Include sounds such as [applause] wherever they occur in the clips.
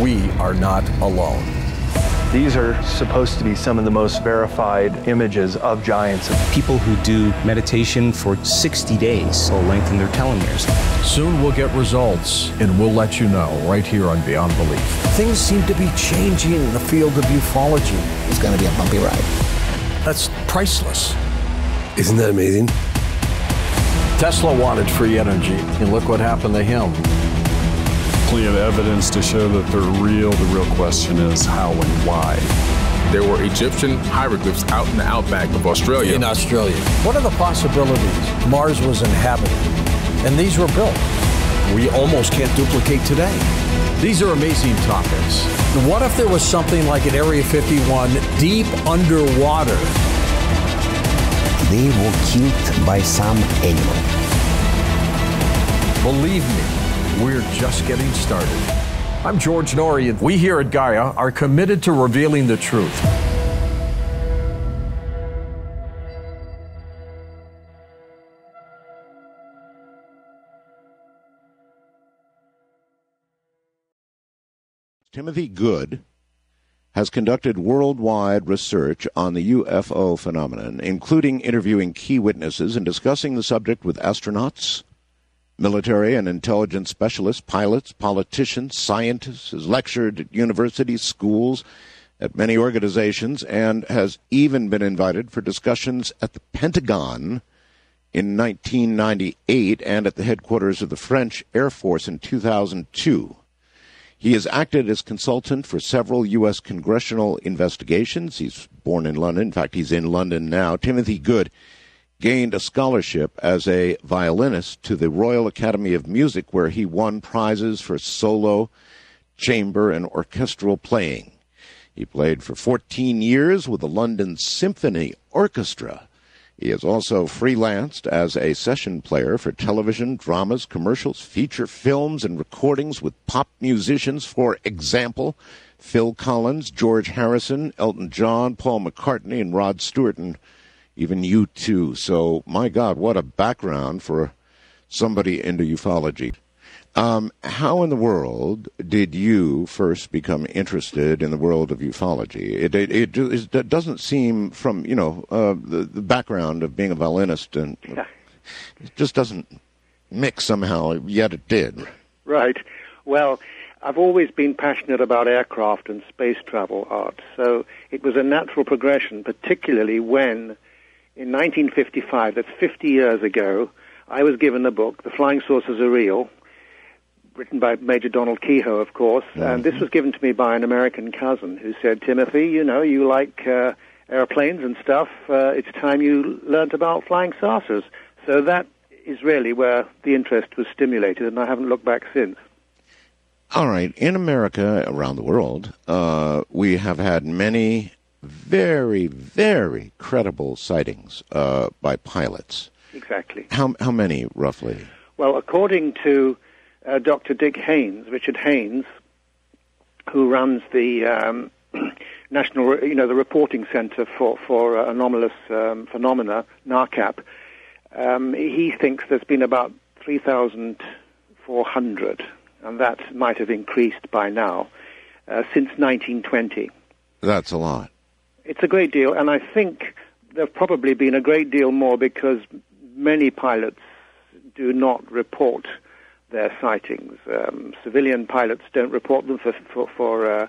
we are not alone. These are supposed to be some of the most verified images of giants. People who do meditation for 60 days will lengthen their telomeres. Soon we'll get results, and we'll let you know right here on Beyond Belief. Things seem to be changing in the field of ufology. It's going to be a bumpy ride. That's priceless. Isn't that amazing? Tesla wanted free energy, and look what happened to him. Plenty of evidence to show that they're real. The real question is how and why. There were Egyptian hieroglyphs out in the outback of Australia. In Australia. What are the possibilities? Mars was inhabited, and these were built. We almost can't duplicate today. These are amazing topics. What if there was something like at Area 51 deep underwater? They were killed by some animal. Believe me, we're just getting started. I'm George Noory, and we here at Gaia are committed to revealing the truth. Timothy Good has conducted worldwide research on the UFO phenomenon, including interviewing key witnesses and discussing the subject with astronauts, military and intelligence specialists, pilots, politicians, scientists, has lectured at universities, schools, at many organizations, and has even been invited for discussions at the Pentagon in 1998 and at the headquarters of the French Air Force in 2002. He has acted as consultant for several U.S. congressional investigations. He's born in London. In fact, he's in London now. Timothy Good gained a scholarship as a violinist to the Royal Academy of Music, where he won prizes for solo, chamber, and orchestral playing. He played for 14 years with the London Symphony Orchestra. He has also freelanced as a session player for television, dramas, commercials, feature films, and recordings with pop musicians, for example, Phil Collins, George Harrison, Elton John, Paul McCartney, and Rod Stewart, and even U2. So, my God, what a background for somebody into ufology. Um, how in the world did you first become interested in the world of ufology? It, it, it, it doesn't seem from, you know, uh, the, the, background of being a violinist, and it [laughs] just doesn't mix somehow, yet it did. Right. Well, I've always been passionate about aircraft and space travel art, so it was a natural progression, particularly when in 1955, that's 50 years ago, I was given a book, The Flying Saucers Are Real, written by Major Donald Keyhoe, of course, mm-hmm. and this was given to me by an American cousin who said, Timothy, you know, you like uh, airplanes and stuff, uh, it's time you learnt about flying saucers. So that is really where the interest was stimulated, and I haven't looked back since. All right. In America, around the world, uh, we have had many very, very credible sightings uh, by pilots. Exactly. How, how many, roughly? Well, according to uh, Dr. Dick Haines, Richard Haines, who runs the um, [clears throat] National, you know, the Reporting Center for, for uh, Anomalous um, Phenomena, NARCAP, um, he thinks there's been about 3,400, and that might have increased by now, uh, since 1920. That's a lot. It's a great deal, and I think there've probably been a great deal more because many pilots do not report their sightings. Um, civilian pilots don't report them for for, for uh,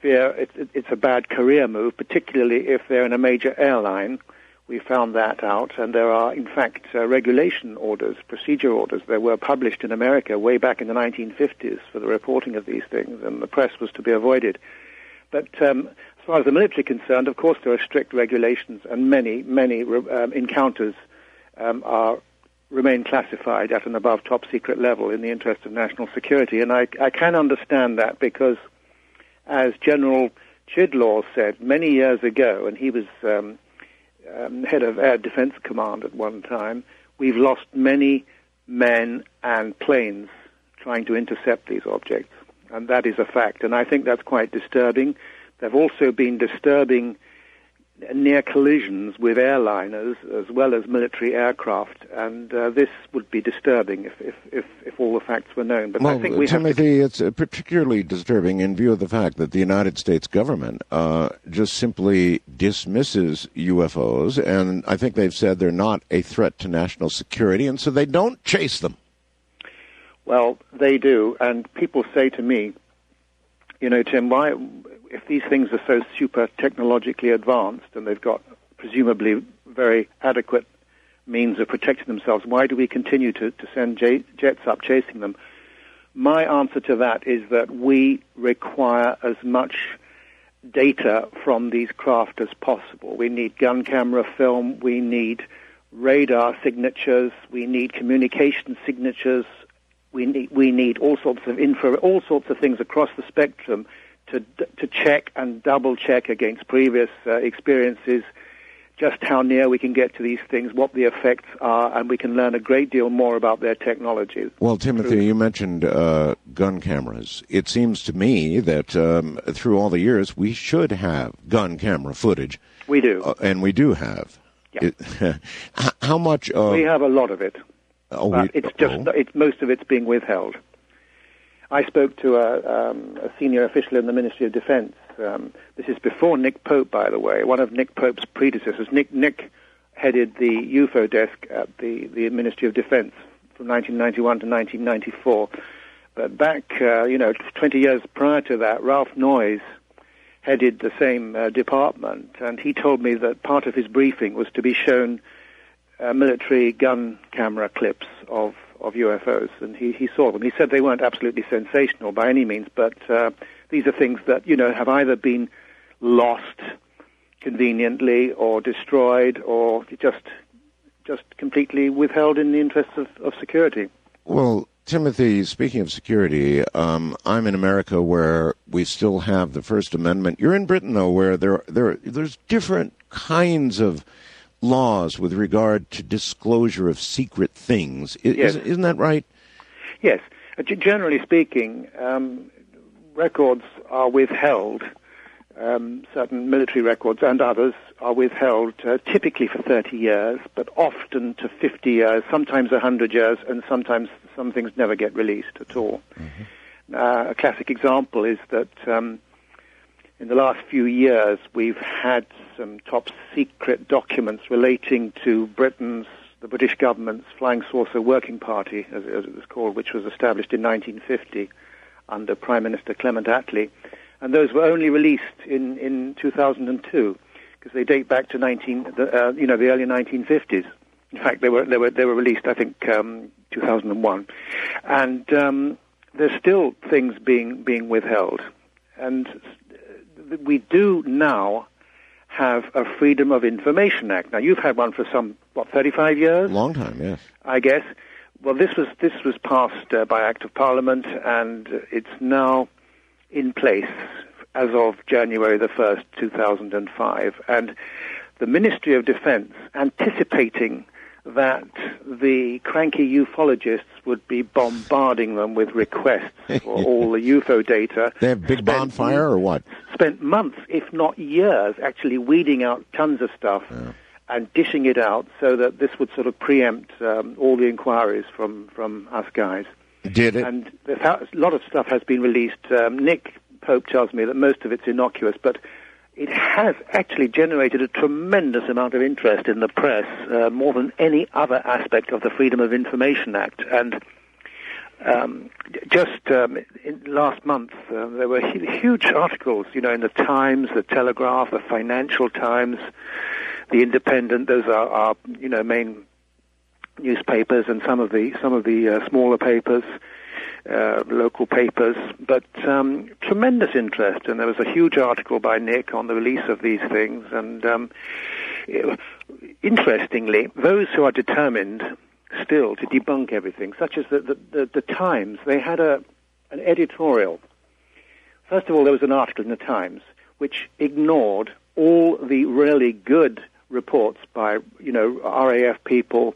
fear it, it, it's a bad career move, particularly if they're in a major airline. We found that out, and there are, in fact, uh, regulation orders, procedure orders that were published in America way back in the 1950s for the reporting of these things, and the press was to be avoided. But um, far as the military concerned, of course, there are strict regulations, and many, many um, encounters um, are remain classified at an above top secret level in the interest of national security. And I, I can understand that because, as General Chidlaw said many years ago, and he was um, um, head of Air Defense Command at one time, we've lost many men and planes trying to intercept these objects. And that is a fact. And I think that's quite disturbing. There have also been disturbing near collisions with airliners as well as military aircraft, and uh, this would be disturbing if, if, if, if, all the facts were known. But well, I think we Timothy, to... it's uh, particularly disturbing in view of the fact that the United States government uh, just simply dismisses UFOs, and I think they've said they're not a threat to national security, and so they don't chase them. Well, they do, and people say to me, you know, Tim, why if these things are so super technologically advanced and they've got presumably very adequate means of protecting themselves, why do we continue to, to send j- jets up chasing them? My answer to that is that we require as much data from these craft as possible. We need gun camera film, we need radar signatures, we need communication signatures, we need, we need all sorts of infra, all sorts of things across the spectrum to to check and double check against previous uh, experiences just how near we can get to these things, what the effects are, and we can learn a great deal more about their technology. Well, Timothy, you mentioned uh, gun cameras. It seems to me that um, through all the years, we should have gun camera footage. We do. Uh, and we do have. Yeah. It, [laughs] how much? we have a lot of it. Oh, we, it's just oh. it's most of it's being withheld. I spoke to a, um, a senior official in the Ministry of Defense. Um, this is before Nick Pope, by the way, one of Nick Pope's predecessors. Nick Nick headed the UFO desk at the, the Ministry of Defense from 1991 to 1994. But back, uh, you know, 20 years prior to that, Ralph Noyes headed the same uh, department, and he told me that part of his briefing was to be shown uh, military gun camera clips of of UFOs, and he, he saw them. He said they weren't absolutely sensational by any means, but uh, these are things that you know have either been lost conveniently or destroyed or just just completely withheld in the interests of, of security. Well, Timothy, speaking of security, um, I'm in America where we still have the First Amendment. You're in Britain, though, where there there there's different kinds of laws with regard to disclosure of secret things. Is, yes. Isn't that right? Yes. Uh, generally speaking, um, records are withheld. Um, certain military records and others are withheld uh, typically for 30 years, but often to 50 years, sometimes 100 years, and sometimes some things never get released at all. Mm-hmm. Uh, a classic example is that um, in the last few years, we've had some top secret documents relating to Britain's, the British government's Flying Saucer Working Party, as, as it was called, which was established in 1950 under Prime Minister Clement Attlee. And those were only released in, in 2002 because they date back to 19, uh, you know, the early 1950s. In fact, they were, they were, they were released, I think, um, 2001. And um, there's still things being, being withheld. And we do now have a Freedom of Information Act. Now, you've had one for some, what, 35 years? Long time, yes. I guess. Well, this was, this was passed uh, by Act of Parliament, and it's now in place as of January the 1st, 2005. And the Ministry of Defense, anticipating that the cranky ufologists would be bombarding them with requests [laughs] for all the UFO data. They have big bonfire or what? Spent months, if not years, actually weeding out tons of stuff yeah. and dishing it out so that this would sort of preempt um, all the inquiries from, from us guys. Did it? And a lot of stuff has been released. Um, Nick Pope tells me that most of it's innocuous, but it has actually generated a tremendous amount of interest in the press, uh, more than any other aspect of the Freedom of Information Act. And um, just um, last month, uh, there were huge articles, you know, in the Times, the Telegraph, the Financial Times, the Independent. Those are, our, you know, main newspapers, and some of the some of the uh, smaller papers uh, local papers, but um, tremendous interest. And there was a huge article by Nick on the release of these things. And um, it, interestingly, those who are determined still to debunk everything, such as the, the, the, the Times, they had a, an editorial. First of all, there was an article in the Times which ignored all the really good reports by, you know, RAF people,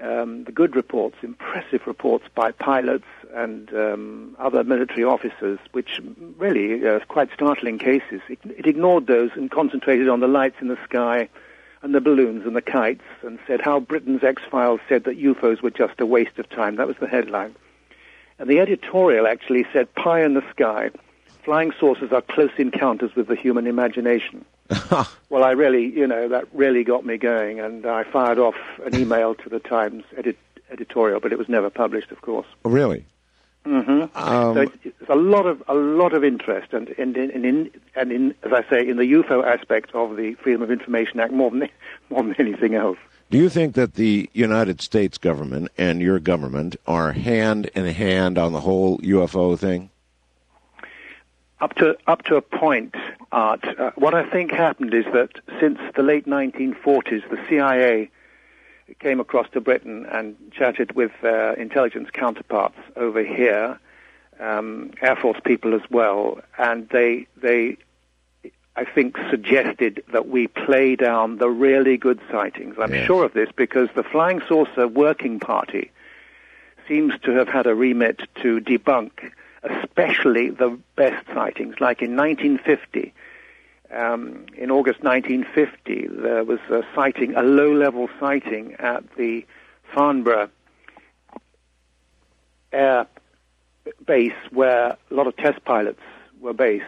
um, the good reports, impressive reports by pilots and um, other military officers, which really are quite startling cases. It, it ignored those and concentrated on the lights in the sky and the balloons and the kites and said how Britain's X-Files said that UFOs were just a waste of time. That was the headline. And the editorial actually said pie in the sky. Flying saucers are close encounters with the human imagination. [laughs] well, I really, you know, that really got me going, and I fired off an email to the Times edit- editorial, but it was never published, of course. Oh, really? Mm-hmm. Um, so it's, it's, a lot of a lot of interest, and and in, and in and in as I say, in the UFO aspect of the Freedom of Information Act more than [laughs] more than anything else. Do you think that the United States government and your government are hand in hand on the whole UFO thing? Up to up to a point, Art. Uh, what I think happened is that since the late 1940s, the CIA came across to Britain and chatted with uh, intelligence counterparts over here, um, Air Force people as well, and they they I think suggested that we play down the really good sightings. I'm yes. sure of this because the Flying Saucer Working Party seems to have had a remit to debunk especially the best sightings, like in 1950 um, in August 1950, there was a sighting, a low-level sighting at the Farnborough air base where a lot of test pilots were based,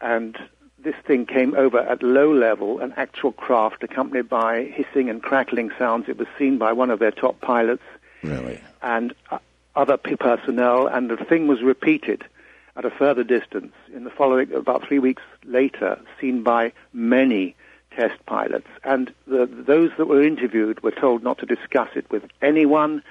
and this thing came over at low level, an actual craft accompanied by hissing and crackling sounds. It was seen by one of their top pilots. Really? And uh, other personnel, and the thing was repeated at a further distance in the following, about three weeks later, seen by many test pilots. And the, those that were interviewed were told not to discuss it with anyone,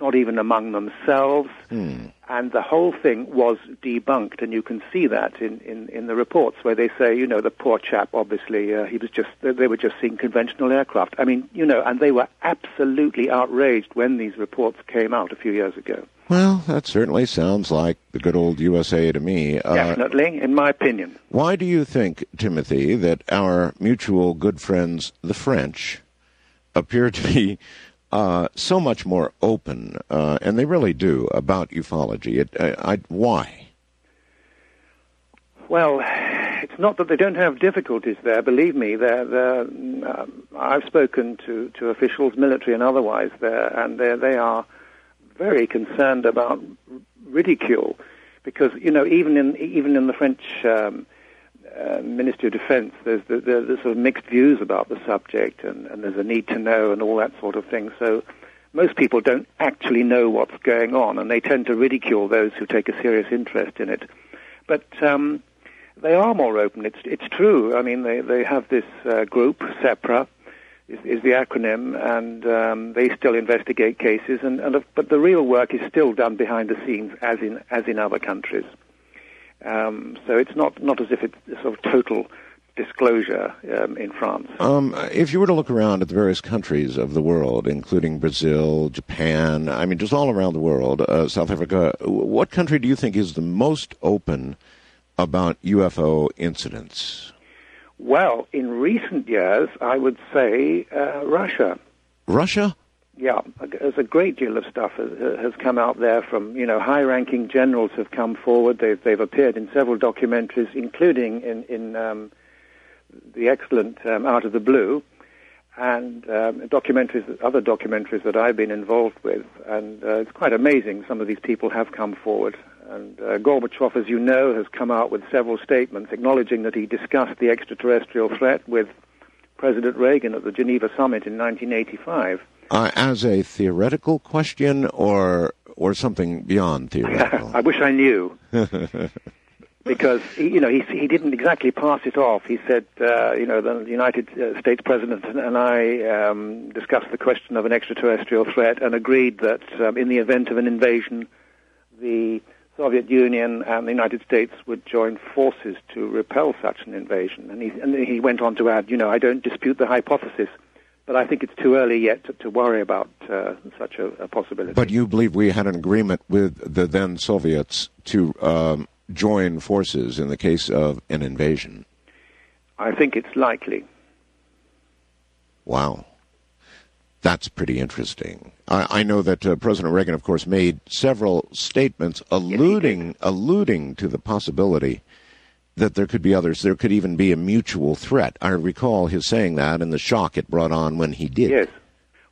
not even among themselves. Hmm. And the whole thing was debunked, and you can see that in, in, in the reports where they say, you know, the poor chap, obviously, uh, he was just, they were just seeing conventional aircraft. I mean, you know, and they were absolutely outraged when these reports came out a few years ago. Well, that certainly sounds like the good old USA to me. Uh, Definitely, in my opinion. Why do you think, Timothy, that our mutual good friends, the French, appear to be uh, so much more open, uh, and they really do, about ufology? It, uh, I, why? Well, it's not that they don't have difficulties there. Believe me, they're, they're, um, I've spoken to, to officials, military and otherwise, there, and they are very concerned about ridicule, because you know even in even in the French um, uh, Ministry of Defense, there's, the there's sort of mixed views about the subject, and, and there's a need to know and all that sort of thing. So most people don't actually know what's going on, and they tend to ridicule those who take a serious interest in it. But um, they are more open. It's it's true. I mean, they they have this uh, group, SEPRA, is, is the acronym, and um, they still investigate cases. And, and, but the real work is still done behind the scenes, as in as in other countries. Um, so it's not not as if it's sort of total disclosure um, in France. Um, if you were to look around at the various countries of the world, including Brazil, Japan, I mean, just all around the world, uh, South Africa, what country do you think is the most open about UFO incidents? Well, in recent years, I would say uh, Russia. Russia? Yeah, there's a great deal of stuff has, has come out there from, you know, high-ranking generals have come forward. They've, they've appeared in several documentaries, including in, in um, the excellent um, Out of the Blue, and um, documentaries, other documentaries that I've been involved with. And uh, it's quite amazing some of these people have come forward. And uh, Gorbachev, as you know, has come out with several statements acknowledging that he discussed the extraterrestrial threat with President Reagan at the Geneva summit in 1985. Uh, as a theoretical question or or something beyond [laughs] theoretical? I wish I knew. [laughs] because he, you know he he didn't exactly pass it off. He said, uh, you know, the United uh, States President and I um, discussed the question of an extraterrestrial threat and agreed that um, in the event of an invasion, the Soviet Union and the United States would join forces to repel such an invasion. And he, and he went on to add, you know, I don't dispute the hypothesis, but I think it's too early yet to, to worry about uh, such a, a, possibility. But you believe we had an agreement with the then Soviets to um, join forces in the case of an invasion? I think it's likely. Wow. That's pretty interesting. I, I know that uh, President Reagan, of course, made several statements alluding yes, alluding to the possibility that there could be others. There could even be a mutual threat. I recall his saying that and the shock it brought on when he did. Yes.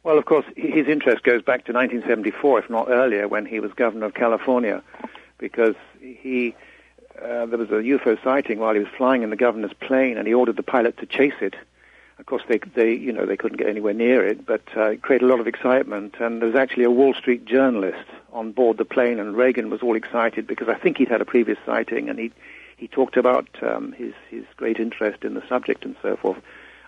Well, of course, his interest goes back to 1974, if not earlier, when he was governor of California, because he uh, there was a UFO sighting while he was flying in the governor's plane, and he ordered the pilot to chase it. Of course, they, they, you know, they couldn't get anywhere near it, but uh, it created a lot of excitement. And there was actually a Wall Street journalist on board the plane, and Reagan was all excited because I think he'd had a previous sighting, and he he talked about um, his his great interest in the subject and so forth.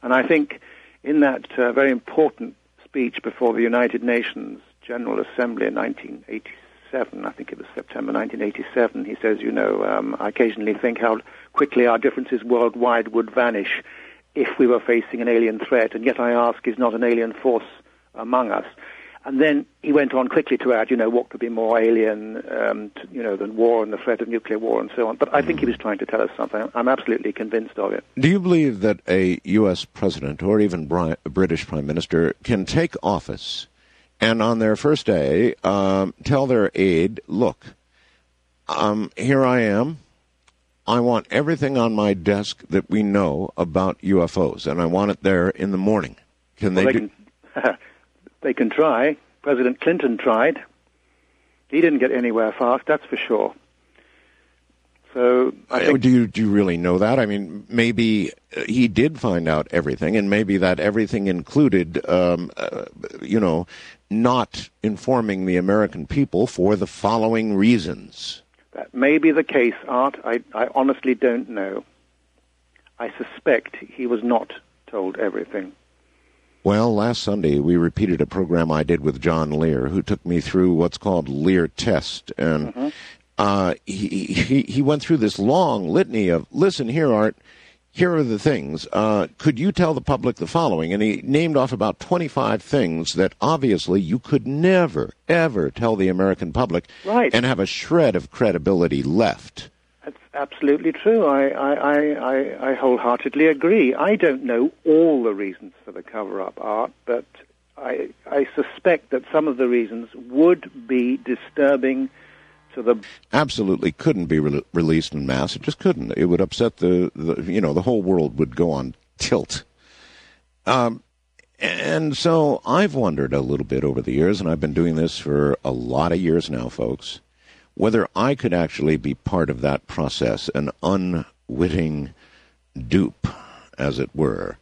And I think in that uh, very important speech before the United Nations General Assembly in 1987, I think it was September 1987, he says, you know, um, I occasionally think how quickly our differences worldwide would vanish if we were facing an alien threat, and yet I ask, is not an alien force among us? And then he went on quickly to add, you know, what could be more alien, um, to, you know, than war and the threat of nuclear war and so on. But I think he was trying to tell us something. I'm absolutely convinced of it. Do you believe that a U.S. president or even Bri- a British prime minister can take office and on their first day um, tell their aide, look, um, here I am. I want everything on my desk that we know about UFOs, and I want it there in the morning. Can well, they, they do? Can, [laughs] they can try. President Clinton tried. He didn't get anywhere fast, that's for sure. So I think, do you do you really know that? I mean, maybe uh, he did find out everything, and maybe that everything included, um, uh, you know, not informing the American people for the following reasons. That may be the case, Art. I, I honestly don't know. I suspect he was not told everything. Well, last Sunday we repeated a program I did with John Lear, who took me through what's called Lear test, and Mm-hmm. uh, he, he he went through this long litany of listen here, Art. Here are the things. Uh, could you tell the public the following? And he named off about 25 things that obviously you could never, ever tell the American public Right. and have a shred of credibility left. That's absolutely true. I, I, I, I, I wholeheartedly agree. I don't know all the reasons for the cover-up, Art, but I, I suspect that some of the reasons would be disturbing to the absolutely couldn't be re- released in mass. It just couldn't. It would upset the, the you know the whole world would go on tilt. Um, and so I've wondered a little bit over the years, and I've been doing this for a lot of years now, folks, whether I could actually be part of that process, an unwitting dupe, as it were,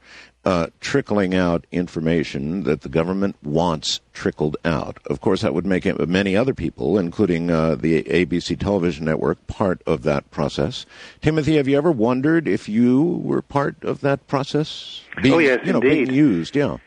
uh, trickling out information that the government wants trickled out. Of course, that would make it- many other people, including uh, the ABC television network, part of that process. Timothy, have you ever wondered if you were part of that process? Being, Oh, yes, you know, being used, yeah.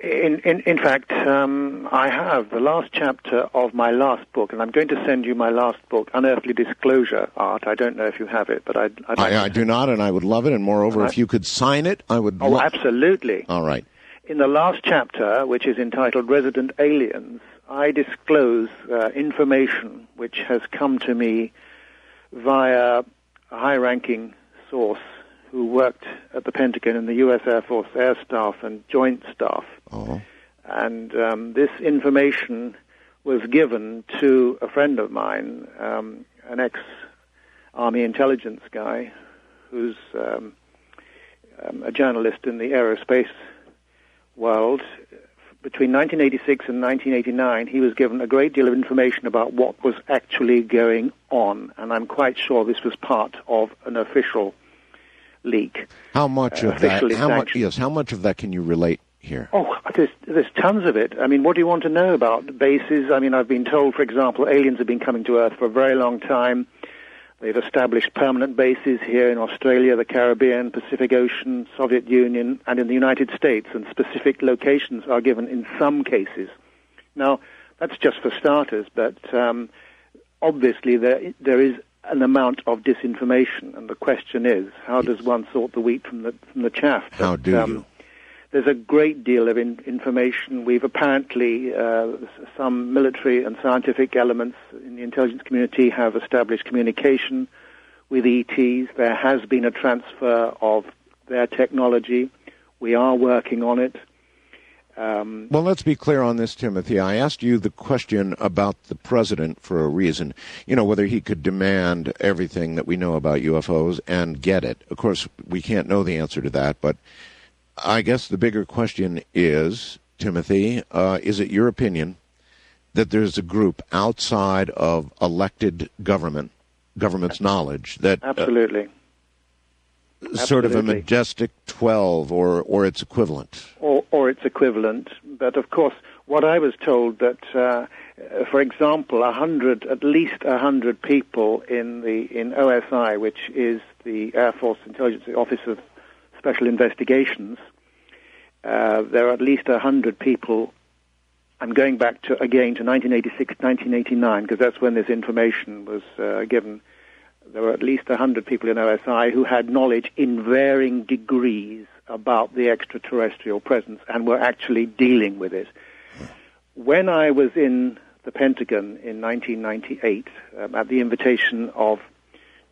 In, in, in fact, um, I have the last chapter of my last book, and I'm going to send you my last book, Unearthly Disclosure Art. I don't know if you have it, but I'd, I'd I, I do not, and I would love it. And moreover, Right. if you could sign it, I would. Oh, lo- absolutely. All right. In the last chapter, which is entitled Resident Aliens, I disclose uh, information which has come to me via a high ranking source who worked at the Pentagon and the U.S. Air Force Air Staff and Joint Staff. Oh. And um, this information was given to a friend of mine, um, an ex Army intelligence guy, who's um, um, a journalist in the aerospace world. Between 1986 and 1989, he was given a great deal of information about what was actually going on, and I'm quite sure this was part of an official leak. How much Uh, of that? How much? Yes. How much of that can you relate here? Oh, there's, there's tons of it. I mean, what do you want to know about bases? I mean, I've been told, for example, aliens have been coming to Earth for a very long time. They've established permanent bases here in Australia, the Caribbean, Pacific Ocean, Soviet Union, and in the United States, and specific locations are given in some cases. Now, that's just for starters, but um, obviously there, there is an amount of disinformation, and the question is, how does one sort the wheat from the, from the chaff? How do um, you? there's a great deal of in, information. We've apparently, uh, some military and scientific elements in the intelligence community have established communication with ETs. There has been a transfer of their technology. We are working on it. Um, well, let's be clear on this, Timothy. I asked you the question about the president for a reason. You know, whether he could demand everything that we know about UFOs and get it. Of course, we can't know the answer to that, but I guess the bigger question is, Timothy, uh, is it your opinion that there's a group outside of elected government, government's knowledge, that uh, absolutely sort of a majestic 12 or, or its equivalent. Or, or its equivalent. But of course, what I was told that, uh, for example, a hundred, at least a hundred people in the in OSI, which is the Air Force Intelligence Office of Special Investigations, uh, there are at least a hundred people. I'm going back to again to 1986, 1989, because that's when this information was uh, given there were at least 100 people in OSI who had knowledge in varying degrees about the extraterrestrial presence and were actually dealing with it. When I was in the Pentagon in 1998, um, at the invitation of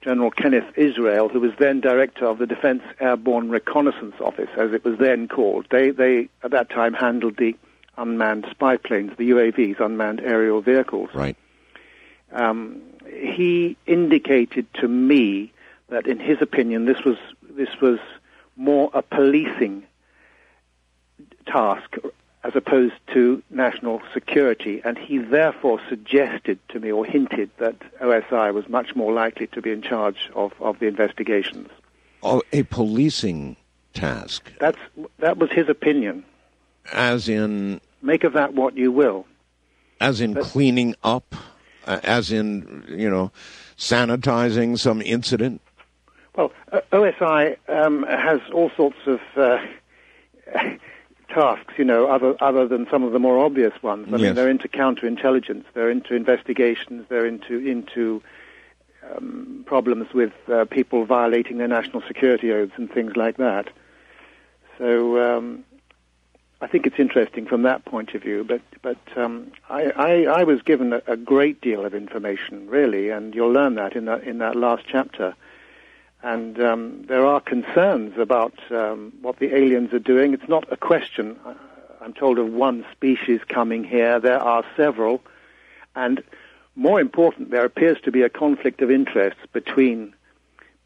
General Kenneth Israel, who was then director of the Defense Airborne Reconnaissance Office, as it was then called, they, they at that time handled the unmanned spy planes, the UAVs, unmanned aerial vehicles. Right. Um, he indicated to me that, in his opinion, this was this was more a policing task as opposed to national security, and he therefore suggested to me or hinted that OSI was much more likely to be in charge of, of the investigations. Oh, a policing task. That's that was his opinion. As in, make of that what you will. As in but, cleaning up uh, as in, you know, sanitizing some incident? Well, uh, OSI um, has all sorts of uh, [laughs] tasks, you know, other other than some of the more obvious ones. I yes. mean, they're into counterintelligence, they're into investigations, they're into into um, problems with uh, people violating their national security oaths and things like that. So um, I think it's interesting from that point of view, but but um, I, I, I, was given a, a, great deal of information, really, and you'll learn that in that in that last chapter. And um, there are concerns about um, what the aliens are doing. It's not a question. I'm told of one species coming here. There are several, and more important, there appears to be a conflict of interest between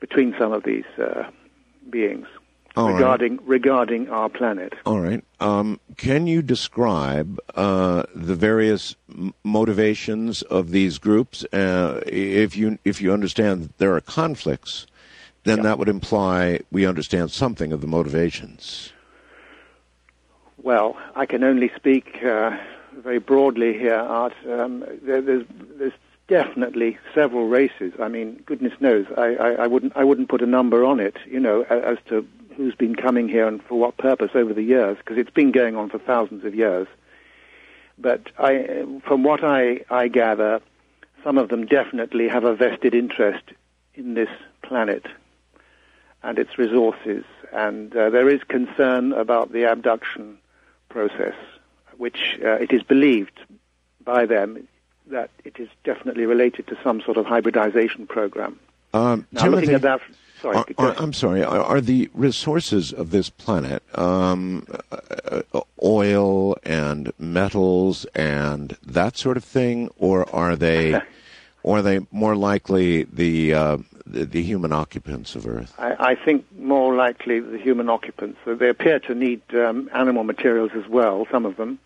between some of these uh, beings. All regarding right. regarding our planet. All right. Um, can you describe uh, the various m- motivations of these groups? Uh, if you if you understand that there are conflicts, then yeah. that would imply we understand something of the motivations. Well, I can only speak uh, very broadly here, Art. Um, there, there's, there's definitely several races. I mean, goodness knows, I, I, I, wouldn't I wouldn't put a number on it, you know, as to who's been coming here and for what purpose over the years, because it's been going on for thousands of years. But I, from what I, I gather, some of them definitely have a vested interest in this planet and its resources, and uh, there is concern about the abduction process, which uh, it is believed by them that it is definitely related to some sort of hybridization program. Um, now, Timothy, looking at that Sorry. Are, are, I'm sorry. Are, are, the resources of this planet um, uh, oil and metals and that sort of thing, or are they, [laughs] or are they more likely the, uh, the, the human occupants of Earth? I, I, think more likely the human occupants. So they appear to need um, animal materials as well. Some of them.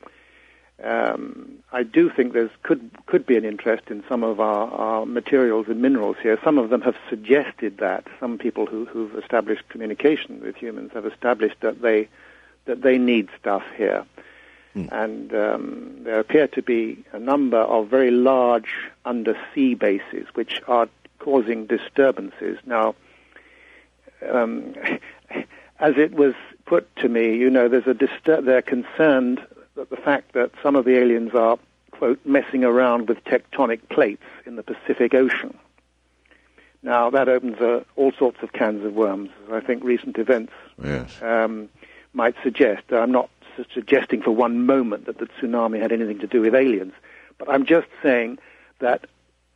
Um, I do think there could could be an interest in some of our, our, materials and minerals here. Some of them have suggested that. Some people who, who've established communication with humans have established that they that they need stuff here, mm. and um, there appear to be a number of very large undersea bases which are causing disturbances. Now, um, [laughs] as it was put to me, you know, there's a distur- they're concerned that the fact that some of the aliens are, quote, messing around with tectonic plates in the Pacific Ocean. Now, that opens uh, all sorts of cans of worms. I think recent events yes. um, might suggest. I'm not su- suggesting for one moment that the tsunami had anything to do with aliens, but I'm just saying that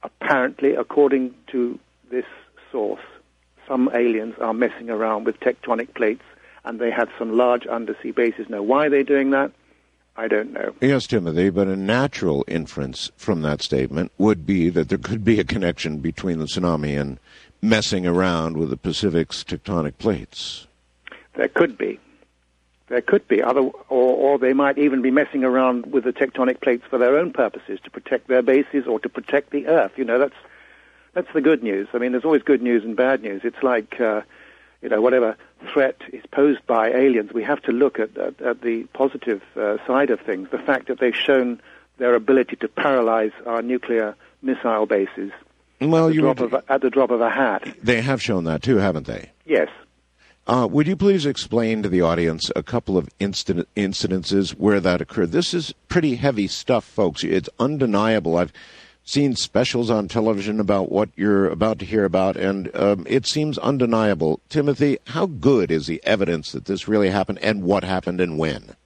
apparently, according to this source, some aliens are messing around with tectonic plates and they have some large undersea bases. Now, why are they doing that? I don't know. Yes, Timothy, but a natural inference from that statement would be that there could be a connection between the tsunami and messing around with the Pacific's tectonic plates. There could be. There could be other, or, or they might even be messing around with the tectonic plates for their own purposes, to protect their bases or to protect the Earth. You know, that's that's the good news. I mean, there's always good news and bad news. It's like, uh, you know, whatever threat is posed by aliens, we have to look at, at, at the positive uh, side of things. The fact that they've shown their ability to paralyze our nuclear missile bases well, at, the you drop of a, at the drop of a hat. They have shown that too, haven't they? Yes. Uh, would you please explain to the audience a couple of incident, incidences where that occurred? This is pretty heavy stuff, folks. It's undeniable. I've seen specials on television about what you're about to hear about, and um, it seems undeniable. Timothy, how good is the evidence that this really happened, and what happened, and when?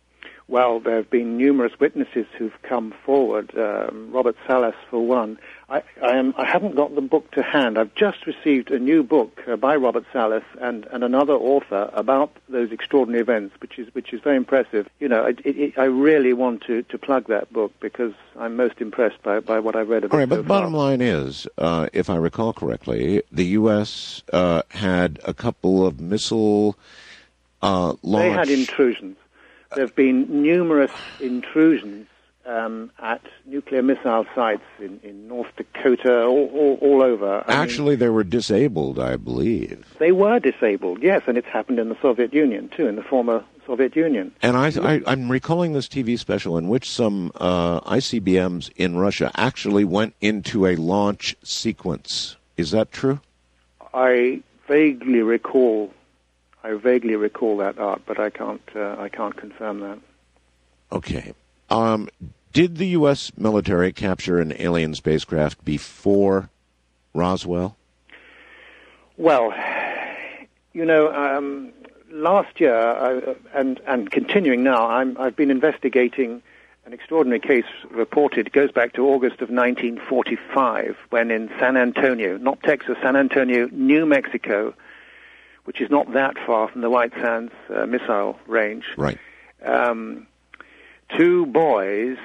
Well, there have been numerous witnesses who've come forward. Um, Robert Salas, for one. I, I, am, I haven't got the book to hand. I've just received a new book uh, by Robert Salas and, and another author about those extraordinary events, which is which is very impressive. You know, it, it, I really want to, to plug that book because I'm most impressed by, by what I've read of All it. right, but so the far. bottom line is, uh, if I recall correctly, the U.S. Uh, had a couple of missile uh, launch. They had intrusions. There have been numerous intrusions um, at nuclear missile sites in, in North Dakota, all, all, all over. I mean, Actually, they were disabled, I believe. they were disabled, yes, and it's happened in the Soviet Union too, in the former Soviet Union. And I, I, I'm recalling this TV special in which some uh, ICBMs in Russia actually went into a launch sequence. Is that true? I vaguely recall, I vaguely recall that art, but I can't, uh, I can't confirm that. Okay. Um, did the U.S. military capture an alien spacecraft before Roswell? Well, you know, um, last year I, and and continuing now, I'm, I've been investigating an extraordinary case reported. It goes back to August of 1945, when in San Antonio, not Texas, San Antonio, New Mexico, which is not that far from the White Sands uh, missile range. Right. Um, two boys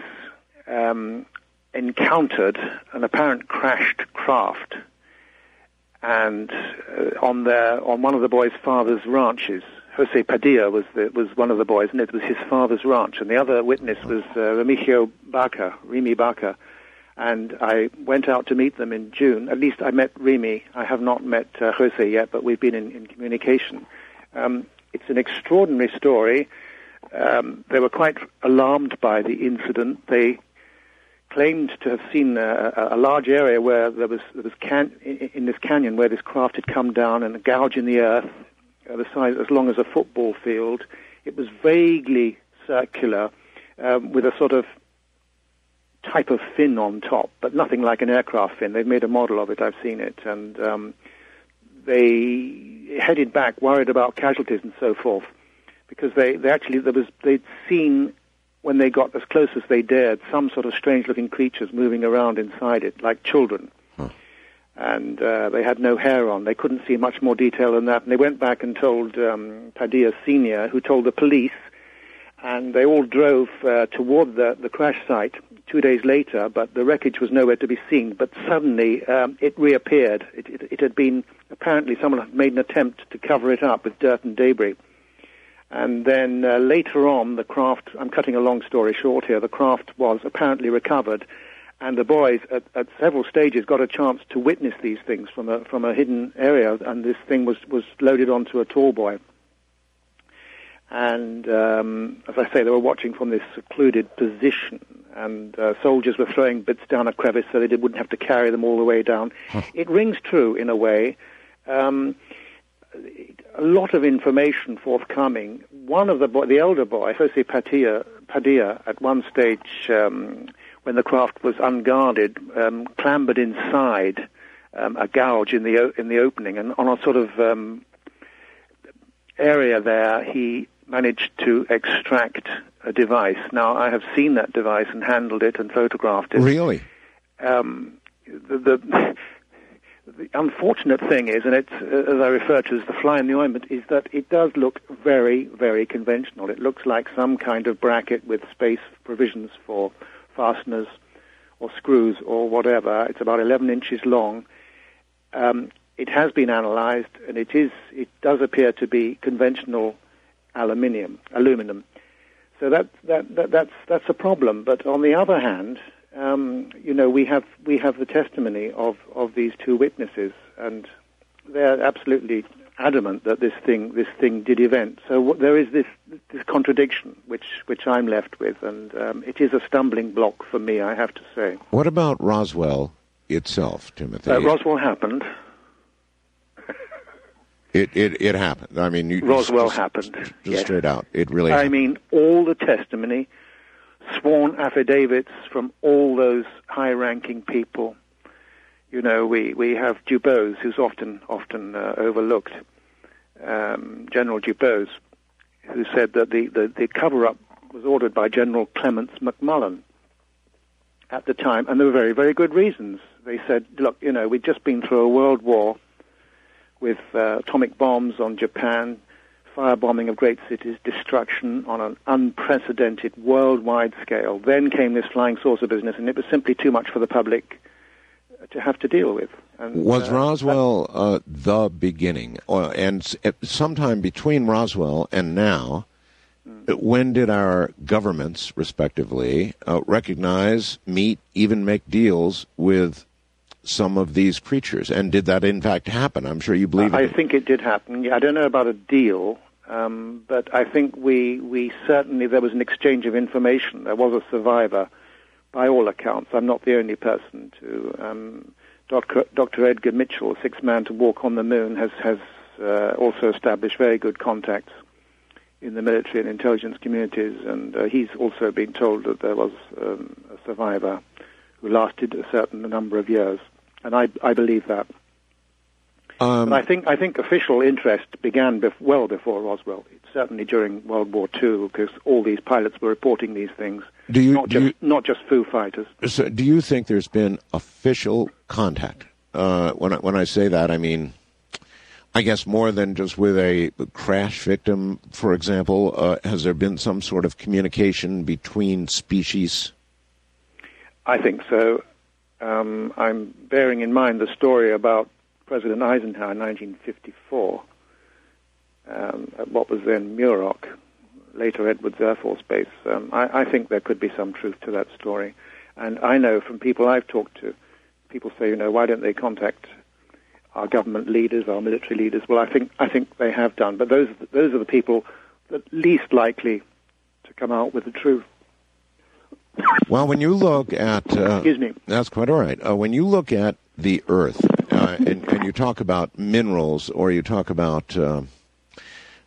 um, encountered an apparent crashed craft, and uh, on their on one of the boys' father's ranches. Jose Padilla was the, was one of the boys, and it was his father's ranch. And the other witness was uh, Remigio Baca, Remy Baca. And I went out to meet them in June. At least I met Remy. I have not met uh, Jose yet, but we've been in, in communication. Um, it's an extraordinary story. Um, they were quite alarmed by the incident. They claimed to have seen a, a, large area where there was, there was can, in, in this canyon where this craft had come down and a gouge in the earth, uh, the size as long as a football field. It was vaguely circular, um, with a sort of type of fin on top, but nothing like an aircraft fin. They've made a model of it. I've seen it, and um, they headed back, worried about casualties and so forth, because they, they actually there was they'd seen when they got as close as they dared some sort of strange-looking creatures moving around inside it, like children. And uh, they had no hair on. They couldn't see much more detail than that. And they went back and told um, Padilla Senior, who told the police, and they all drove uh, toward the, the crash site two days later, but the wreckage was nowhere to be seen. But suddenly um, it reappeared. It, it, it had been, apparently, someone had made an attempt to cover it up with dirt and debris. And then uh, later on, the craft, I'm cutting a long story short here, the craft was apparently recovered. And the boys, at, at several stages, got a chance to witness these things from a, from a hidden area. And this thing was, was loaded onto a tall boy. And um, as I say, they were watching from this secluded position, and uh, soldiers were throwing bits down a crevice so they wouldn't have to carry them all the way down. It rings true in a way. Um, a lot of information forthcoming. One of the boy, the elder boy, Jose Padilla, Padilla at one stage, um, when the craft was unguarded, um, clambered inside um, a gouge in the o- in the opening, and on a sort of um, area there, he managed to extract a device. Now, I have seen that device and handled it and photographed it. Really? Um, the, the the unfortunate thing is, and it's uh, as I refer to as the fly in the ointment, is that it does look very, very conventional. It looks like some kind of bracket with space provisions for fasteners or screws or whatever. It's about 11 inches long. Um, it has been analysed, and it is it does appear to be conventional aluminium, aluminum. So that, that, that that's that's a problem. But on the other hand, um, you know, we have we have the testimony of, of these two witnesses, and they're absolutely adamant that this thing this thing did event. So what, there is this this contradiction which which I'm left with, and um, it is a stumbling block for me, I have to say. What about Roswell itself, Timothy? Uh, Roswell happened. [laughs] It, it, it happened. I mean, you, Roswell just, happened. Just yes. straight out, it really. I happened. mean, all the testimony, sworn affidavits from all those high-ranking people. You know, we, we have Dubose, who's often often uh, overlooked. Um, General Dubose, who said that the, the, the cover-up was ordered by General Clements McMullen at the time, and there were very, very good reasons. They said, look, you know, we'd just been through a world war with uh, atomic bombs on Japan, firebombing of great cities, destruction on an unprecedented worldwide scale. Then came this flying saucer business, and it was simply too much for the public to have to deal with. And, was uh, Roswell uh, the beginning, or, and sometime between Roswell and now? When did our governments, respectively, uh, recognize, meet, even make deals with some of these creatures? And did that in fact happen? I'm sure you believe it. I it. think it did happen. Yeah, I don't know about a deal, um, but I think we we certainly there was an exchange of information. There was a survivor, by all accounts. I'm not the only person to. Um, Dr. Dr. Edgar Mitchell, six man to walk on the moon, has has uh, also established very good contacts in the military and intelligence communities, and uh, he's also been told that there was um, a survivor who lasted a certain number of years, and I I believe that. Um, But I think I think official interest began bef- well before Roswell. Certainly during World War II, because all these pilots were reporting these things. Do you- not do just not just Foo Fighters? So, do you think there's been official contact? Uh, when I, when I say that, I mean, I guess more than just with a crash victim, for example. Uh, has there been some sort of communication between species? I think so. Um, I'm bearing in mind the story about President Eisenhower in 1954 um, at what was then Muroc, later Edwards Air Force Base. Um, I, I think there could be some truth to that story. And I know from people I've talked to, people say, you know, why don't they contact our government leaders, our military leaders? Well, I think I think they have done, but those those are the people that least likely to come out with the truth. Well, when you look at, uh, Excuse me. that's quite all right. Uh, when you look at the Earth, uh, and, and you talk about minerals, or you talk about, uh,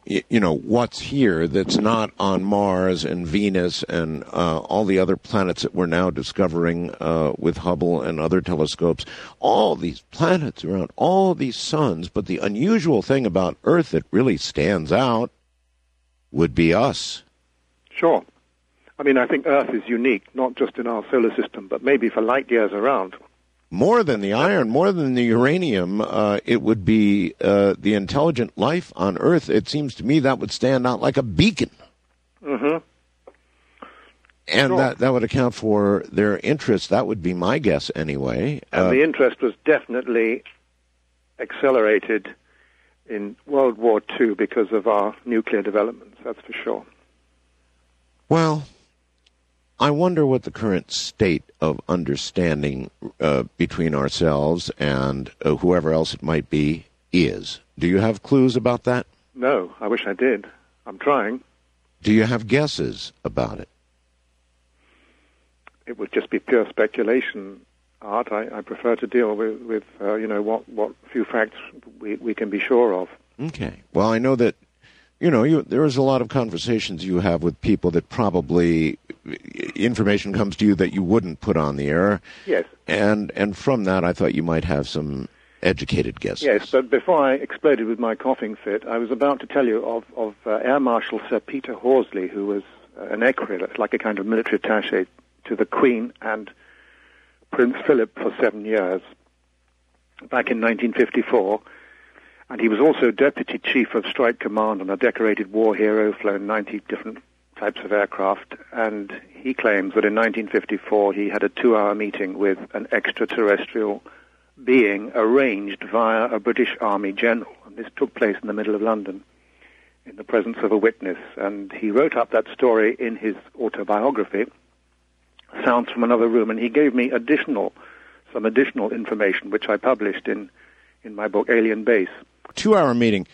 y- you know, what's here that's not on Mars and Venus and uh, all the other planets that we're now discovering uh, with Hubble and other telescopes, all these planets around, all these suns. But the unusual thing about Earth that really stands out would be us. Sure. I mean, I think Earth is unique, not just in our solar system, but maybe for light years around. More than the iron, more than the uranium, uh, it would be uh, the intelligent life on Earth. It seems to me that would stand out like a beacon, Mm-hmm. and Sure. that that would account for their interest. That would be my guess, anyway. And Uh, the interest was definitely accelerated in World War II because of our nuclear developments, that's for sure. well, I wonder what the current state of understanding uh, between ourselves and uh, whoever else it might be is. Do you have clues about that? No, I wish I did. I'm trying. Do you have guesses about it? It would just be pure speculation, Art. I, I prefer to deal with, with uh, you know, what, what few facts we, we can be sure of. Okay. Well, I know that you know you there is a lot of conversations you have with people that probably information comes to you that you wouldn't put on the air, Yes. and and from that I thought you might have some educated guesses. Yes, but before I exploded with my coughing fit, I was about to tell you of, of uh, Air Marshal Sir Peter Horsley, who was uh, an equerry, like a kind of military attaché to the Queen and Prince Philip for seven years. back in 1954. And he was also deputy chief of strike command and a decorated war hero, flown 90 different types of aircraft. And he claims that in 1954 he had a two-hour meeting with an extraterrestrial being arranged via a British Army general. And this took place in the middle of London in the presence of a witness. And he wrote up that story in his autobiography, Sounds from Another Room, and he gave me additional, some additional information, which I published in, in my book, Alien Base. Two hour meeting.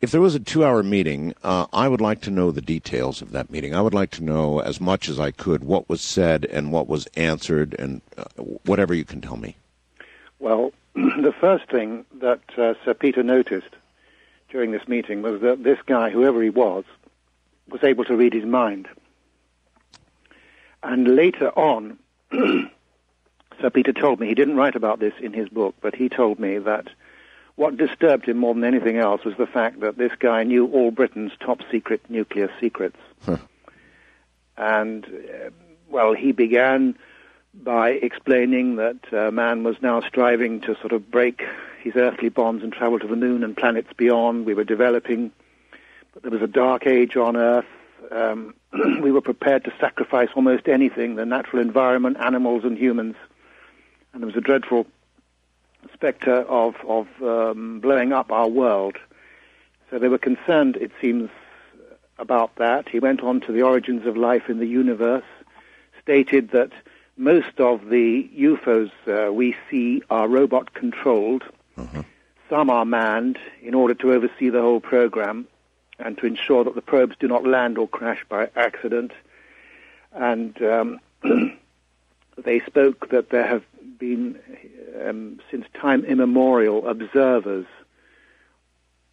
If there was a two hour meeting, uh, I would like to know the details of that meeting. I would like to know as much as I could what was said and what was answered and uh, whatever you can tell me. Well, [clears throat] the first thing that uh, Sir Peter noticed during this meeting was that this guy, whoever he was, was able to read his mind. And later on, [clears throat] Sir Peter told me, he didn't write about this in his book, but he told me that what disturbed him more than anything else was the fact that this guy knew all Britain's top secret nuclear secrets. Huh. And, uh, well, he began by explaining that uh, man was now striving to sort of break his earthly bonds and travel to the moon and planets beyond. We were developing, but there was a dark age on Earth. Um, [clears throat] we were prepared to sacrifice almost anything the natural environment, animals, and humans. And there was a dreadful specter of, of um, blowing up our world. So they were concerned, it seems, about that. He went on to the origins of life in the universe, stated that most of the UFOs uh, we see are robot controlled. Uh-huh. Some are manned in order to oversee the whole program and to ensure that the probes do not land or crash by accident. And um, [clears throat] they spoke that there have been, um, since time immemorial, observers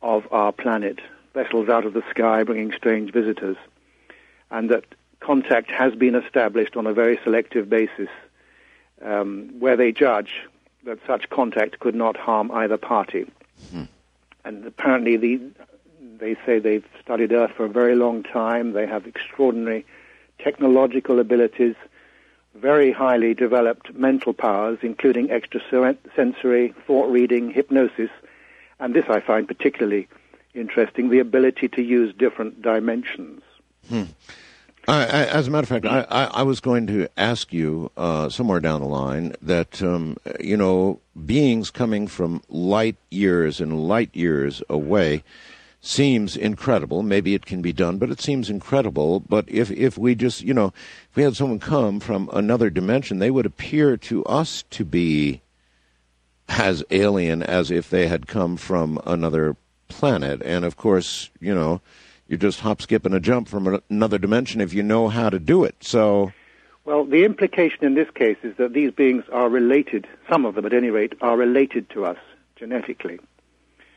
of our planet, vessels out of the sky bringing strange visitors, and that contact has been established on a very selective basis um, where they judge that such contact could not harm either party. Hmm. And apparently, the, they say they've studied Earth for a very long time. They have extraordinary technological abilities, very highly developed mental powers, including extrasensory, thought reading, hypnosis, and this I find particularly interesting the ability to use different dimensions. Hmm. I, I, as a matter of fact, I, I, was going to ask you uh, somewhere down the line that um, you know beings coming from light years and light years away seems incredible. Maybe it can be done, but it seems incredible. But if if we just you know if we had someone come from another dimension, they would appear to us to be as alien as if they had come from another planet. And of course, you know you just hop, skip, and a jump from another dimension if you know how to do it. So. Well, the implication in this case is that these beings are related, some of them at any rate, are related to us genetically.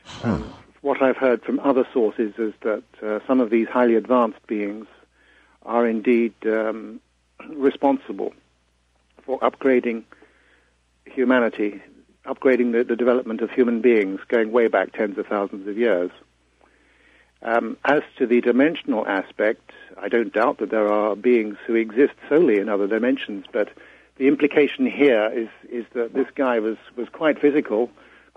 Huh. Um, what I've heard from other sources is that uh, some of these highly advanced beings are indeed um, [clears throat] responsible for upgrading humanity, upgrading the, the development of human beings going way back tens of thousands of years. Um, as to the dimensional aspect, I don't doubt that there are beings who exist solely in other dimensions, but the implication here is, is that this guy was, was quite physical,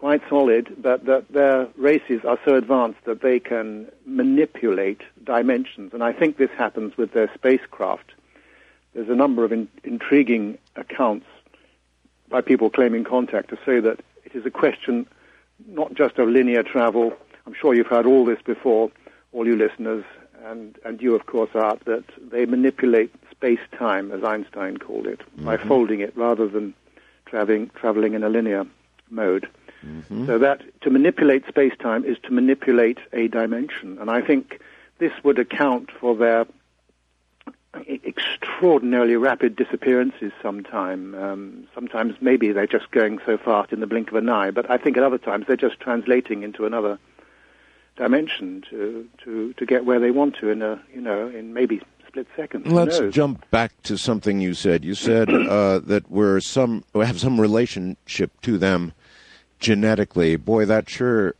quite solid, but that their races are so advanced that they can manipulate dimensions. And I think this happens with their spacecraft. There's a number of in, intriguing accounts by people claiming contact to say that it is a question not just of linear travel I'm sure you've heard all this before, all you listeners, and, and you, of course, Art, that they manipulate space-time, as Einstein called it, mm-hmm. by folding it rather than traveling, traveling in a linear mode. Mm-hmm. So that to manipulate space-time is to manipulate a dimension. And I think this would account for their extraordinarily rapid disappearances sometime. Um, sometimes maybe they're just going so fast in the blink of an eye, but I think at other times they're just translating into another dimension to, to, to get where they want to in a you know in maybe split seconds. Let's jump back to something you said. You said uh, that we're some we have some relationship to them genetically. Boy, that sure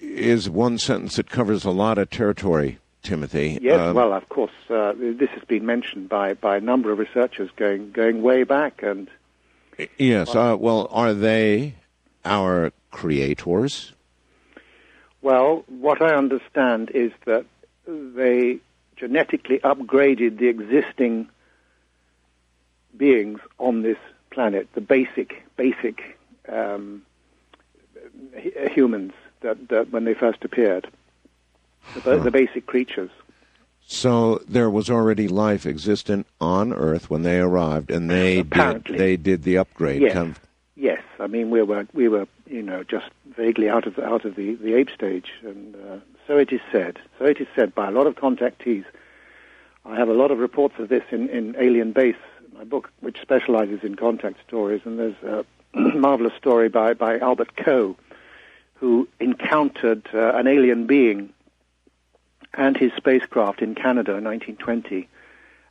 is one sentence that covers a lot of territory. Timothy. Yes, um, well, of course, uh, this has been mentioned by, by a number of researchers going going way back, and yes. Uh, well, are they our creators? Well, what I understand is that they genetically upgraded the existing beings on this planet, the basic, basic um, humans that, that when they first appeared, the, the basic creatures. So there was already life existent on Earth when they arrived, and they Apparently. did they did the upgrade. Yes. Kind of- Yes, I mean we were we were you know just vaguely out of out of the, the ape stage, and uh, so it is said. So it is said by a lot of contactees. I have a lot of reports of this in, in Alien Base, my book, which specializes in contact stories, and there's a [clears throat] marvelous story by by Albert Coe, who encountered uh, an alien being and his spacecraft in Canada in 1920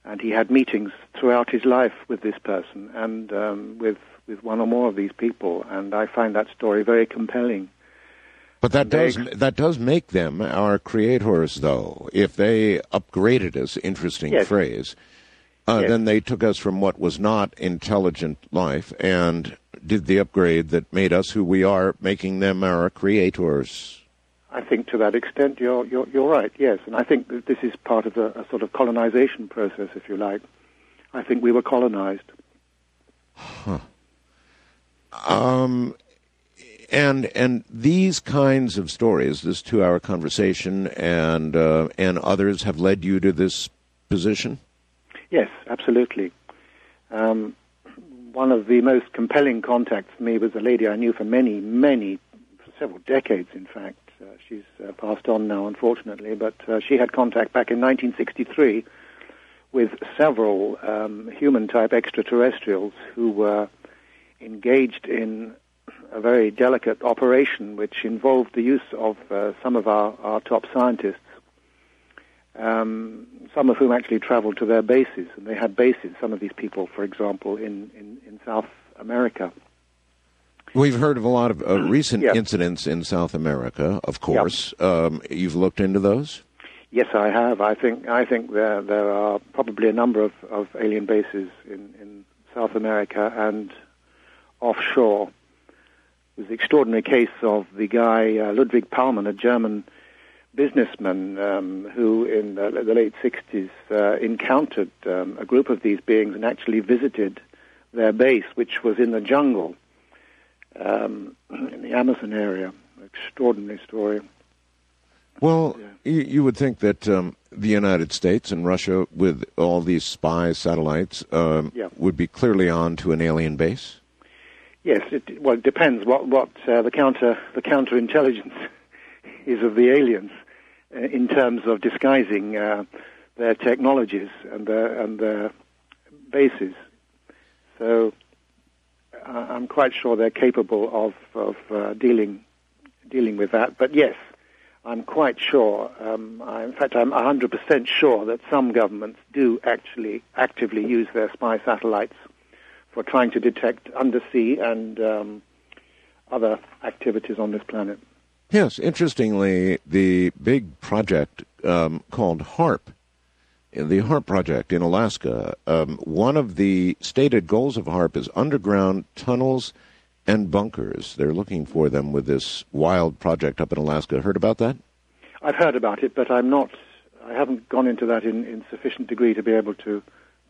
and he had meetings throughout his life with this person and um, with with one or more of these people, and I find that story very compelling. But that They does that does make them our creators, though. If they upgraded us, interesting Yes. phrase, uh, Yes. then they took us from what was not intelligent life and did the upgrade that made us who we are, making them our creators. I think to that extent you're you're, you're right. Yes, and I think that this is part of a, a sort of colonization process, if you like. I think we were colonized. Huh. Um, and and these kinds of stories, this two-hour conversation, and uh, and others have led you to this position. Yes, absolutely. Um, one of the most compelling contacts for me was a lady I knew for many, many, for several decades, in fact. Uh, she's uh, passed on now, unfortunately, but uh, she had contact back in 1963 with several um, human-type extraterrestrials who were engaged in a very delicate operation which involved the use of uh, some of our, our top scientists um, some of whom actually traveled to their bases, and they had bases. Some of these people, for example, in, in, in South America. We've heard of a lot of uh, [clears throat] recent Yeah. incidents in South America, of course. Um, you've looked into those. Yes, I have. I think I think there there are probably a number of, of alien bases in, in South America and offshore. There's the extraordinary case of the guy uh, Ludwig Pallmann, a German businessman um, who, in the, the late 60s, uh, encountered um, a group of these beings and actually visited their base, which was in the jungle um, in the Amazon area. Extraordinary story. Well, you, you would think that um, the United States and Russia, with all these spy satellites, um, Yeah. would be clearly on to an alien base. Yes, it, well, it depends what what uh, the counter the counterintelligence [laughs] is of the aliens in terms of disguising uh, their technologies and their and their bases. So uh, I'm quite sure they're capable of of uh, dealing dealing with that. But yes, I'm quite sure. Um, I, in fact, I'm 100% sure that some governments do actually actively use their spy satellites for trying to detect undersea and um, other activities on this planet. Yes, interestingly, the big project um, called HAARP, the HAARP project in Alaska, um, one of the stated goals of HAARP is underground tunnels and bunkers. They're looking for them with this wild project up in Alaska. Heard about that? I've heard about it, but I'm not. I haven't gone into that in, in sufficient degree to be able to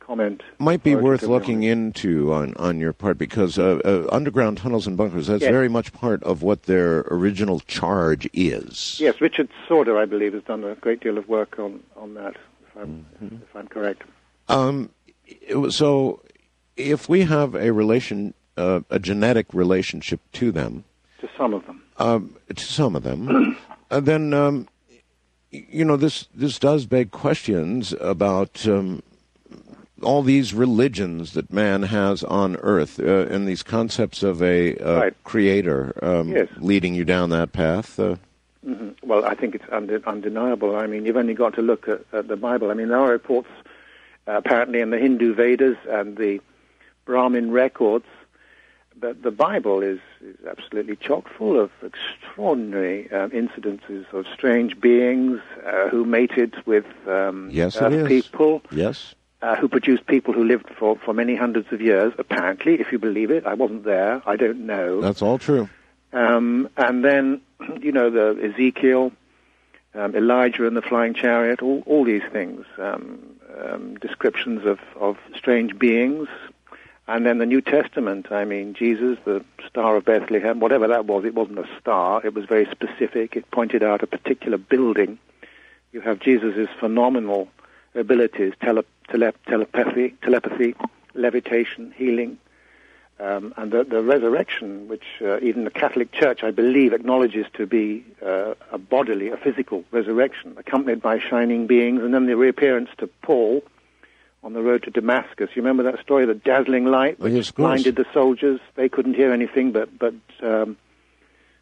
comment. Might be worth looking into on, on your part because uh, uh, underground tunnels and bunkers, that's Yes. very much part of what their original charge is. Yes, Richard Sauder, I believe, has done a great deal of work on, on that. If I'm, Mm-hmm. if I'm correct. Um, so if we have a relation, uh, a genetic relationship to them, To some of them. um, to some of them, [clears throat] uh, then um, you know this this does beg questions about um, all these religions that man has on Earth uh, and these concepts of a uh, Right. creator um, Yes. leading you down that path. Uh, hmm Well, I think it's unde- undeniable. I mean, you've only got to look at, at the Bible. I mean, there are reports uh, apparently in the Hindu Vedas and the Brahmin records, but the Bible is, is absolutely chock full of extraordinary um, incidences of strange beings uh, who mated with um, Yes, people, yes. Uh, who produced people who lived for, for many hundreds of years. Apparently, if you believe it, I wasn't there. I don't know. That's all true. Um, and then, [clears throat] you know, the Ezekiel, um, Elijah and the flying chariot, all, all these things, um, um, descriptions of, of strange beings. And then the New Testament, I mean, Jesus, the Star of Bethlehem, whatever that was, it wasn't a star. It was very specific. It pointed out a particular building. You have Jesus' phenomenal abilities, tele, tele, telepathy, telepathy, levitation, healing, um, and the, the resurrection, which uh, even the Catholic Church, I believe, acknowledges to be uh, a bodily, a physical resurrection, accompanied by shining beings, and then the reappearance to Paul on the road to Damascus. You remember that story, the dazzling light which yes, blinded the soldiers? They couldn't hear anything, but but um,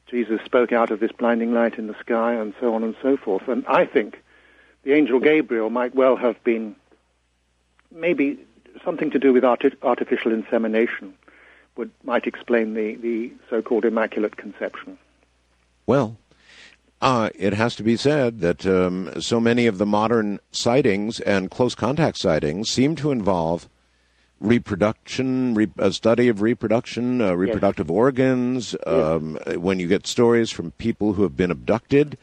Jesus spoke out of this blinding light in the sky, and so on and so forth. And I think the angel Gabriel might well have been maybe something to do with arti- artificial insemination would might explain the, the so-called immaculate conception. Well, uh, it has to be said that um, so many of the modern sightings and close contact sightings seem to involve reproduction, re- a study of reproduction, uh, reproductive yes. organs. Um, yes. When you get stories from people who have been abducted,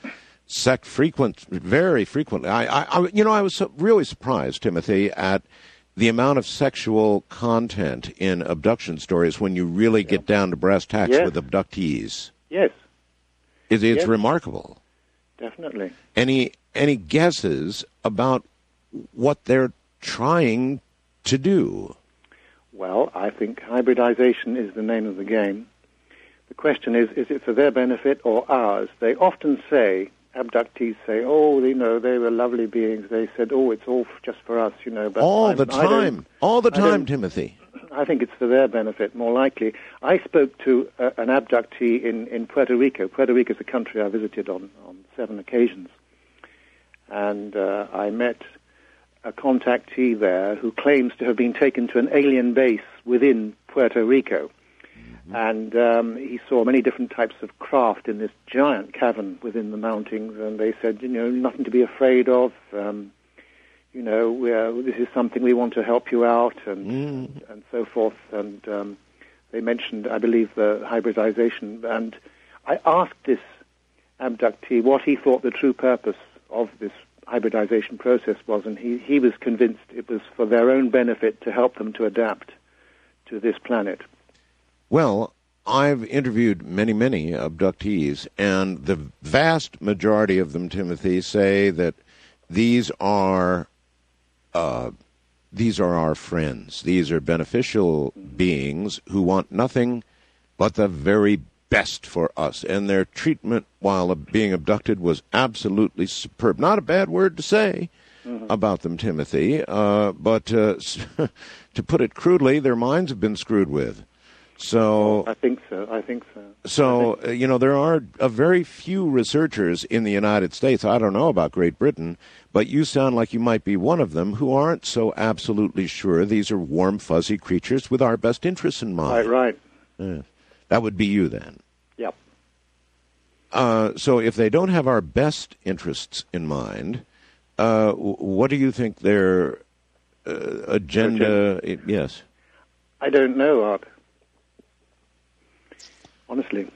sec frequent, very frequently. I, I, you know, I was really surprised, Timothy, at the amount of sexual content in abduction stories when you really get down to brass tacks yes. with abductees. Yes. It, it's yes. remarkable. Definitely. Any any guesses about what they're trying to do? Well, I think hybridization is the name of the game. The question is, is it for their benefit or ours? They often say abductees say, "Oh, you know, they were lovely beings." They said, "Oh, it's all just for us," you know. But all I'm, the time, all the time, Timothy. I think it's for their benefit, more likely. I spoke to uh, an abductee in, in Puerto Rico. Puerto Rico is a country I visited on, on seven occasions. And uh, I met a contactee there who claims to have been taken to an alien base within Puerto Rico and um, he saw many different types of craft in this giant cavern within the mountains. And they said, you know, nothing to be afraid of. Um, you know, this is something we want to help you out, and mm. and so forth. And um, they mentioned, I believe, the hybridization. And I asked this abductee what he thought the true purpose of this hybridization process was, and he, he was convinced it was for their own benefit to help them to adapt to this planet. Well, I've interviewed many, many abductees, and the vast majority of them, Timothy, say that these are uh, these are our friends. These are beneficial beings who want nothing but the very best for us. And their treatment while being abducted was absolutely superb. Not a bad word to say mm-hmm. about them, Timothy, uh, but uh, [laughs] to put it crudely, their minds have been screwed with. So I think so. I think so. So think so. Uh, you know there are a very few researchers in the United States. I don't know about Great Britain, but you sound like you might be one of them who aren't so absolutely sure these are warm, fuzzy creatures with our best interests in mind. Right, right. Yeah. That would be you then. Yep. Uh, so if they don't have our best interests in mind, uh, what do you think their uh, agenda? agenda? Yes. I don't know, Art honestly.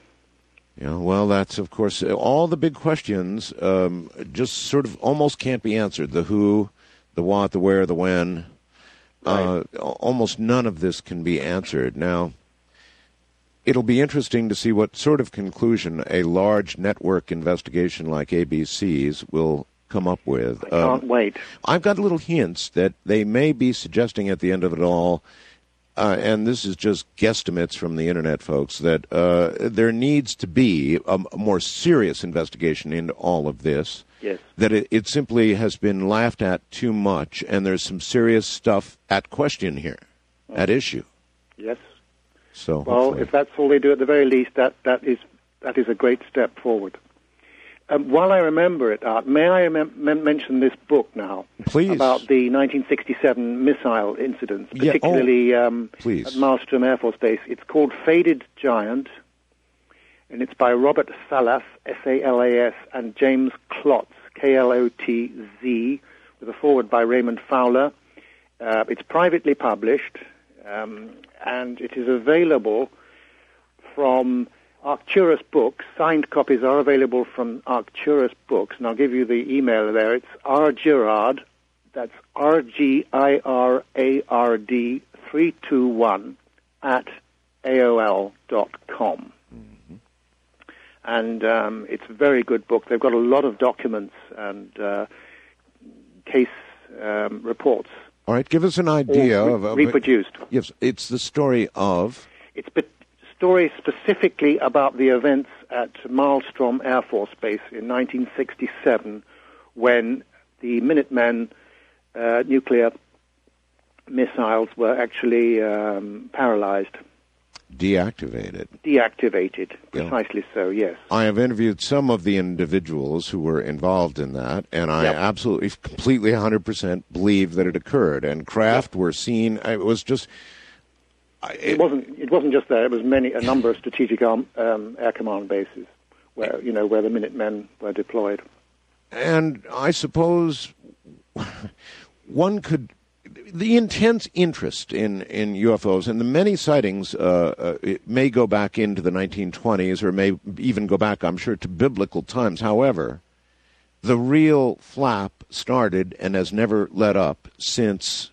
Yeah, well, that's of course all the big questions. Um, just sort of almost can't be answered. The who, the what, the where, the when. Uh, right. Uh, almost none of this can be answered now. It'll be interesting to see what sort of conclusion a large network investigation like ABC's will come up with. I can't um, wait. I've got little hints that they may be suggesting at the end of it all uh, and this is just guesstimates from the internet, folks, that uh, there needs to be a, a, more serious investigation into all of this. Yes. That it, it, simply has been laughed at too much, and there's some serious stuff at question here, oh. at issue. Yes. So well, hopefully. if that's all they do, at the very least, that, that is that is a great step forward. Um, while I remember it, Art, may I mention this book now? Please. About the 1967 missile incidents, particularly yeah. oh, um, at Malmstrom Air Force Base. It's called Faded Giant, and it's by Robert Salas, S-A-L-A-S, and James Klotz, K-L-O-T-Z, with a foreword by Raymond Fowler. Uh, it's privately published, um, and it is available from Arcturus Books. Signed copies are available from Arcturus Books, and I'll give you the email there. It's rgirard, that's R-G-I-R-A-R-D 321 at AOL.com. Mm-hmm. And um, it's a very good book. They've got a lot of documents and uh, case um, reports. All right, give us an idea re- of, of reproduced. Yes, it's the story of. It's a story specifically about the events at Malmstrom Air Force Base in 1967, when the Minuteman uh, nuclear missiles were actually um, paralyzed. Deactivated. Deactivated, precisely yeah. so, yes. I have interviewed some of the individuals who were involved in that, and I yep. absolutely, completely, 100% believe that it occurred. And craft yep. were seen, it was just. It, wasn't. It wasn't just there. It was many, a number of strategic arm, um, air command bases, where you know where the Minutemen were deployed. And I suppose one could the intense interest in, in UFOs and the many sightings uh, uh, it may go back into the 1920s or may even go back, I'm sure, to biblical times. However, the real flap started and has never let up since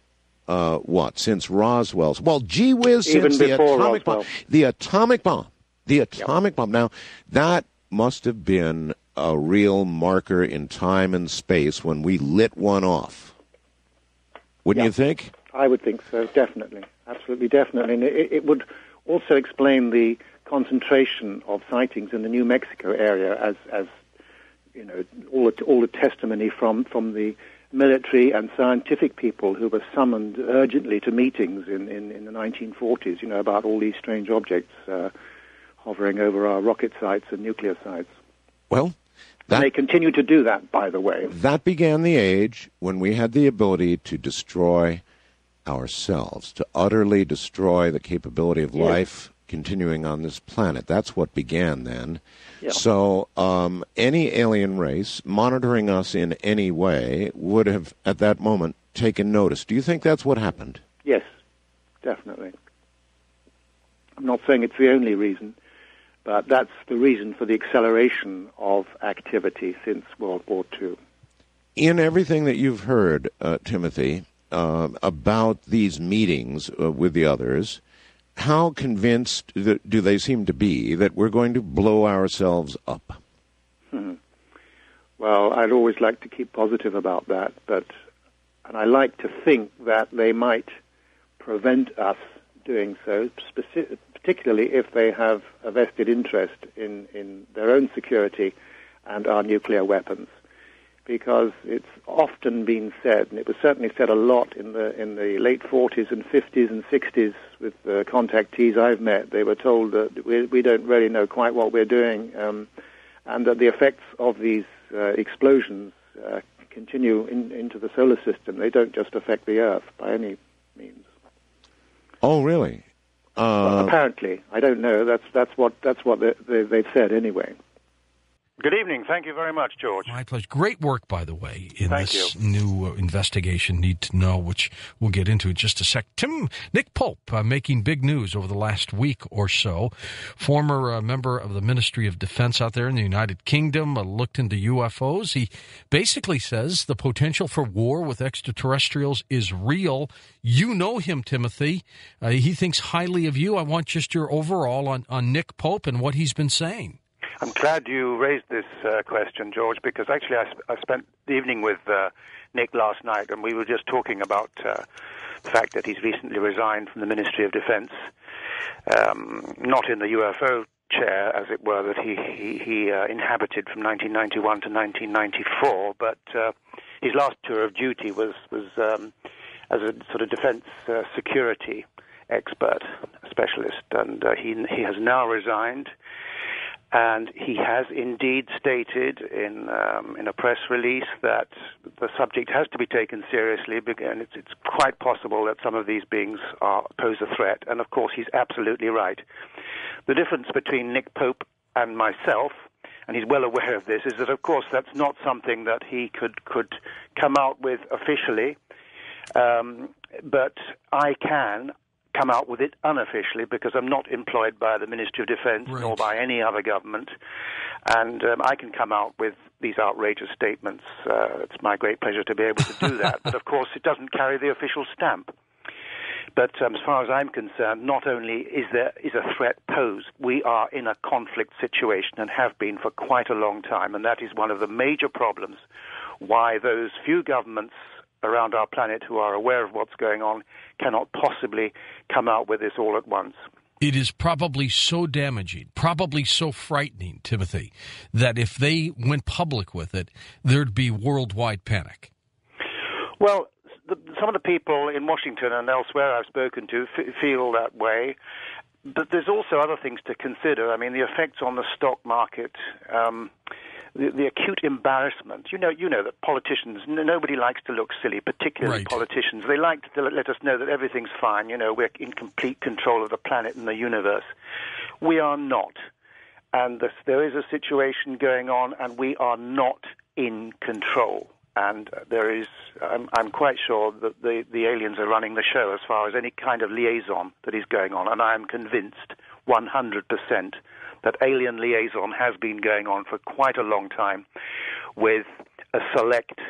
uh, what? Since Roswell's. Well, gee whiz, even since the atomic Roswell. bomb. The atomic bomb. The atomic yep. bomb. Now that must have been a real marker in time and space when we lit one off wouldn't yeah. you think? I would think so, definitely. Absolutely, definitely. And it, it, would also explain the concentration of sightings in the New Mexico area as, as you know, all the, all the testimony from, from the military and scientific people who were summoned urgently to meetings in, in, in the 1940s, you know, about all these strange objects uh, hovering over our rocket sites and nuclear sites. Well, that, and they continue to do that, by the way. That began the age when we had the ability to destroy ourselves, to utterly destroy the capability of yes. life continuing on this planet. That's what began then. Yeah. So, um, any alien race monitoring us in any way would have, at that moment, taken notice. Do you think that's what happened? Yes, definitely. I'm not saying it's the only reason, but that's the reason for the acceleration of activity since World War II. In everything that you've heard, uh, Timothy, uh, about these meetings uh, with the others, how convinced do they seem to be that we're going to blow ourselves up? Hmm. Well, I'd always like to keep positive about that, but and I like to think that they might prevent us doing so, particularly if they have a vested interest in, in their own security and our nuclear weapons. Because it's often been said, and it was certainly said a lot in the in the late 40s and 50s and 60s with the contactees I've met. They were told that we, we don't really know quite what we're doing, um, and that the effects of these uh, explosions uh, continue in, into the solar system. They don't just affect the Earth by any means. Oh, really? Uh, well, apparently, I don't know. That's that's what that's what they, they, they've said anyway. Good evening. Thank you very much, George. My pleasure. Great work, by the way, in Thank this you. new uh, investigation. Need to know, which we'll get into in just a sec. Tim Nick Pope uh, making big news over the last week or so. Former uh, member of the Ministry of Defense out there in the United Kingdom uh, looked into UFOs. He basically says the potential for war with extraterrestrials is real. You know him, Timothy. Uh, he thinks highly of you. I want just your overall on, on Nick Pope and what he's been saying. I'm glad you raised this uh, question, George, because actually I, sp- I spent the evening with uh, Nick last night, and we were just talking about uh, the fact that he's recently resigned from the Ministry of Defense, um, not in the UFO chair, as it were, that he he, he uh, inhabited from 1991 to 1994, but uh, his last tour of duty was was um, as a sort of defense uh, security expert specialist, and he he has now resigned. And he has indeed stated in um, in a press release that the subject has to be taken seriously, and it's, it's quite possible that some of these beings are, pose a threat. And of course, he's absolutely right. The difference between Nick Pope and myself, and he's well aware of this, is that of course that's not something that he could could come out with officially. Um, but I can come out with it unofficially because I'm not employed by the Ministry of Defense Right. nor by any other government. And um, I can come out with these outrageous statements. Uh, it's my great pleasure to be able to do [laughs] that. but of course, it doesn't carry the official stamp. But um, as far as I'm concerned, not only is there is a threat posed, we are in a conflict situation and have been for quite a long time, and that is one of the major problems why those few governments around our planet who are aware of what's going on cannot possibly come out with this all at once. It is probably so damaging, probably so frightening, Timothy, that if they went public with it, there'd be worldwide panic. Well, the, some of the people in Washington and elsewhere I've spoken to f- feel that way. But there's also other things to consider. I mean, the effects on the stock market, um, the, the acute embarrassment. You know, you know that politicians. n- Nobody likes to look silly, particularly Right. politicians. They like to let us know that everything's fine. You know, we're in complete control of the planet and the universe. We are not, and this, there is a situation going on, and we are not in control. And uh, there is, I'm, I'm quite sure that the, the aliens are running the show as far as any kind of liaison that is going on. And I am convinced 100% that alien liaison has been going on for quite a long time with a select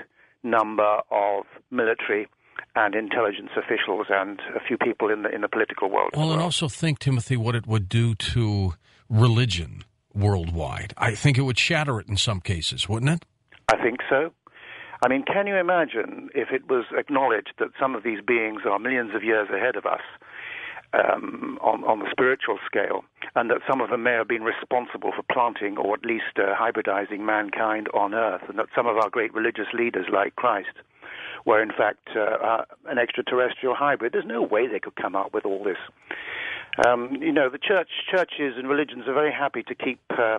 number of military and intelligence officials and a few people in the, in the political world. as Well, and also think, Timothy, what it would do to religion worldwide. I think it would shatter it in some cases, wouldn't it? I think so. I mean, can you imagine if it was acknowledged that some of these beings are millions of years ahead of us um, on, on the spiritual scale, and that some of them may have been responsible for planting or at least uh, hybridizing mankind on Earth, and that some of our great religious leaders, like Christ, were in fact uh, uh, an extraterrestrial hybrid? There's no way they could come up with all this. Um, you know, the church, churches and religions are very happy to keep uh,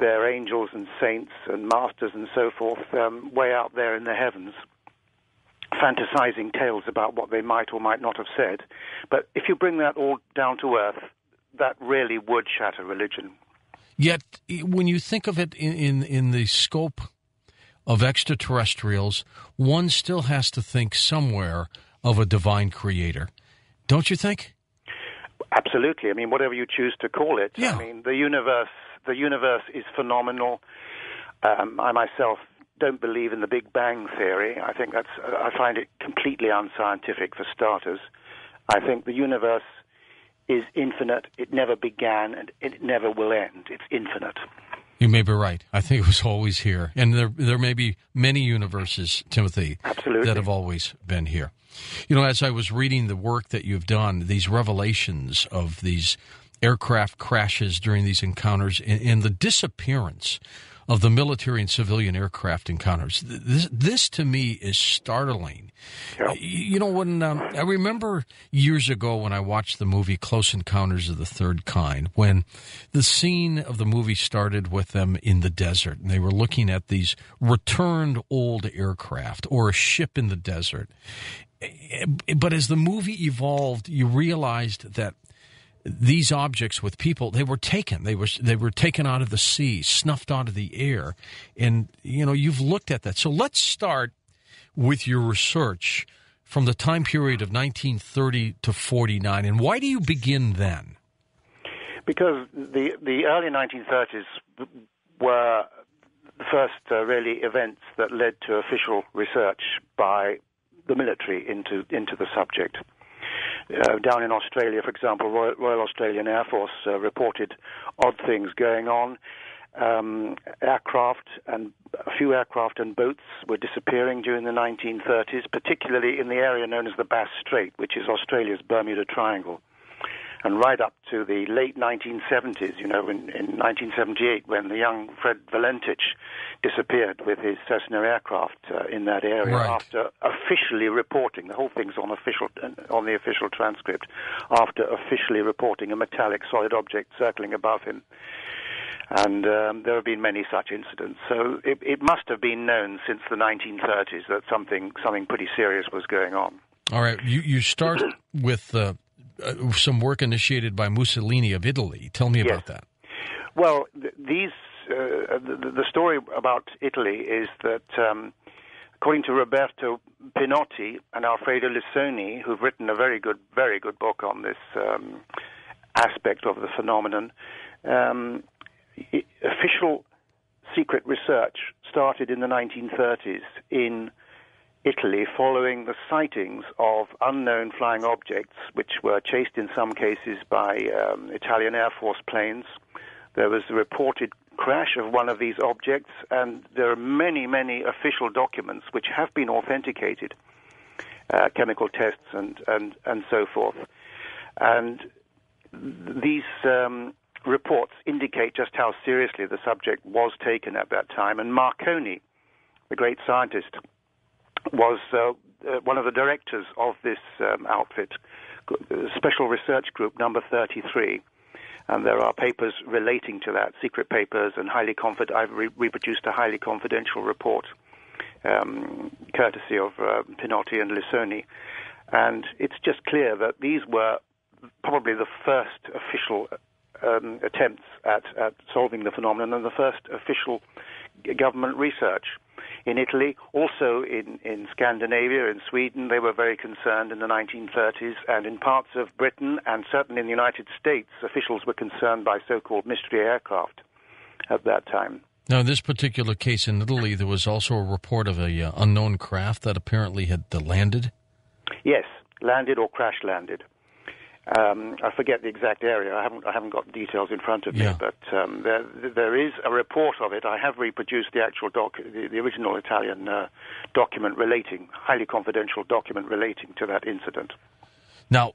their angels and saints and masters and so forth um, way out there in the heavens, fantasizing tales about what they might or might not have said. But if you bring that all down to earth, that really would shatter religion. Yet, when you think of it in, in, in the scope of extraterrestrials, one still has to think somewhere of a divine creator. Don't you think? Absolutely. I mean, whatever you choose to call it. Yeah. I mean, the universe, the universe is phenomenal. Um, I myself don't believe in the Big Bang theory. I think that's. I find it completely unscientific for starters. I think the universe is infinite. It never began, and it never will end. It's infinite. You may be right. I think it was always here. And there, there may be many universes, Timothy, Absolutely. that have always been here. You know, as I was reading the work that you've done, these revelations of these aircraft crashes during these encounters and, and the disappearance of the military and civilian aircraft encounters, this, this to me is startling. Y- You know, when um, I remember years ago when I watched the movie Close Encounters of the Third Kind, when the scene of the movie started with them in the desert and they were looking at these returned old aircraft or a ship in the desert. But as the movie evolved, you realized that these objects with people they were taken. They were they were taken out of the sea snuffed out of the air. And you know you've looked at that. So let's start with your research from the time period of 1930 to 49 and why do you begin then? Because the the early 1930s were the first uh, really events that led to official research by the military into into the subject. Uh, down in Australia, for example, Royal, Royal Australian Air Force uh, reported odd things going on. Um, aircraft and a few aircraft and boats were disappearing during the 1930s, particularly in the area known as the Bass Strait, which is Australia's Bermuda Triangle and right up to the late 1970s, you know, in, in 1978, when the young Fred Valentich disappeared with his Cessna aircraft uh, in that area Right. after officially reporting. The whole thing's on official on the official transcript. After officially reporting a metallic solid object circling above him. And um, there have been many such incidents. So it, it must have been known since the 1930s that something something pretty serious was going on. all right you you start [clears throat] with uh, uh, some work initiated by Mussolini of Italy. Tell me about that. Well, th- these uh, the, the story about Italy is that, um, according to Roberto Pinotti and Alfredo Lissoni, who've written a very good, very good book on this um, aspect of the phenomenon, um, official secret research started in the 1930s in Italy following the sightings of unknown flying objects, which were chased in some cases by um, Italian Air Force planes. There was a reported crash of one of these objects, and there are many, many official documents which have been authenticated, uh, chemical tests and, and, and so forth. And these um, reports indicate just how seriously the subject was taken at that time. And Marconi, the great scientist, was uh, uh, one of the directors of this um, outfit, Special Research Group Number 33. And there are papers relating to that, secret papers, and highly confid- I've re- reproduced a highly confidential report, um, courtesy of uh, Pinotti and Lissoni. And it's just clear that these were probably the first official um, attempts at, at solving the phenomenon and the first official government research. In Italy, also in, in Scandinavia, in Sweden, they were very concerned in the 1930s, and in parts of Britain and certainly in the United States, officials were concerned by so called mystery aircraft at that time. Now, in this particular case in Italy, there was also a report of a uh, unknown craft that apparently had landed. Yes, landed or crash landed. Um, I forget the exact area. I haven't I haven't got details in front of me, Yeah. but um, there there is a report of it. I have reproduced the actual doc, the, the original Italian uh, document relating, highly confidential document relating to that incident. Now,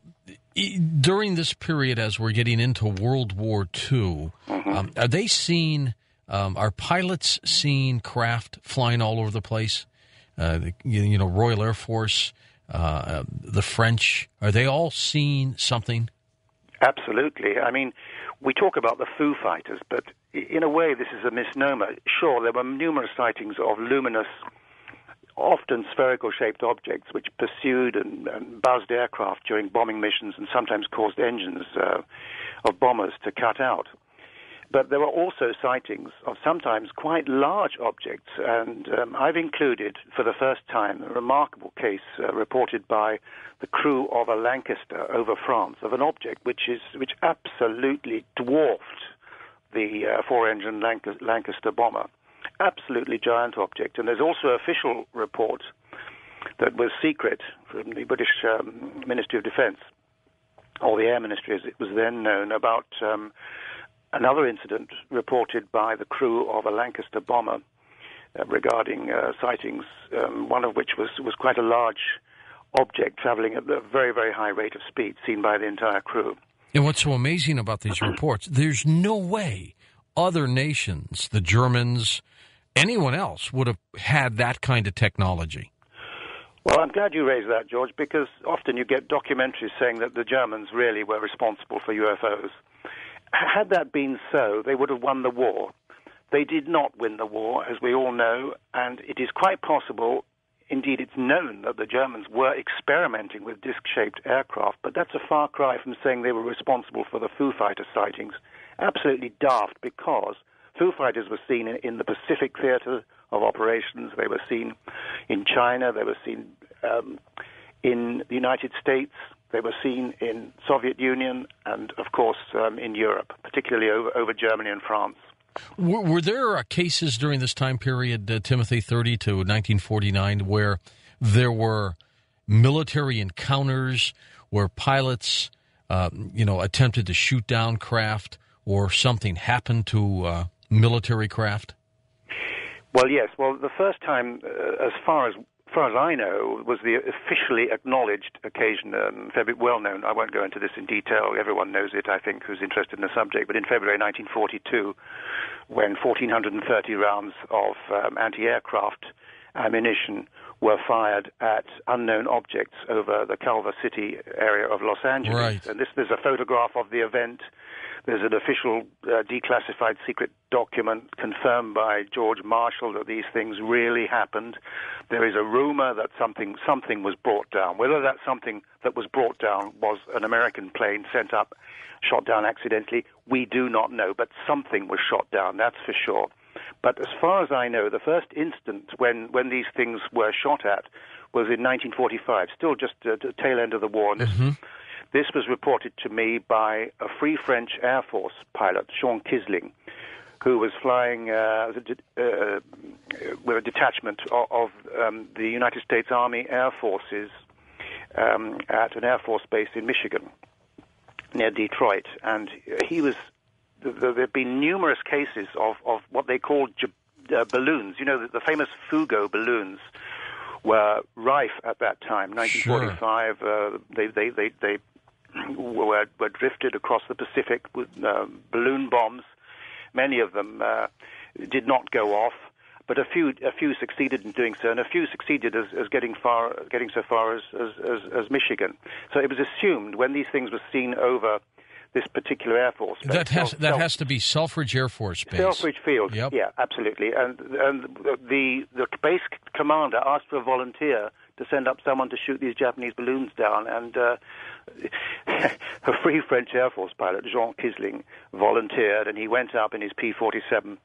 during this period, as we're getting into World War II, um, are they seeing, um, are pilots seeing craft flying all over the place? Uh, you know, Royal Air Force, uh, the French, are they all seeing something? Absolutely. I mean, we talk about the Foo Fighters, but in a way, this is a misnomer. Sure, there were numerous sightings of luminous, often spherical shaped objects which pursued and, and buzzed aircraft during bombing missions and sometimes caused engines uh, of bombers to cut out. But there were also sightings of sometimes quite large objects, and um, I've included for the first time a remarkable case uh, reported by the crew of a Lancaster over France of an object which is which absolutely dwarfed the uh, four-engine Lanca- Lancaster bomber, absolutely giant object. And there's also official report that was secret from the British um, Ministry of Defence or the Air Ministry, as it was then known, about um, another incident reported by the crew of a Lancaster bomber uh, regarding uh, sightings, um, one of which was, was quite a large object traveling at a very, very high rate of speed, seen by the entire crew. And what's so amazing about these reports, there's no way other nations, the Germans, anyone else would have had that kind of technology. Well, I'm glad you raised that, George, because often you get documentaries saying that the Germans really were responsible for UFOs. Had that been so, they would have won the war. They did not win the war, as we all know, and it is quite possible, indeed it's known, that the Germans were experimenting with disc shaped aircraft, but that's a far cry from saying they were responsible for the Foo Fighter sightings. Absolutely daft, because Foo Fighters were seen in, in the Pacific theater of operations, they were seen in China, they were seen um, in the United States, they were seen in Soviet Union, and of course um, in Europe, particularly over, over Germany and France. Were, were there uh, cases during this time period, uh, Timothy 30 to 1949, where there were military encounters where pilots, uh, you know, attempted to shoot down craft or something happened to uh, military craft? Well, yes. Well, the first time, uh, as far as far as I know, was the officially acknowledged occasion, um, well known. I won't go into this in detail. Everyone knows it, I think, who's interested in the subject. But in February 1942, when 1,430 rounds of um, anti-aircraft ammunition were fired at unknown objects over the Culver City area of Los Angeles. Right. And this, there's a photograph of the event. There's an official uh, declassified secret document confirmed by George Marshall that these things really happened. There is a rumor that something something was brought down. Whether that something that was brought down was an American plane sent up, shot down accidentally, we do not know. But something was shot down. That's for sure. But as far as I know, the first instance when, when these things were shot at was in 1945, still just at the tail end of the war. And Mm-hmm. This was reported to me by a Free French Air Force pilot, Jean Kisling, who was flying uh, de- uh, with a detachment of, of um, the United States Army Air Forces um, at an Air Force base in Michigan near Detroit, and he was. th- th- There have been numerous cases of, of what they call uh, balloons. You know, the, the famous Fugo balloons were rife at that time. 1945, uh, they, they, they, they were, were drifted across the Pacific with uh, balloon bombs. Many of them uh, did not go off, but a few a few succeeded in doing so, and a few succeeded as, as getting far getting so far as, as, as, as Michigan. So it was assumed when these things were seen over this particular air force base, That has that Self- has to be Selfridge Air Force Base. Selfridge Field. Yep. Yeah, absolutely. And and the the base commander asked for a volunteer to send up someone to shoot these Japanese balloons down, and uh, [laughs] a free French Air Force pilot, Jean Kisling, volunteered, and he went up in his P-47.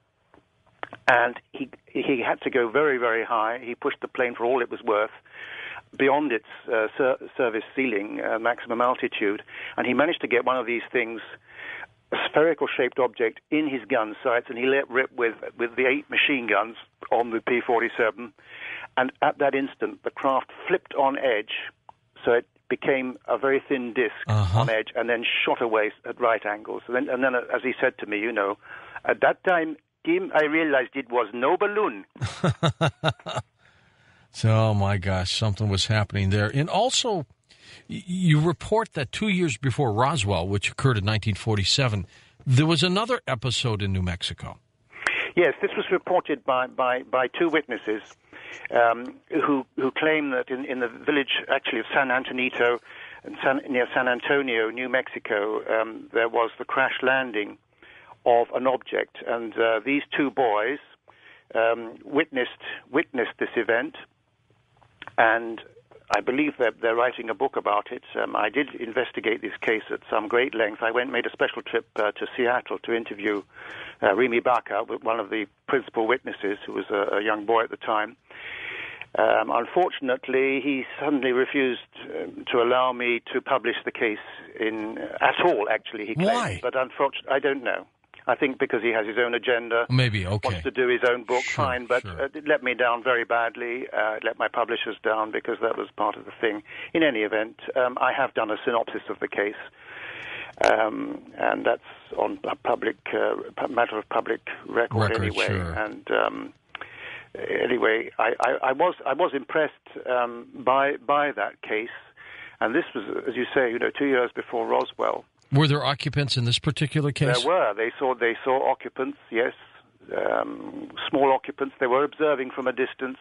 And he he had to go very very high. He pushed the plane for all it was worth, beyond its uh, ser- service ceiling, uh, maximum altitude, and he managed to get one of these things, a spherical shaped object, in his gun sights, and he let rip with, with the eight machine guns on the P 47. And at that instant, the craft flipped on edge, so it became a very thin disk Uh-huh. on edge, and then shot away at right angles. And then, and then, uh, as he said to me, you know, at that time, Tim, I realized it was no balloon. [laughs] So, oh my gosh, something was happening there. And also, you report that two years before Roswell, which occurred in 1947, there was another episode in New Mexico. Yes, this was reported by, by, by two witnesses um, who, who claim that in, in the village, actually, of San Antonito, and San, near San Antonio, New Mexico, um, there was the crash landing of an object. And uh, these two boys um, witnessed, witnessed this event, and I believe that they're writing a book about it. Um, I did investigate this case at some great length. I went made a special trip uh, to Seattle to interview uh, Remy Baca, one of the principal witnesses, who was a, a young boy at the time. Um, unfortunately, he suddenly refused um, to allow me to publish the case in at all. Actually, he claimed, Why? but unfortunately, I don't know. I think because he has his own agenda Maybe, okay. wants to do his own book, Sure, fine, but sure. uh, it let me down very badly. Uh, it let my publishers down because that was part of the thing. In any event, um, I have done a synopsis of the case, um, and that's on a public uh, matter of public record, Record, anyway. sure. And um, anyway, I, I, I was I was impressed um, by by that case, and this was, as you say, you know, two years before Roswell. Were there occupants in this particular case? There were. They saw they saw occupants. Yes, um, small occupants. They were observing from a distance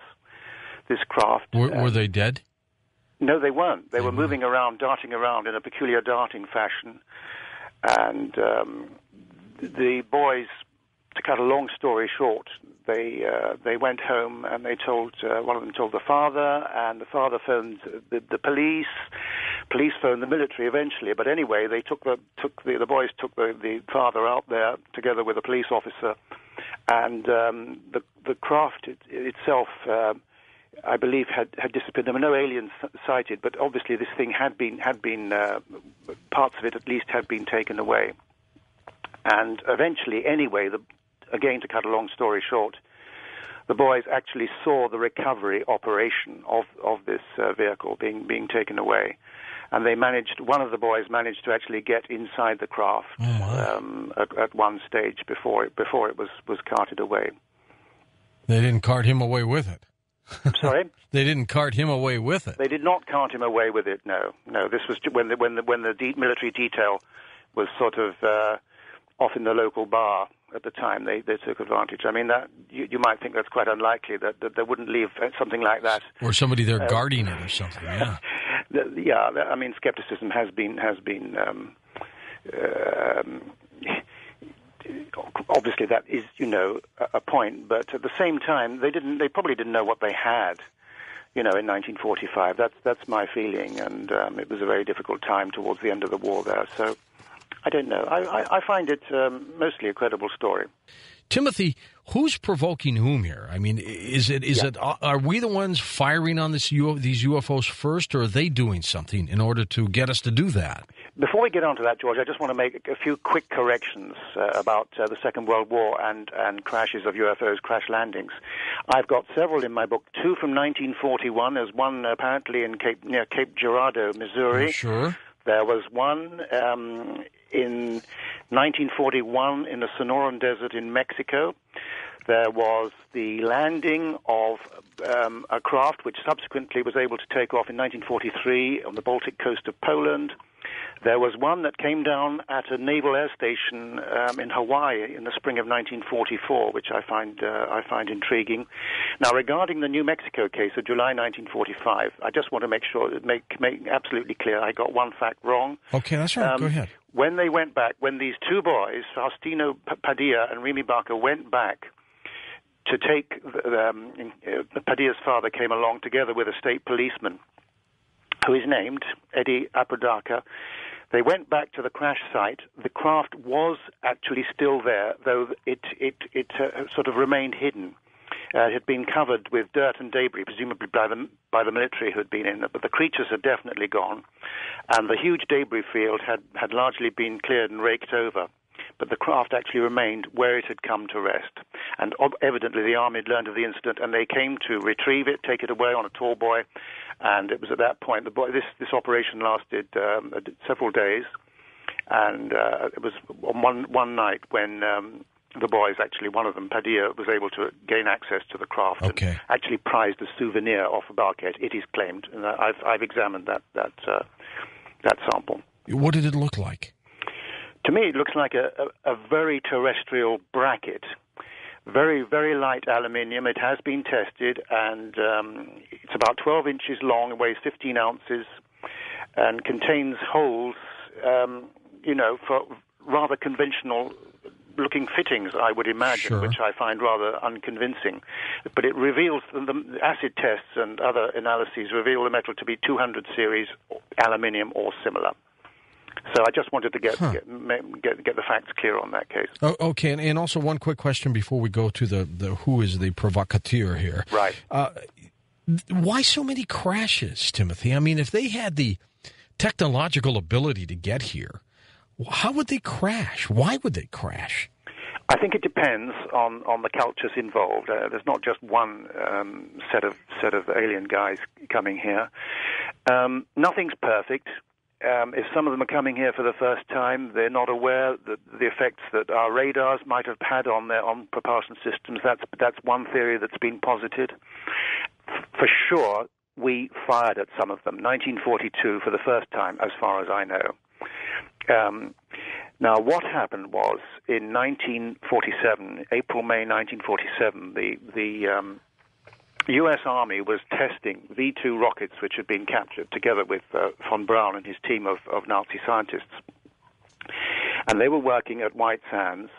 this craft. Were, were Uh, they dead? no, they weren't. They were moving around, darting around in a peculiar darting fashion, and um, the boys. To cut a long story short, they uh, they went home and they told uh, one of them told the father, and the father phoned the, the police. Police phoned the military eventually, but anyway, they took the took the, the boys took the, the father out there together with a police officer, and um, the the craft it, itself. um I believe had had disappeared. There were no aliens sighted, but obviously this thing had been had been uh, parts of it at least had been taken away. And eventually, anyway, the, again to cut a long story short, the boys actually saw the recovery operation of of this uh, vehicle being being taken away, and they managed. One of the boys managed to actually get inside the craft um, at, at one stage before it before it was was carted away. They didn't cart him away with it. [laughs] Sorry. They didn't cart him away with it. They did not cart him away with it. No, no. This was when the when the when the de- military detail was sort of uh, off in the local bar at the time. They they took advantage. I mean, that you, you might think that's quite unlikely that, that they wouldn't leave uh, something like that. Or somebody there Uh, guarding it or something. Yeah. [laughs] The- yeah, I mean, skepticism has been has been. Um, um, obviously, that is you know a, a point, but at the same time, they didn't. They probably didn't know what they had. You know, in 1945, that's that's my feeling, and um, it was a very difficult time towards the end of the war there. So, I don't know. I, I, I find it um, mostly a credible story. Timothy, who's provoking whom here? I mean, is it is Yeah. it are we the ones firing on this U, these UFOs first, or are they doing something in order to get us to do that? Before we get on to that, George, I just want to make a few quick corrections uh, about uh, the Second World War and, and crashes of UFOs, crash landings. I've got several in my book. Two from 1941. There's one apparently in Cape, near Cape Girardeau, Missouri. Sure. There was one um, in 1941 in the Sonoran Desert in Mexico. There was the landing of um, a craft which subsequently was able to take off in 1943 on the Baltic coast of Poland. There was one that came down at a naval air station um, in Hawaii in the spring of 1944, which I find uh, I find intriguing. Now, regarding the New Mexico case of July 1945, I just want to make sure make make absolutely clear I got one fact wrong. Okay, that's right. Um, Go ahead. When they went back, when these two boys, Faustino Padilla and Remy Baca, went back to take, um, uh, Padilla's father came along together with a state policeman who is named Eddie Apodaca. They went back to the crash site. The craft was actually still there, though it it it uh, sort of remained hidden. Uh, it had been covered with dirt and debris, presumably by the by the military who had been in it. But the creatures had definitely gone, and the huge debris field had had largely been cleared and raked over. But the craft actually remained where it had come to rest. And ob- evidently the army had learned of the incident and they came to retrieve it, take it away on a tall boy. And it was at that point, the boy, this, this operation lasted um, several days. And uh, it was on one, one night when um, the boys, actually one of them, Padilla, was able to gain access to the craft Okay. and actually prized a souvenir off a bulkhead. It is claimed. And I've, I've examined that, that, uh, that sample. What did it look like? To me, it looks like a, a, a very terrestrial bracket. Very, very light aluminium. It has been tested, and um, it's about 12 inches long, it weighs 15 ounces, and contains holes, um, you know, for rather conventional looking fittings, I would imagine, Sure. which I find rather unconvincing. But it reveals the acid tests and other analyses reveal the metal to be 200 series aluminium or similar. So I just wanted to get Huh. get, get get the facts clear on that case. Oh, okay, and, and also one quick question before we go to the, the who is the provocateur here. Right. Uh, why so many crashes, Timothy? I mean, if they had the technological ability to get here, how would they crash? Why would they crash? I think it depends on, on the cultures involved. Uh, there's not just one um, set of set of alien guys coming here. Um, nothing's perfect. Um, if some of them are coming here for the first time, they're not aware that the effects that our radars might have had on their on propulsion systems. That's that's one theory that's been posited. For sure, we fired at some of them. 1942 for the first time, as far as I know. Um, now, what happened was in 1947, April, May 1947, the the um, U.S. Army was testing V-2 rockets, which had been captured, together with uh, von Braun and his team of, of Nazi scientists, and they were working at White Sands.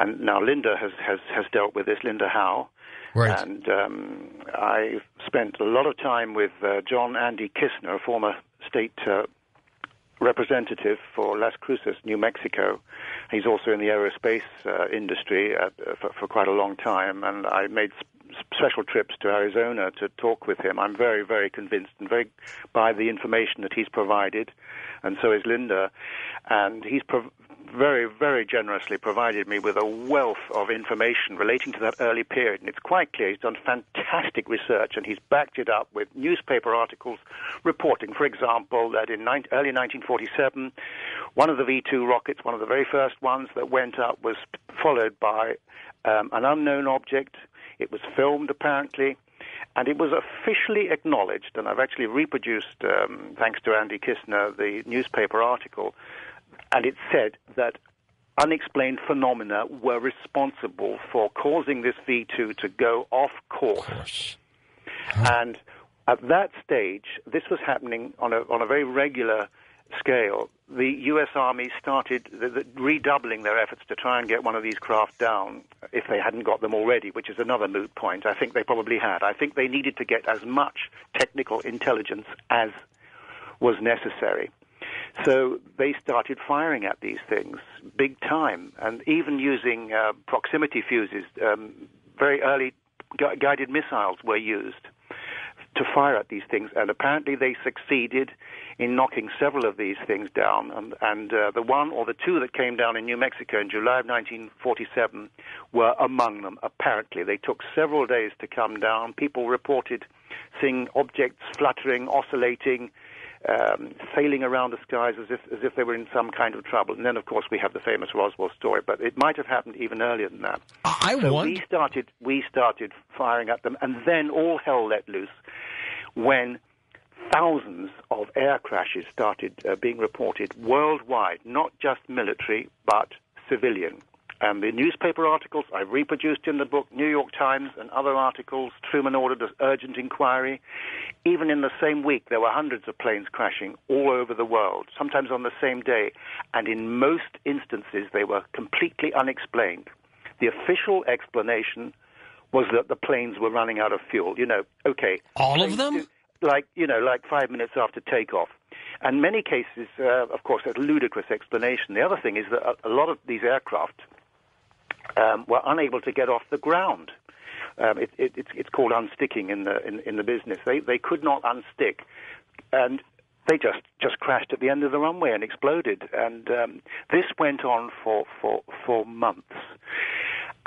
And now Linda has has, has dealt with this, Linda Howe. Right. And um, I spent a lot of time with uh, John Andy Kissner, a former state uh, representative for Las Cruces, New Mexico. He's also in the aerospace uh, industry at, uh, for, for quite a long time, and I made special trips to Arizona to talk with him. I'm very, very convinced and very by the information that he's provided, and so is Linda. And he's very, very generously provided me with a wealth of information relating to that early period. And it's quite clear he's done fantastic research and he's backed it up with newspaper articles reporting, for example, that in nine early 1947, one of the V 2 rockets, one of the very first ones that went up, was followed by um, an unknown object. It was filmed, apparently. And it was officially acknowledged, and I've actually reproduced, um, thanks to Andy Kissner, the newspaper article, and it said that unexplained phenomena were responsible for causing this V2 to go off course. And at that stage, this was happening on a, on a very regular scale. The U.S. Army started the, the, redoubling their efforts to try and get one of these craft down, if they hadn't got them already, which is another moot point. I think they probably had. I think they needed to get as much technical intelligence as was necessary. So they started firing at these things big time, and even using uh, proximity fuses. Um, very early gu- guided missiles were used to fire at these things, and apparently they succeeded in knocking several of these things down. And, and uh, the one or the two that came down in New Mexico in July of 1947 were among them. Apparently, they took several days to come down. People reported seeing objects fluttering, oscillating. Um, sailing around the skies as if as if they were in some kind of trouble, and then of course we have the famous Roswell story. But it might have happened even earlier than that. I so want- we started we started firing at them, and then all hell let loose when thousands of air crashes started uh, being reported worldwide, not just military, but civilian. And the newspaper articles I've reproduced in the book, New York Times and other articles, Truman ordered an urgent inquiry. Even in the same week, there were hundreds of planes crashing all over the world, sometimes on the same day. And in most instances, they were completely unexplained. The official explanation was that the planes were running out of fuel. You know, okay. All of them? like, you know, like five minutes after takeoff. And many cases, uh, of course, there's a ludicrous explanation. The other thing is that a lot of these aircraft um, were unable to get off the ground. Um, it, it, it's, it's called unsticking in the in, in the business. They they could not unstick, and they just just crashed at the end of the runway and exploded. And um, this went on for for for months,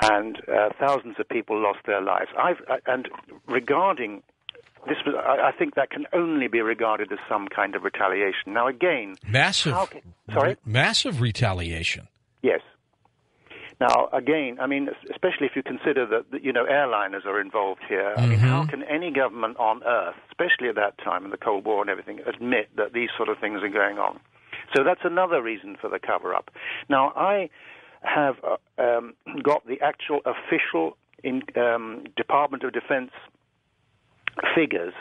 and uh, thousands of people lost their lives. I've uh, and regarding this was, I, I think that can only be regarded as some kind of retaliation. Now, again, Massive. Can- sorry? Massive retaliation. Yes. Now, again, I mean, especially if you consider that, that you know airliners are involved here. I mean, how can any government on Earth, especially at that time in the Cold War and everything, admit that these sort of things are going on? So that's another reason for the cover-up. Now, I have uh, um, got the actual official in, um, Department of Defense figures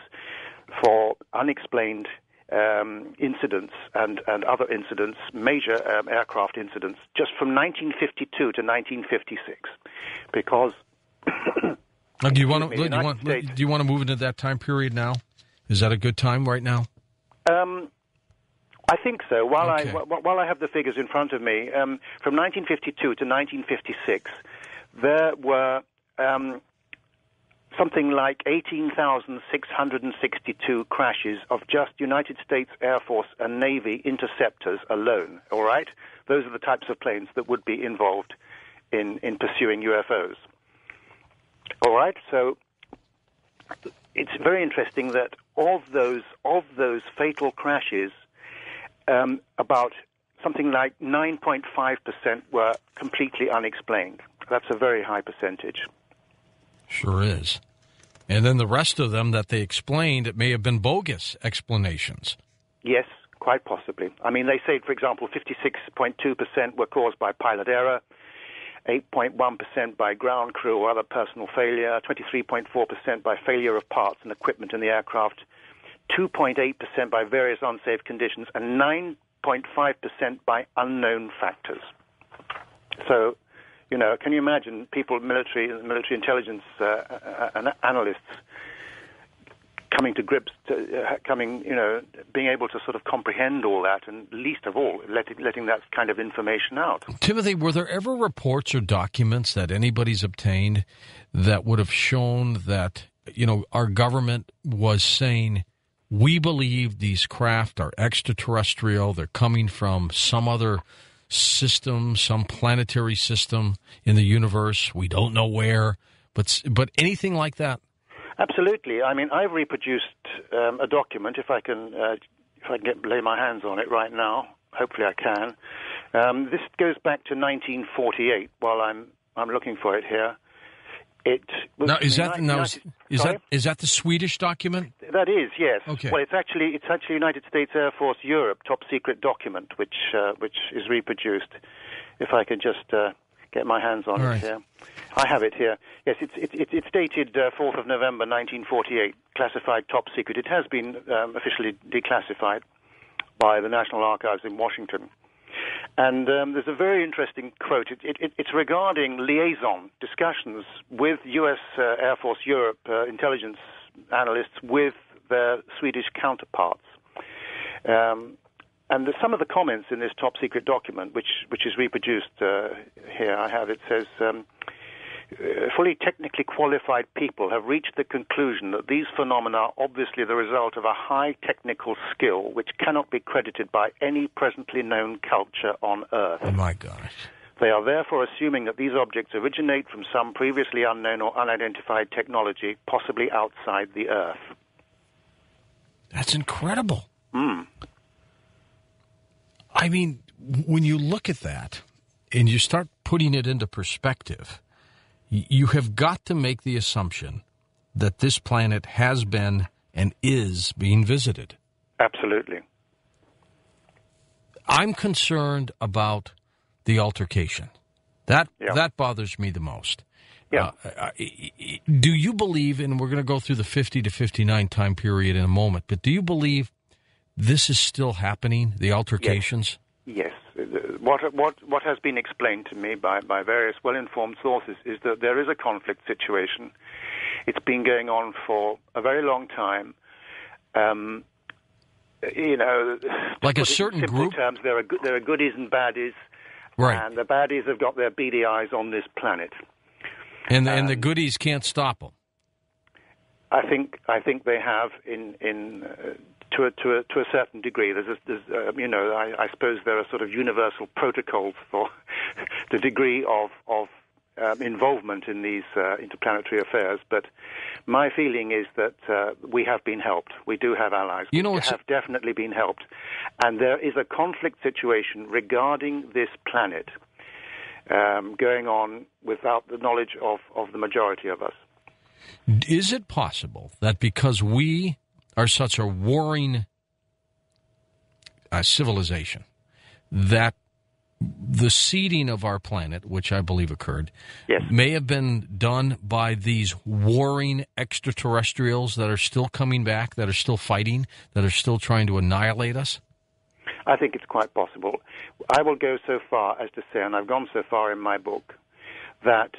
for unexplained um, incidents and, and other incidents, major um, aircraft incidents, just from 1952 to 1956, because [coughs] Now, do you want to do you want States- do you want to move into that time period now? Is that a good time right now? Um, I think so. While Okay. I while I have the figures in front of me, um, from 1952 to 1956, there were um, something like 18,662 crashes of just United States Air Force and Navy interceptors alone. All right, those are the types of planes that would be involved in in pursuing UFOs. All right, so it's very interesting that of those of those fatal crashes, um, about something like 9.5 percent were completely unexplained. That's a very high percentage. Sure is. And then the rest of them that they explained, it may have been bogus explanations. Yes, quite possibly. I mean, they say, for example, 56.2 percent were caused by pilot error. 8.1% by ground crew or other personal failure, 23.4% by failure of parts and equipment in the aircraft, 2.8% by various unsafe conditions, and 9.5% by unknown factors. So, you know, can you imagine people, military, military intelligence uh, uh, analysts, coming to grips, to, uh, coming, you know, being able to sort of comprehend all that, and least of all, letting, letting that kind of information out. Timothy, were there ever reports or documents that anybody's obtained that would have shown that, you know, our government was saying, we believe these craft are extraterrestrial, they're coming from some other system, some planetary system in the universe, we don't know where, but but anything like that? Absolutely. I mean, I've reproduced um, a document. If I can, uh, if I can get, lay my hands on it right now, hopefully I can. Um, this goes back to 1948. While I'm I'm looking for it here, it was Now, is that Uni- now United- is, is that is that the Swedish document? That is, yes. Okay. Well, it's actually it's actually United States Air Force Europe top secret document, which uh, which is reproduced. If I can just uh, get my hands on All it right. here, I have it here. Yes, it's it's it's, it's dated uh, 4th of November 1948, classified top secret. It has been um, officially declassified by the National Archives in Washington. And um, there's a very interesting quote. It, it, it's regarding liaison discussions with U.S. Uh, Air Force Europe uh, intelligence analysts with their Swedish counterparts. Um, and some of the comments in this top secret document, which which is reproduced uh, here, I have it says. Um, fully technically qualified people have reached the conclusion that these phenomena are obviously the result of a high technical skill which cannot be credited by any presently known culture on Earth. Oh my gosh. They are therefore assuming that these objects originate from some previously unknown or unidentified technology, possibly outside the Earth. That's incredible. Mm. I mean, when you look at that and you start putting it into perspective, you have got to make the assumption that this planet has been and is being visited. Absolutely. I'm concerned about the altercation. That Yeah. that bothers me the most. Yeah. Uh, do you believe, and we're going to go through the 50 to 59 time period in a moment, but do you believe this is still happening, the altercations? Yes. The- What, what, what has been explained to me by, by various well informed sources is that there is a conflict situation. It's been going on for a very long time. Um, you know, Like a certain group- terms, there are, there are goodies and baddies. Right. And the baddies have got their beady eyes on this planet. And, and the goodies can't stop them. I think I think they have in in uh, to a, to a to a certain degree. There's, a, there's uh, you know I, I suppose there are sort of universal protocols for [laughs] the degree of of um, involvement in these uh, interplanetary affairs. But my feeling is that uh, we have been helped. We do have allies. You know, we have definitely been helped, and there is a conflict situation regarding this planet. Um, going on without the knowledge of, of the majority of us. Is it possible that because we are such a warring uh, civilization, that the seeding of our planet, which I believe occurred, Yes. may have been done by these warring extraterrestrials that are still coming back, that are still fighting, that are still trying to annihilate us? I think it's quite possible. I will go so far as to say, and I've gone so far in my book, that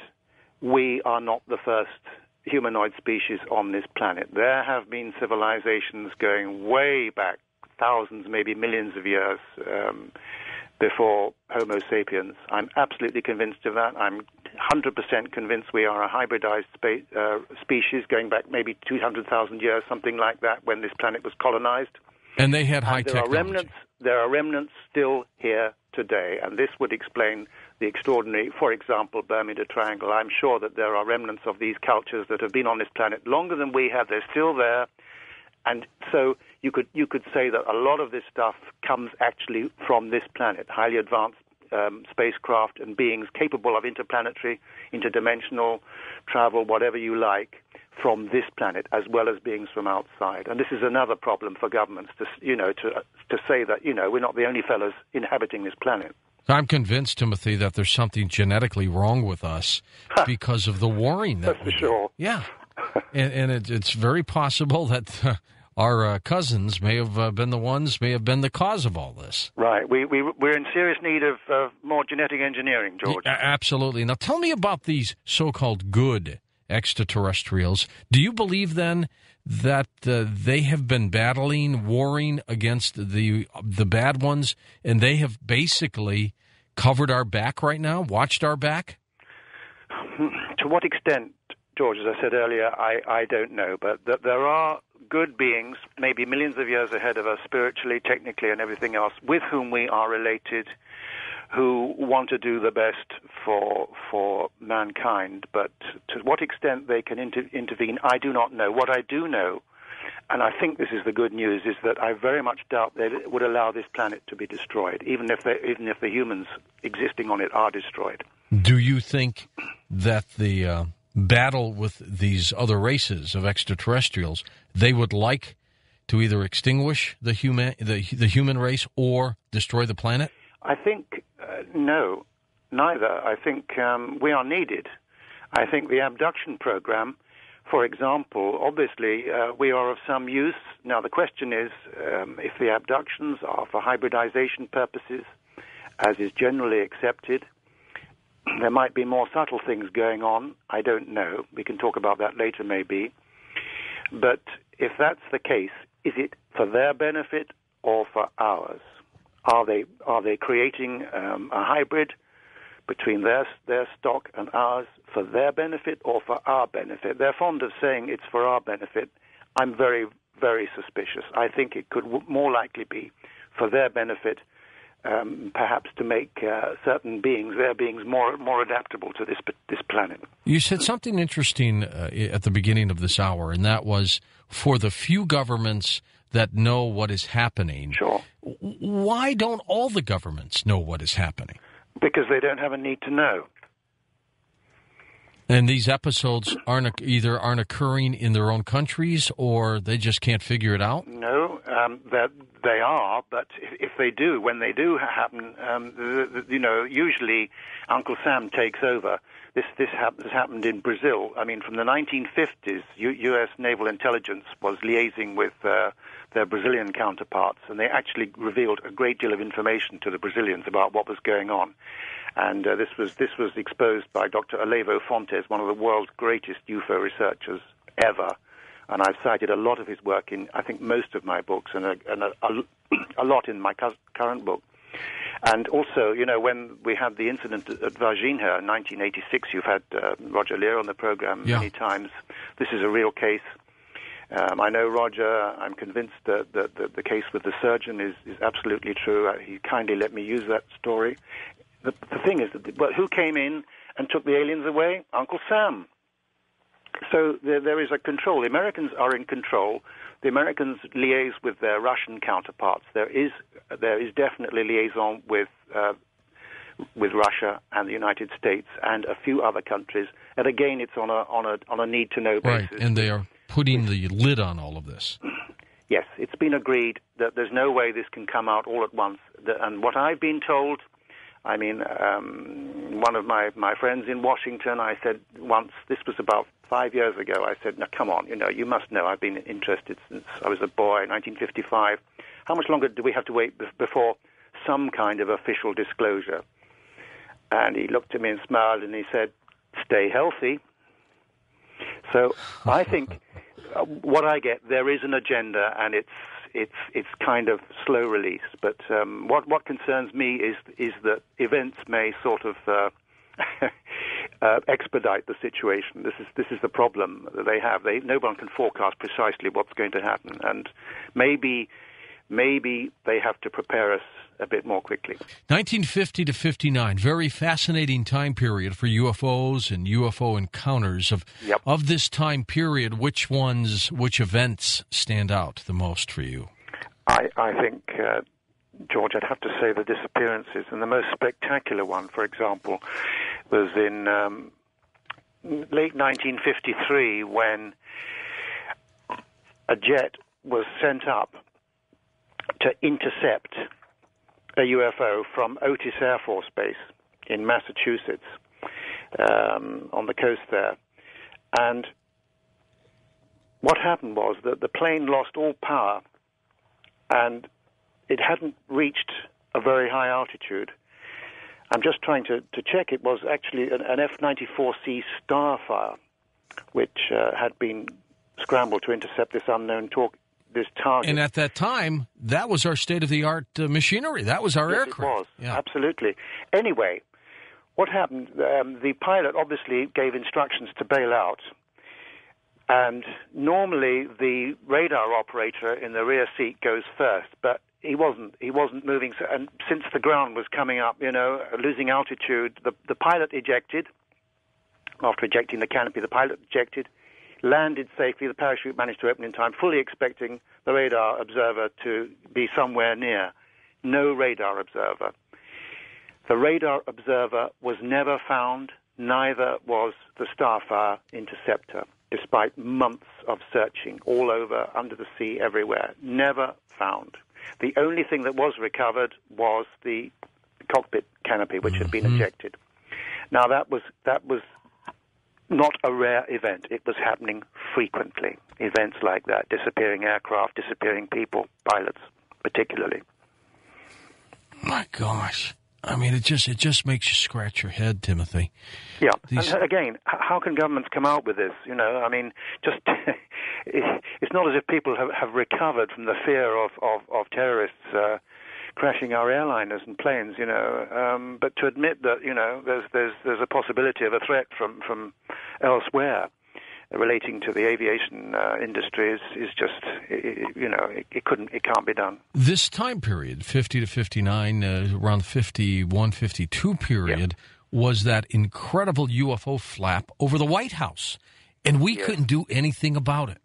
we are not the first humanoid species on this planet. There have been civilizations going way back, thousands, maybe millions of years um, before Homo sapiens. I'm absolutely convinced of that. I'm 100% convinced we are a hybridized spa- uh, species going back maybe 200,000 years, something like that, when this planet was colonized. And they had high And there are remnants. There are remnants still here today, and this would explain the extraordinary, for example, Bermuda Triangle. I'm sure that there are remnants of these cultures that have been on this planet longer than we have. They're still there, and so you could you could say that a lot of this stuff comes actually from this planet, highly advanced um, spacecraft and beings capable of interplanetary, interdimensional travel, whatever you like, from this planet, as well as beings from outside. And this is another problem for governments to, you know, to to say that you know we're not the only fellows inhabiting this planet. I'm convinced, Timothy, that there's something genetically wrong with us [laughs] because of the warring. That That's for sure. Yeah, [laughs] and, and it, it's very possible that uh, our uh, cousins may have uh, been the ones, may have been the cause of all this. Right. We we we're in serious need of uh, more genetic engineering, George. A- absolutely. Now, tell me about these so-called good extraterrestrials. Do you believe then that uh, they have been battling, warring against the the bad ones, and they have basically covered our back right now, watched our back? to what extent, George, as I said earlier, I, I don't know, but that there are good beings, maybe millions of years ahead of us, spiritually, technically, and everything else, with whom we are related, who want to do the best for for mankind. But to what extent they can inter- intervene, I do not know. What I do know. And I think this is the good news: is that I very much doubt they would allow this planet to be destroyed, even if they, even if the humans existing on it are destroyed. Do you think that the uh, battle with these other races of extraterrestrials, they would like to either extinguish the human the, the human race or destroy the planet? I think uh, no, neither. I think um, we are needed. I think the abduction program, for example, obviously uh, we are of some use. Now the question is um, if the abductions are for hybridization purposes, as is generally accepted. [clears throat] There might be more subtle things going on. I don't know. We can talk about that later, maybe. But if that's the case, is it for their benefit or for ours? Are they are they creating um, a hybrid between their their stock and ours for their benefit or for our benefit? They're fond of saying it's for our benefit. I'm very very suspicious. I think it could w- more likely be for their benefit. Um, perhaps to make uh, certain beings, their beings, more more adaptable to this this planet. You said something interesting uh, at the beginning of this hour, and that was for the few governments that know what is happening. Sure. Why don't all the governments know what is happening? Because they don't have a need to know. And these episodes aren't either aren't occurring in their own countries, or they just can't figure it out. No, um, that they are, but if, if, they do, when they do happen, um, you know, usually Uncle Sam takes over. This this, hap- this happened in Brazil. I mean, from the 1950s, U- U.S. naval intelligence was liaising with uh, their Brazilian counterparts, and they actually revealed a great deal of information to the Brazilians about what was going on. And uh, this was this was exposed by Dr. Olavo Fontes, one of the world's greatest UFO researchers ever. And I've cited a lot of his work in, I think, most of my books, and a, and a, a, [clears throat] a lot in my current book. And also, you know, when we had the incident at Varginha in 1986, you've had uh, Roger Leir on the program yeah. many times. This is a real case. Um, I know Roger. I'm convinced that, that, that, the case with the surgeon is, is absolutely true. Uh, he kindly let me use that story. The, the thing is, that, well, who came in and took the aliens away? Uncle Sam. So there, there is a control. The Americans are in control. The Americans liaise with their Russian counterparts. There is there is definitely liaison with uh, with Russia and the United States and a few other countries. And again, it's on a on a on a need to know basis. Right, and they are putting the lid on all of this. Yes, it's been agreed that there's no way this can come out all at once. And what I've been told, I mean, um, one of my, my friends in Washington, I said once, this was about five years ago, I said, now come on, you know, you must know I've been interested since I was a boy, 1955. How much longer do we have to wait before some kind of official disclosure? And he looked at me and smiled and he said, stay healthy. So [laughs] I think uh, what I get there is an agenda, and it's it's it's kind of slow release. But um, what what concerns me is is that events may sort of uh, [laughs] uh, expedite the situation. This is this is the problem that they have. They no one can forecast precisely what's going to happen, and maybe maybe they have to prepare us a bit more quickly. 1950 to 59, very fascinating time period for UFOs and UFO encounters. Of yep. of this time period, which ones, which events stand out the most for you? I, I think, uh, George, I'd have to say the disappearances, and the most spectacular one, for example, was in um, late 1953 when a jet was sent up to intercept a UFO from Otis Air Force Base in Massachusetts um, on the coast there. And what happened was that the plane lost all power and it hadn't reached a very high altitude. I'm just trying to, to check. It was actually an, F 94C Starfire, which uh, had been scrambled to intercept this unknown talk, this target. And at that time, that was our state of the art uh, machinery. That was our yes, aircraft. It was yeah. absolutely. Anyway, what happened? Um, the pilot obviously gave instructions to bail out, and normally the radar operator in the rear seat goes first, but he wasn't. He wasn't moving. So, and since the ground was coming up, you know, losing altitude, the the pilot ejected. After ejecting the canopy, the pilot ejected landed safely. The parachute managed to open in time, fully expecting the radar observer to be somewhere near. No radar observer. The radar observer was never found, neither was the Starfire interceptor, despite months of searching all over, under the sea, everywhere. Never found. The only thing that was recovered was the cockpit canopy, which had been Mm-hmm. ejected. Now that was that was not a rare event. It was happening frequently. Events like that, disappearing aircraft, disappearing people, pilots particularly. My gosh. I mean, it just it just makes you scratch your head, Timothy. Yeah, These- and again, how can governments come out with this? You know, I mean, just [laughs] it's not as if people have, have recovered from the fear of of, of terrorists. Uh, crashing our airliners and planes, you know. Um, but to admit that, you know, there's there's there's a possibility of a threat from from elsewhere relating to the aviation uh, industry is is just it, you know it, it, couldn't it can't be done. This time period, 50 to 59, uh, around 51, 52 period. Was that incredible UFO flap over the White House, and we couldn't do anything about it.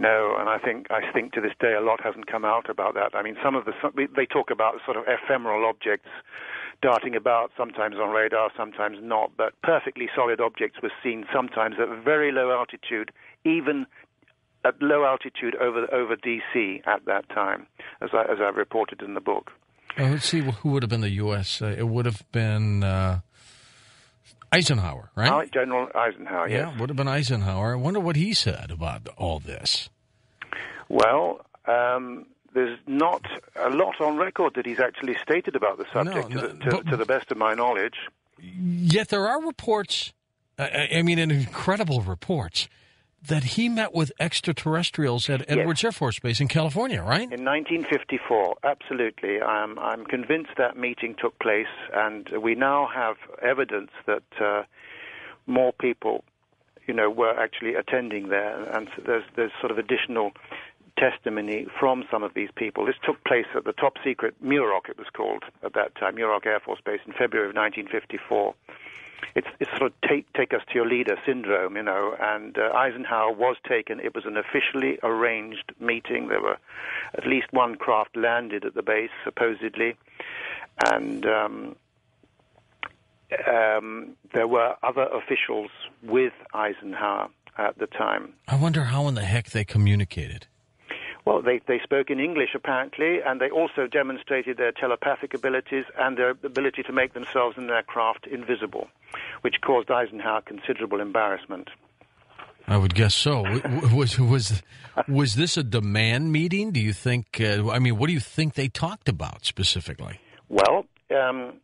No, and I think I think to this day a lot hasn't come out about that. I mean, some of the they talk about sort of ephemeral objects darting about, sometimes on radar, sometimes not, but perfectly solid objects were seen sometimes at very low altitude, even at low altitude over over DC at that time, as I as I reported in the book. Uh, let's see who would have been the U.S. Uh, it would have been. Uh... Eisenhower, right? General Eisenhower, yes. Yeah, would have been Eisenhower. I wonder what he said about all this. Well, um, there's not a lot on record that he's actually stated about the subject, no, no, to, the, to, but, to, the best of my knowledge. Yet there are reports, I mean, incredible reports, that he met with extraterrestrials at Edwards yes. Air Force Base in California, right? In 1954, absolutely. I'm, I'm convinced that meeting took place, and we now have evidence that uh, more people, you know, were actually attending there, and there's there's sort of additional testimony from some of these people. This took place at the top secret Muroc, it was called at that time, Muroc Air Force Base in February of 1954 it's, it's sort of take, take us to your leader syndrome, you know. And uh, Eisenhower was taken. It was an officially arranged meeting. There were at least one craft landed at the base, supposedly, and um, um, there were other officials with Eisenhower at the time. I wonder how in the heck they communicated. Well, they, they spoke in English apparently, and they also demonstrated their telepathic abilities and their ability to make themselves and their craft invisible, which caused Eisenhower considerable embarrassment. I would guess so. was was was this a demand meeting? Do you think? Uh, I mean, what do you think they talked about specifically? Well, um,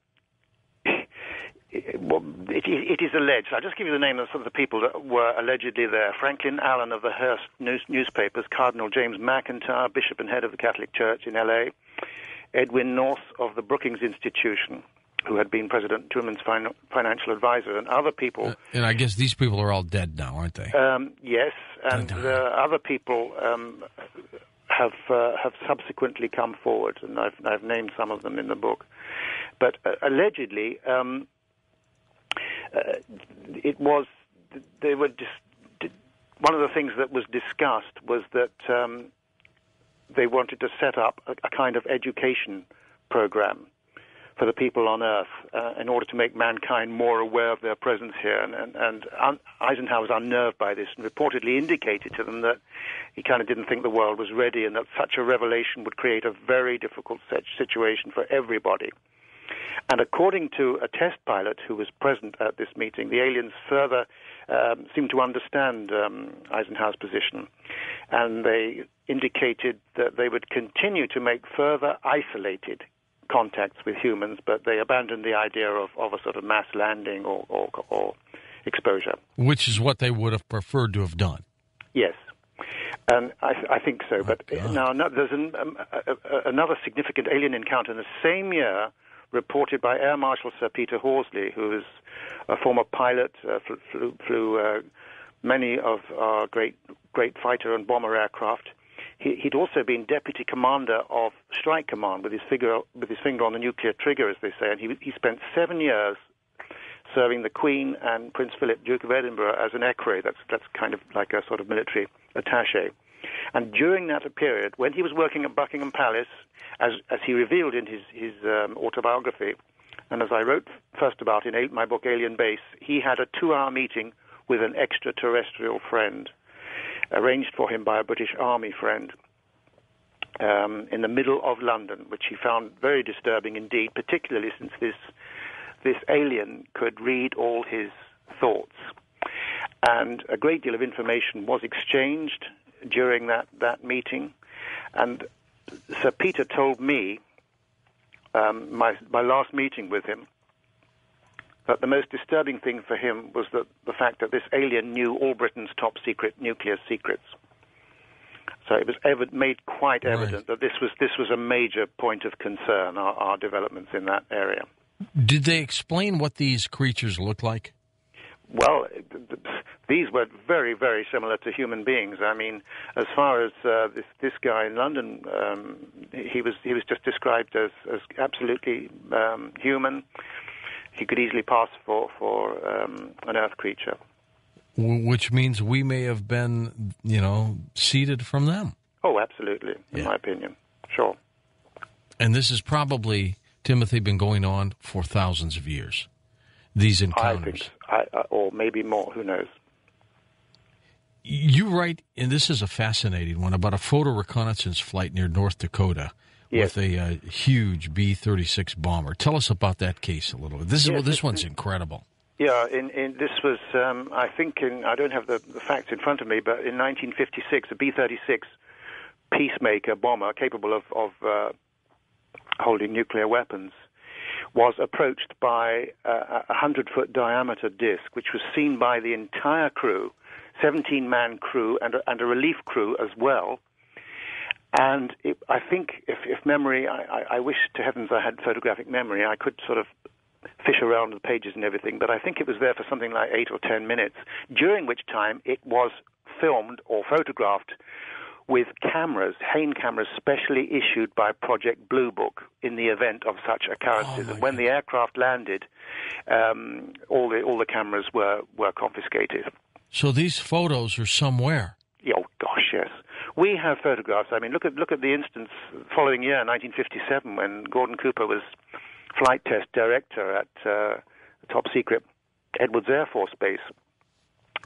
well, it, it is alleged. I'll just give you the name of some of the people that were allegedly there. Franklin Allen of the Hearst news, newspapers, Cardinal James McIntyre, Bishop and head of the Catholic Church in L.A., Edwin Nourse of the Brookings Institution, who had been President Truman's fin- financial advisor, and other people. Uh, and I guess these people are all dead now, aren't they? Um, yes, and uh, other people um, have uh, have subsequently come forward, and I've, I've named some of them in the book. But uh, allegedly, um, it was they were just one of the things that was discussed was that um, they wanted to set up a, a, kind of education program for the people on Earth uh, in order to make mankind more aware of their presence here. And, and, and un- Eisenhower was unnerved by this and reportedly indicated to them that he kind of didn't think the world was ready and that such a revelation would create a very difficult situation for everybody. And according to a test pilot who was present at this meeting, the aliens further um, seemed to understand um, Eisenhower's position. And they indicated that they would continue to make further isolated contacts with humans, but they abandoned the idea of, of a sort of mass landing or, or, or exposure. Which is what they would have preferred to have done. Yes. And I, I think so. Oh, but God. now no, there's an, um, a, a, another significant alien encounter in the same year reported by Air Marshal Sir Peter Horsley, who is a former pilot, uh, flew, flew uh, many of our great great fighter and bomber aircraft. He, would also been deputy commander of Strike Command with his, figure, with his finger on the nuclear trigger, as they say, and he, he spent seven years serving the Queen and Prince Philip, Duke of Edinburgh, as an equerry. That's that's kind of like a sort of military attaché. And during that period, when he was working at Buckingham Palace, as, as he revealed in his, his um, autobiography, and as I wrote first about in my book Alien Base, he had a two hour meeting with an extraterrestrial friend, arranged for him by a British Army friend. Um, in the middle of London, which he found very disturbing indeed, particularly since this this alien could read all his thoughts. And a great deal of information was exchanged during that, that meeting. And Sir Peter told me, um, my, my last meeting with him, that the most disturbing thing for him was that the fact that this alien knew all Britain's top secret nuclear secrets. So it was ever, made quite evident that this was this was a major point of concern. Our, our developments in that area. Did they explain what these creatures look like? Well, these were very, very similar to human beings. I mean, as far as uh, this this guy in London, um, he was he was just described as as absolutely um, human. He could easily pass for for um, an Earth creature. Which means we may have been, you know, seeded from them. Oh, absolutely, in yeah. my opinion. Sure. And this has probably, Timothy, been going on for thousands of years. These encounters. I think, I, or maybe more, who knows. You write, and this is a fascinating one, about a photo reconnaissance flight near North Dakota yes. with a uh, huge B 36 bomber. Tell us about that case a little bit. This, yes, is, this one's incredible. Yeah, in, in, this was, um, I think, in, I don't have the, the, facts in front of me, but in 1956, a B 36 Peacemaker bomber capable of, of uh, holding nuclear weapons was approached by a 100 foot diameter disc, which was seen by the entire crew, 17 man crew, and a, and a relief crew as well. And it, I think, if, if memory, I, I, I wish to heavens I had photographic memory, I could sort of fish around the pages and everything, but I think it was there for something like eight or ten minutes, during which time it was filmed or photographed with cameras, Hane cameras, specially issued by Project Blue Book in the event of such occurrences. Oh and when God. the aircraft landed, um, all the all the cameras were were confiscated. So these photos are somewhere. Oh gosh, yes. We have photographs. I mean, look at look at the instance following year, 1957, when Gordon Cooper was flight test director at uh, top secret Edwards Air Force Base,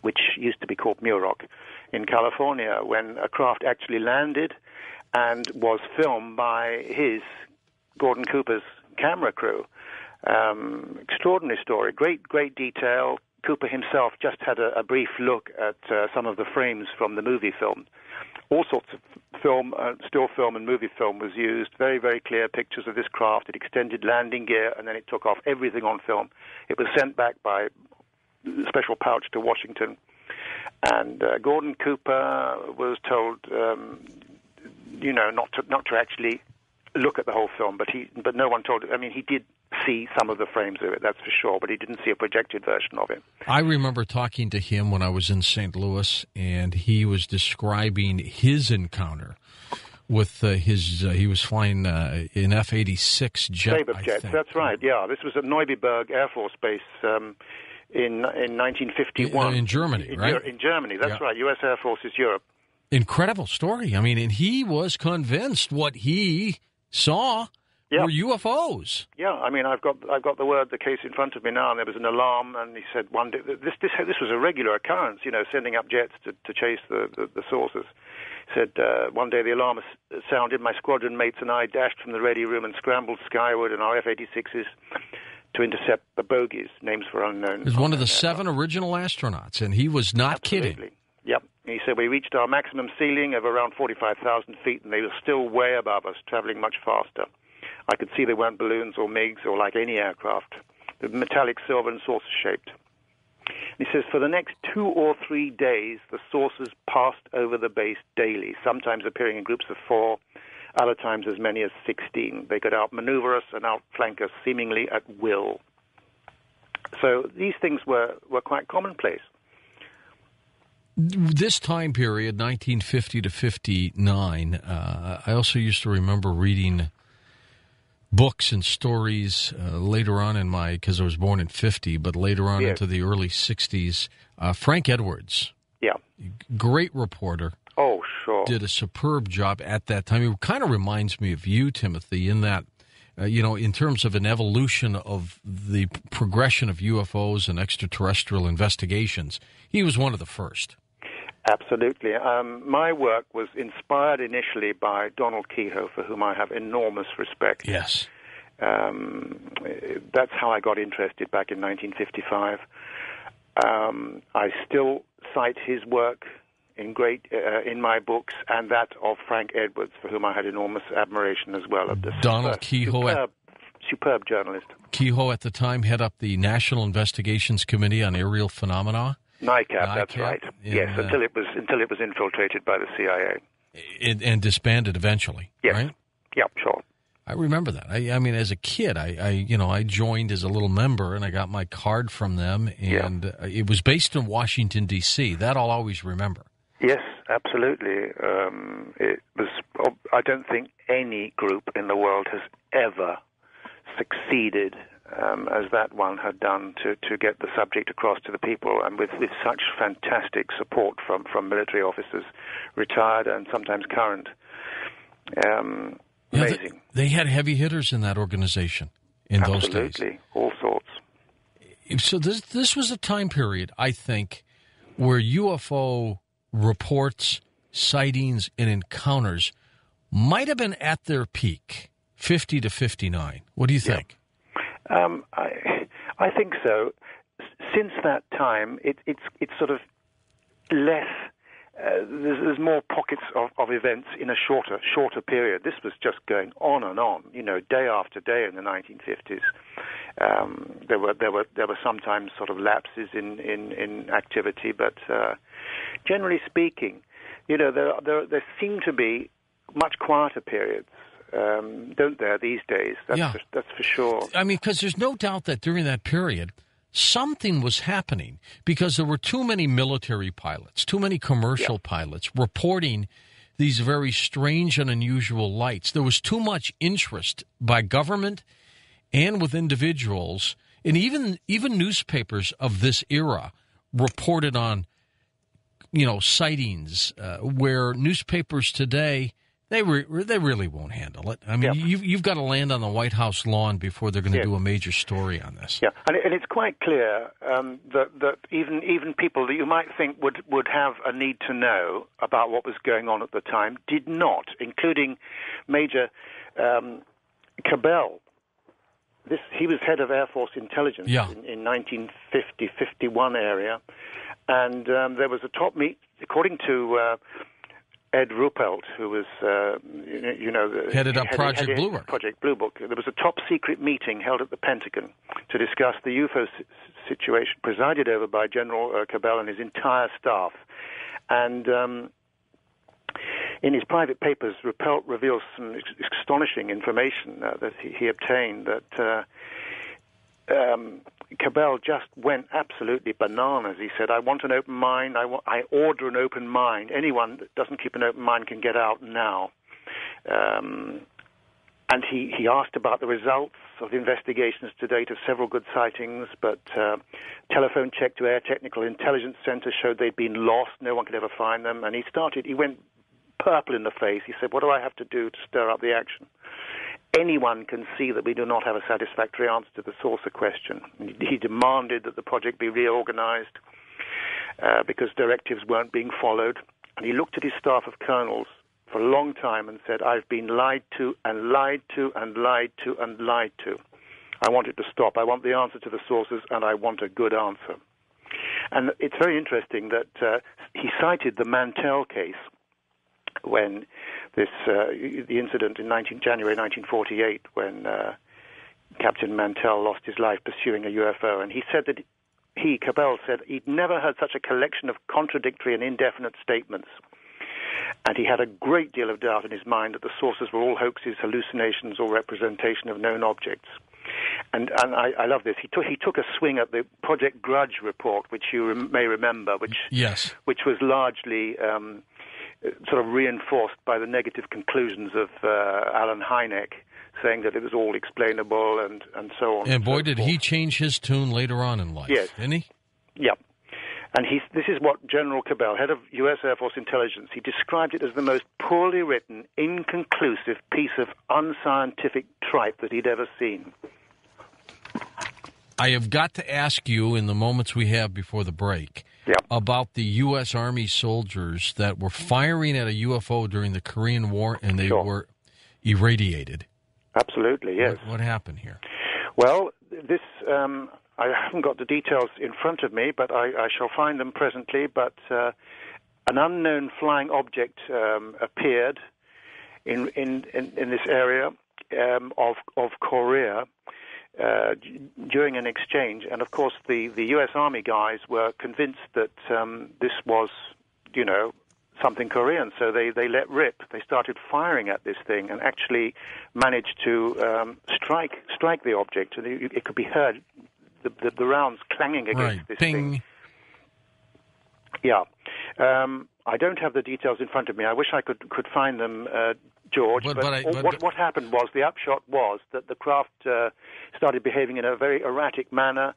which used to be called Muroc in California, when a craft actually landed and was filmed by his Gordon Cooper's camera crew. Um, extraordinary story, great, great detail. Cooper himself just had a, a brief look at uh, some of the frames from the movie film all sorts of film, uh, still film and movie film was used. Very, very clear pictures of this craft. It extended landing gear, and then it took off everything on film. It was sent back by special pouch to Washington. And uh, Gordon Cooper was told, um, you know, not to not to actually look at the whole film, but he, but no one told. I mean, he did see some of the frames of it, that's for sure, but he didn't see a projected version of it. I remember talking to him when I was in St. Louis, and he was describing his encounter with uh, his. Uh, he was flying uh, an F eighty six jet. Sabre jet. That's right. Yeah, this was at Neubiberg Air Force Base. Um, in in 1951 in, in Germany, in, right? In Germany, that's yeah. right. U.S. Air Forces Europe. Incredible story. I mean, and he was convinced what he saw yeah. were UFOs. Yeah, I mean, I've got I've got the word, the case in front of me now, and there was an alarm, and he said one day this this this was a regular occurrence, you know, sending up jets to to chase the the, the sources. He said uh, one day the alarm sounded, my squadron mates and I dashed from the ready room and scrambled skyward in our F-86s to intercept the bogies. Names were unknown. He was one of the uh, seven original astronauts, and he was not Absolutely. kidding. Yep. He said we reached our maximum ceiling of around 45,000 feet, and they were still way above us, traveling much faster. I could see they weren't balloons or MiGs or like any aircraft. They were metallic, silver, and saucer shaped. He says for the next two or three days, the saucers passed over the base daily, sometimes appearing in groups of four, other times as many as 16. They could outmaneuver us and outflank us seemingly at will. So these things were, were quite commonplace. This time period, 1950 to 59, uh, I also used to remember reading books and stories uh, later on in my, because I was born in 50, but later on yes. into the early 60s. Uh, Frank Edwards. Yeah. Great reporter. Oh, sure. Did a superb job at that time. It kind of reminds me of you, Timothy, in that, uh, you know, in terms of an evolution of the progression of UFOs and extraterrestrial investigations, he was one of the first. Absolutely. Um, my work was inspired initially by Donald Keyhoe, for whom I have enormous respect. Yes. Um, that's how I got interested back in 1955. Um, I still cite his work in great uh, in my books and that of Frank Edwards, for whom I had enormous admiration as well. Of this Donald Keyhoe. superb, superb journalist. Keyhoe at the time head up the National Investigations Committee on Aerial Phenomena. NICAP, that's right. in, yes, uh, until it was until it was infiltrated by the CIA. and, and disbanded eventually. Yes. Right? Yep, sure. I remember that. I, I mean, as a kid, I, I, you know, I joined as a little member, and I got my card from them, and yeah. it was based in Washington D.C. That I'll always remember. Yes, absolutely. Um, it was. I don't think any group in the world has ever succeeded um, as that one had done to, to get the subject across to the people, and with, with such fantastic support from, from military officers, retired and sometimes current. Um, yeah, amazing. They, they, had heavy hitters in that organization in Absolutely. those days. Absolutely, all sorts. So this this was a time period, I think, where UFO reports, sightings, and encounters might have been at their peak, fifty to fifty nine. What do you think? Yeah. Um, I I think so. Since that time, it, it's it's sort of less uh, there's, there's, more pockets of, of, events in a shorter shorter period. This was just going on and on, you know, day after day in the 1950s. Um, there were there were there were sometimes sort of lapses in in, in activity, but uh, generally speaking, you know, there there there seem to be much quieter periods. Um, don't there these days? That's yeah. for, that's for sure. I mean, because there's no doubt that during that period something was happening because there were too many military pilots, too many commercial yeah. pilots reporting these very strange and unusual lights. There was too much interest by government and with individuals, and even even newspapers of this era reported on, you know, sightings uh, where newspapers today they re- they really won't handle it. I mean, yeah. you've, you've got to land on the White House lawn before they're going to yeah. do a major story on this. Yeah, and, and it's quite clear um, that, that even even people that you might think would, would have a need to know about what was going on at the time did not, including Major um, Cabell. This, he was head of Air Force intelligence yeah. in, in 1950-51 area, and um, there was a top meet, according to uh, Ed Ruppelt, who was, uh, you know, the, headed up Project headed, Blue Book. Project Blue Book. There was a top secret meeting held at the Pentagon to discuss the UFO situation, presided over by General uh, Cabell and his entire staff. And um, in his private papers, Ruppelt reveals some astonishing information uh, that he, he, obtained that. Uh, um, Cabell just went absolutely bananas. He said, "I want an open mind. I, want, I order an open mind. Anyone that doesn't keep an open mind can get out now." Um, and he, he asked about the results of the investigations to date of several good sightings, but uh, telephone check to Air Technical Intelligence Center showed they'd been lost. No one could ever find them. And he started, he went purple in the face. He said, What do I have to do to stir up the action? anyone can see that we do not have a satisfactory answer to the saucer question. He demanded that the project be reorganized uh, because directives weren't being followed. And he looked at his staff of colonels for a long time and said, I've been lied to and lied to and lied to and lied to. I want it to stop. I want the answer to the sources and I want a good answer. And it's very interesting that uh, he cited the Mantell case when this uh, the incident in 19, January 1948 when uh, Captain Mantell lost his life pursuing a UFO, and he said that he Cabell said he'd never heard such a collection of contradictory and indefinite statements. And he had a great deal of doubt in his mind that the sources were all hoaxes, hallucinations, or representation of known objects. And, and I, I love this. He took, he took a swing at the Project Grudge report, which you rem- may remember, which yes. which was largely um, sort of reinforced by the negative conclusions of uh, Allen Hynek, saying that it was all explainable and, and so on. And, boy, so did forth. he change his tune later on in life, yes. didn't he? Yep. And he's, this is what General Cabell, head of U.S. Air Force intelligence, he described it as the most poorly written, inconclusive piece of unscientific tripe that he'd ever seen. I have got to ask you in the moments we have before the break yep. about the U.S. Army soldiers that were firing at a UFO during the Korean War and they sure. were irradiated. Absolutely, yes. What, what happened here? Well, this um, I haven't got the details in front of me, but I, I shall find them presently. But uh, an unknown flying object um, appeared in, in, in, in, this area um, of, of Korea uh, during an exchange. And of course, the, the U.S. Army guys were convinced that um, this was, you know, something Korean. So they, they let rip. They started firing at this thing and actually managed to um, strike strike the object. And it, it could be heard, the, the, the, rounds clanging against right. this Ping. thing. Yeah. Um, I don't have the details in front of me. I wish I could, could find them, uh, George. But- But, but I- but- what, what happened was the upshot was that the craft uh, started behaving in a very erratic manner,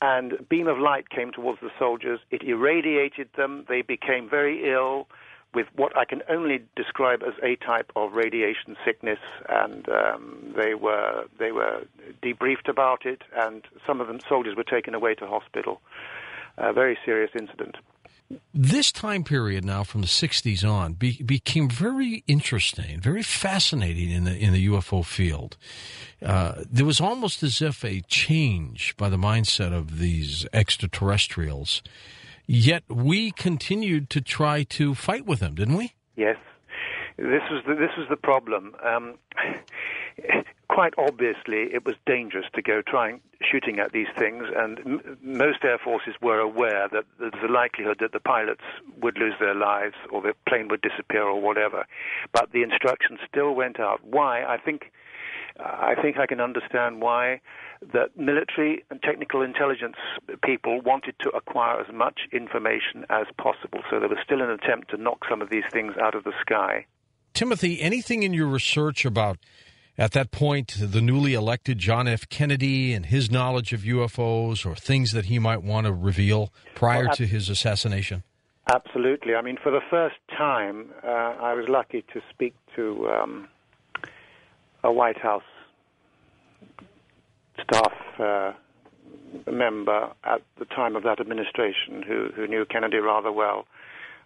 and a beam of light came towards the soldiers. It irradiated them. They became very ill with what I can only describe as a type of radiation sickness, and um, they were they were debriefed about it, and some of them soldiers were taken away to hospital. A very serious incident. This time period now, from the '60s on, be, became very interesting, very fascinating in the in the UFO field. Uh, there was almost as if a change by the mindset of these extraterrestrials. Yet we continued to try to fight with them, didn't we? Yes, this was the, this was the problem. Um, quite obviously, it was dangerous to go trying shooting at these things, and m- most air forces were aware that there's a likelihood that the pilots would lose their lives or the plane would disappear or whatever. But the instructions still went out. Why? I think. I think I can understand why that military and technical intelligence people wanted to acquire as much information as possible. So there was still an attempt to knock some of these things out of the sky. Timothy, anything in your research about at that point the newly elected John F. Kennedy and his knowledge of UFOs or things that he might want to reveal prior Well, to his assassination? Absolutely. I mean, for the first time, uh, I was lucky to speak to um, a White House staff uh, member at the time of that administration who, who knew Kennedy rather well,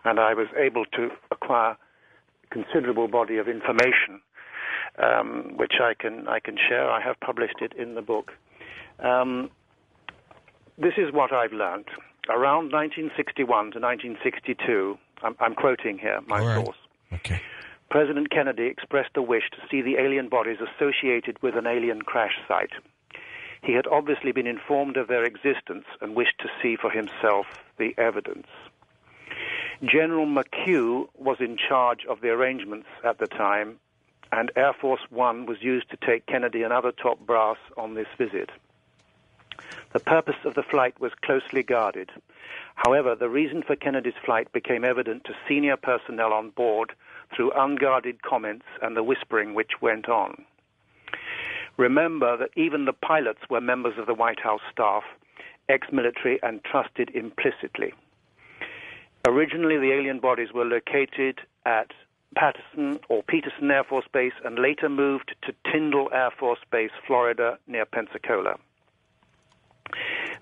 and I was able to acquire a considerable body of information, um, which I can I can share. I have published it in the book. Um, this is what I've learned. Around 1961 to 1962, I'm, I'm quoting here my right. source. Okay. President Kennedy expressed a wish to see the alien bodies associated with an alien crash site. He had obviously been informed of their existence and wished to see for himself the evidence. General McHugh was in charge of the arrangements at the time, and Air Force One was used to take Kennedy and other top brass on this visit. The purpose of the flight was closely guarded. However, the reason for Kennedy's flight became evident to senior personnel on board through unguarded comments and the whispering which went on. Remember that even the pilots were members of the White House staff, ex military, and trusted implicitly. Originally, the alien bodies were located at Patterson or Peterson Air Force Base and later moved to Tyndall Air Force Base, Florida, near Pensacola.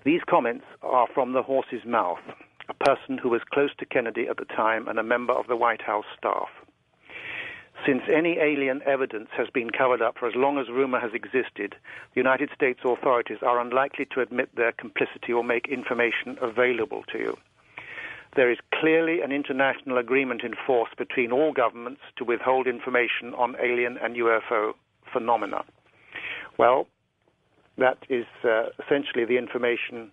These comments are from the horse's mouth, a person who was close to Kennedy at the time and a member of the White House staff. Since any alien evidence has been covered up for as long as rumor has existed, the United States authorities are unlikely to admit their complicity or make information available to you. There is clearly an international agreement in force between all governments to withhold information on alien and UFO phenomena. Well, that is uh, essentially the information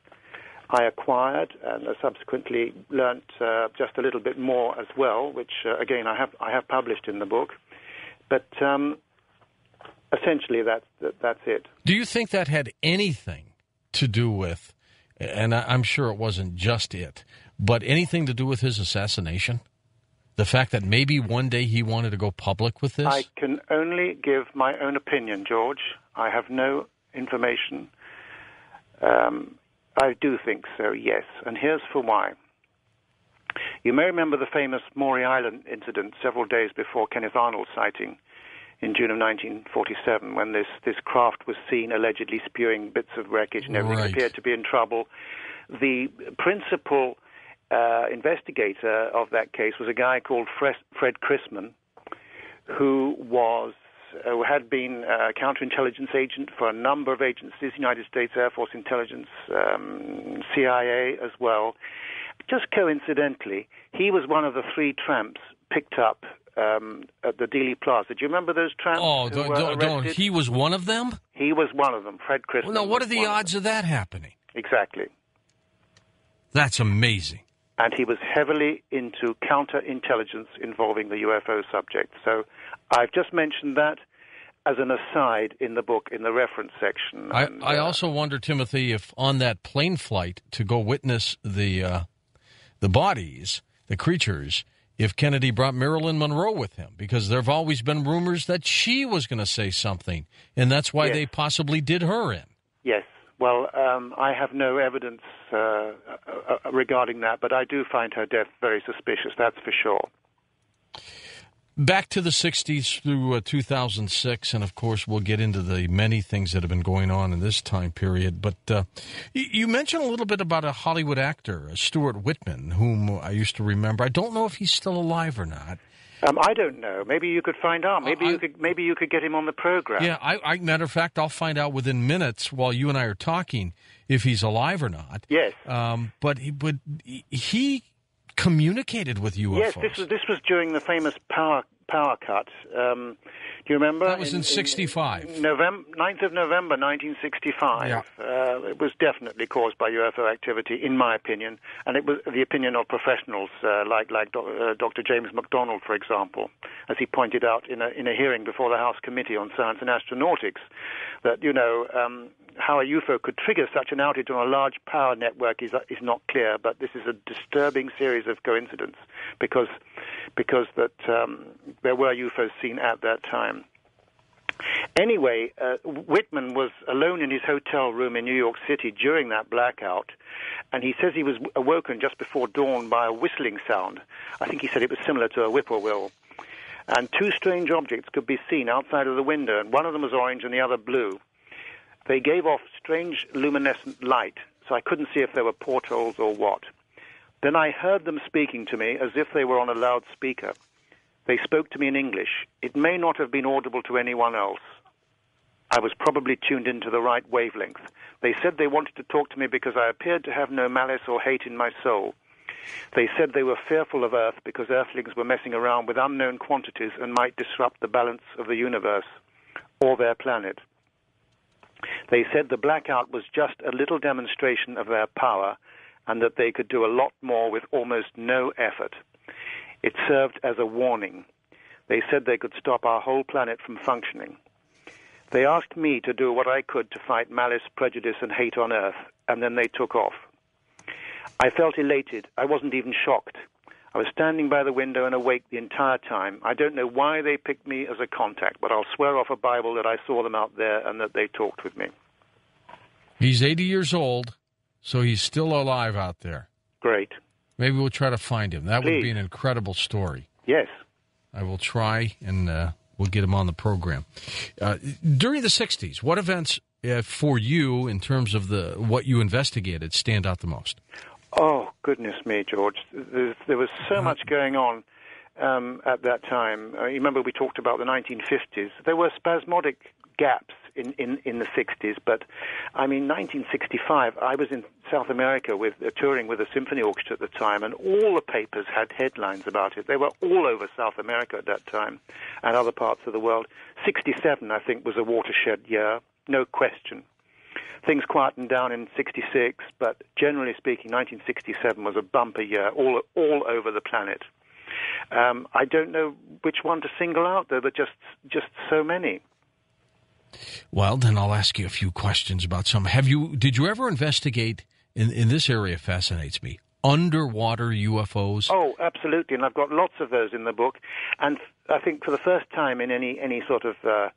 I acquired and uh, subsequently learnt uh, just a little bit more as well, which uh, again I have I have published in the book. But um, essentially, that's that, that's it. Do you think that had anything to do with, and I- I'm sure it wasn't just it, but anything to do with his assassination? The fact that maybe one day he wanted to go public with this? I can only give my own opinion, George. I have no information. Um, I do think so, yes, and here's for why. You may remember the famous Maury Island incident several days before Kenneth Arnold's sighting in June of 1947, when this, this craft was seen allegedly spewing bits of wreckage and everything Right. appeared to be in trouble. The principal uh, investigator of that case was a guy called Fred, Fred Crisman, who was uh, had been a counterintelligence agent for a number of agencies, United States Air Force Intelligence, um, CIA as well. Just coincidentally, he was one of the three tramps picked up um, at the Dealey Plaza. Do you remember those tramps? oh, don't, don't, don't. He was one of them? He was one of them, Fred Crisman. Well, now, what are the one of odds of that happening? Exactly. That's amazing. And he was heavily into counterintelligence involving the UFO subject. So I've just mentioned that as an aside in the book in the reference section. I, And, I uh, also wonder, Timothy, if on that plane flight to go witness the uh, the bodies, the creatures, if Kennedy brought Marilyn Monroe with him, because there have always been rumors that she was going to say something, and that's why Yes. they possibly did her in. Yes. Well, um, I have no evidence uh, uh, uh, regarding that, but I do find her death very suspicious. That's for sure. Back to the 60s through uh, 2006, and of course, we'll get into the many things that have been going on in this time period. But uh, you, you mentioned a little bit about a Hollywood actor, Stuart Whitman, whom I used to remember. I don't know if he's still alive or not. Um, I don't know. Maybe you could find out. Maybe I- you could. Maybe you could get him on the program. Yeah, I, I matter of fact, I'll find out within minutes while you and I are talking if he's alive or not. Yes. Um, but he, but he communicated with UFOs. Yes. This was this was during the famous power power cut. Um, do you remember? That was in 65. November, 9th of November, 1965. Yeah. Uh, it was definitely caused by UFO activity, in my opinion, and it was the opinion of professionals uh, like like doc, uh, Dr. James McDonald, for example, as he pointed out in a in a hearing before the House Committee on Science and Astronautics, that you know um, how a UFO could trigger such an outage on a large power network is is not clear, but this is a disturbing series of coincidences because because that um, there were UFOs seen at that time. Anyway, uh, Whitman was alone in his hotel room in New York City during that blackout, and he says he was awoken just before dawn by a whistling sound. I think he said it was similar to a whippoorwill. And two strange objects could be seen outside of the window, and one of them was orange and the other blue. They gave off strange luminescent light, so I couldn't see if they were portholes or what. Then I heard them speaking to me as if they were on a loudspeaker. They spoke to me in English. It may not have been audible to anyone else. I was probably tuned into the right wavelength. They said they wanted to talk to me because I appeared to have no malice or hate in my soul. They said they were fearful of Earth because Earthlings were messing around with unknown quantities and might disrupt the balance of the universe or their planet. They said the blackout was just a little demonstration of their power and that they could do a lot more with almost no effort. It served as a warning. They said they could stop our whole planet from functioning. They asked me to do what I could to fight malice, prejudice, and hate on Earth, and then they took off. I felt elated. I wasn't even shocked. I was standing by the window and awake the entire time. I don't know why they picked me as a contact, but I'll swear off a Bible that I saw them out there and that they talked with me. He's 80 years old, so he's still alive out there. Great. Maybe we'll try to find him. That would be an incredible story. Yes. I will try, and uh, we'll get him on the program. Uh, during the '60s, what events uh, for you, in terms of the what you investigated, stand out the most? Oh, goodness me, George. There, there was so much going on um, at that time. Uh, you remember we talked about the 1950s. There were spasmodic gaps in, in, in the 60s, but I mean, 1965, I was in South America with uh, touring with a symphony orchestra at the time, and all the papers had headlines about it. They were all over South America at that time and other parts of the world. 67, I think, was a watershed year, no question. Things quietened down in 66, but generally speaking, 1967 was a bumper year all, all over the planet. Um, I don't know which one to single out, though, but just, just so many. Well, then I'll ask you a few questions about some. Have you? Did you ever investigate in in this area? Fascinates me. Underwater UFOs. Oh, absolutely, and I've got lots of those in the book. And I think for the first time in any any sort of uh,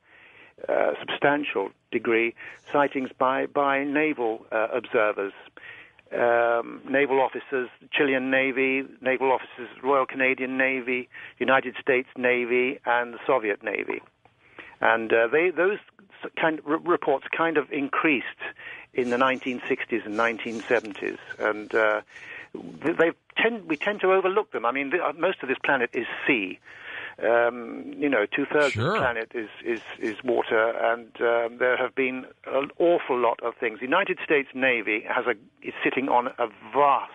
uh, substantial degree, sightings by by naval uh, observers, um, naval officers, Chilean Navy, naval officers, Royal Canadian Navy, United States Navy, and the Soviet Navy. And uh, they those kind r- reports kind of increased in the 1960s and 1970s, and uh, they tend we tend to overlook them. I mean, the, uh, most of this planet is sea. Um, you know, two thirds Sure. of the planet is is, is water, and um, there have been an awful lot of things. The United States Navy has a is sitting on a vast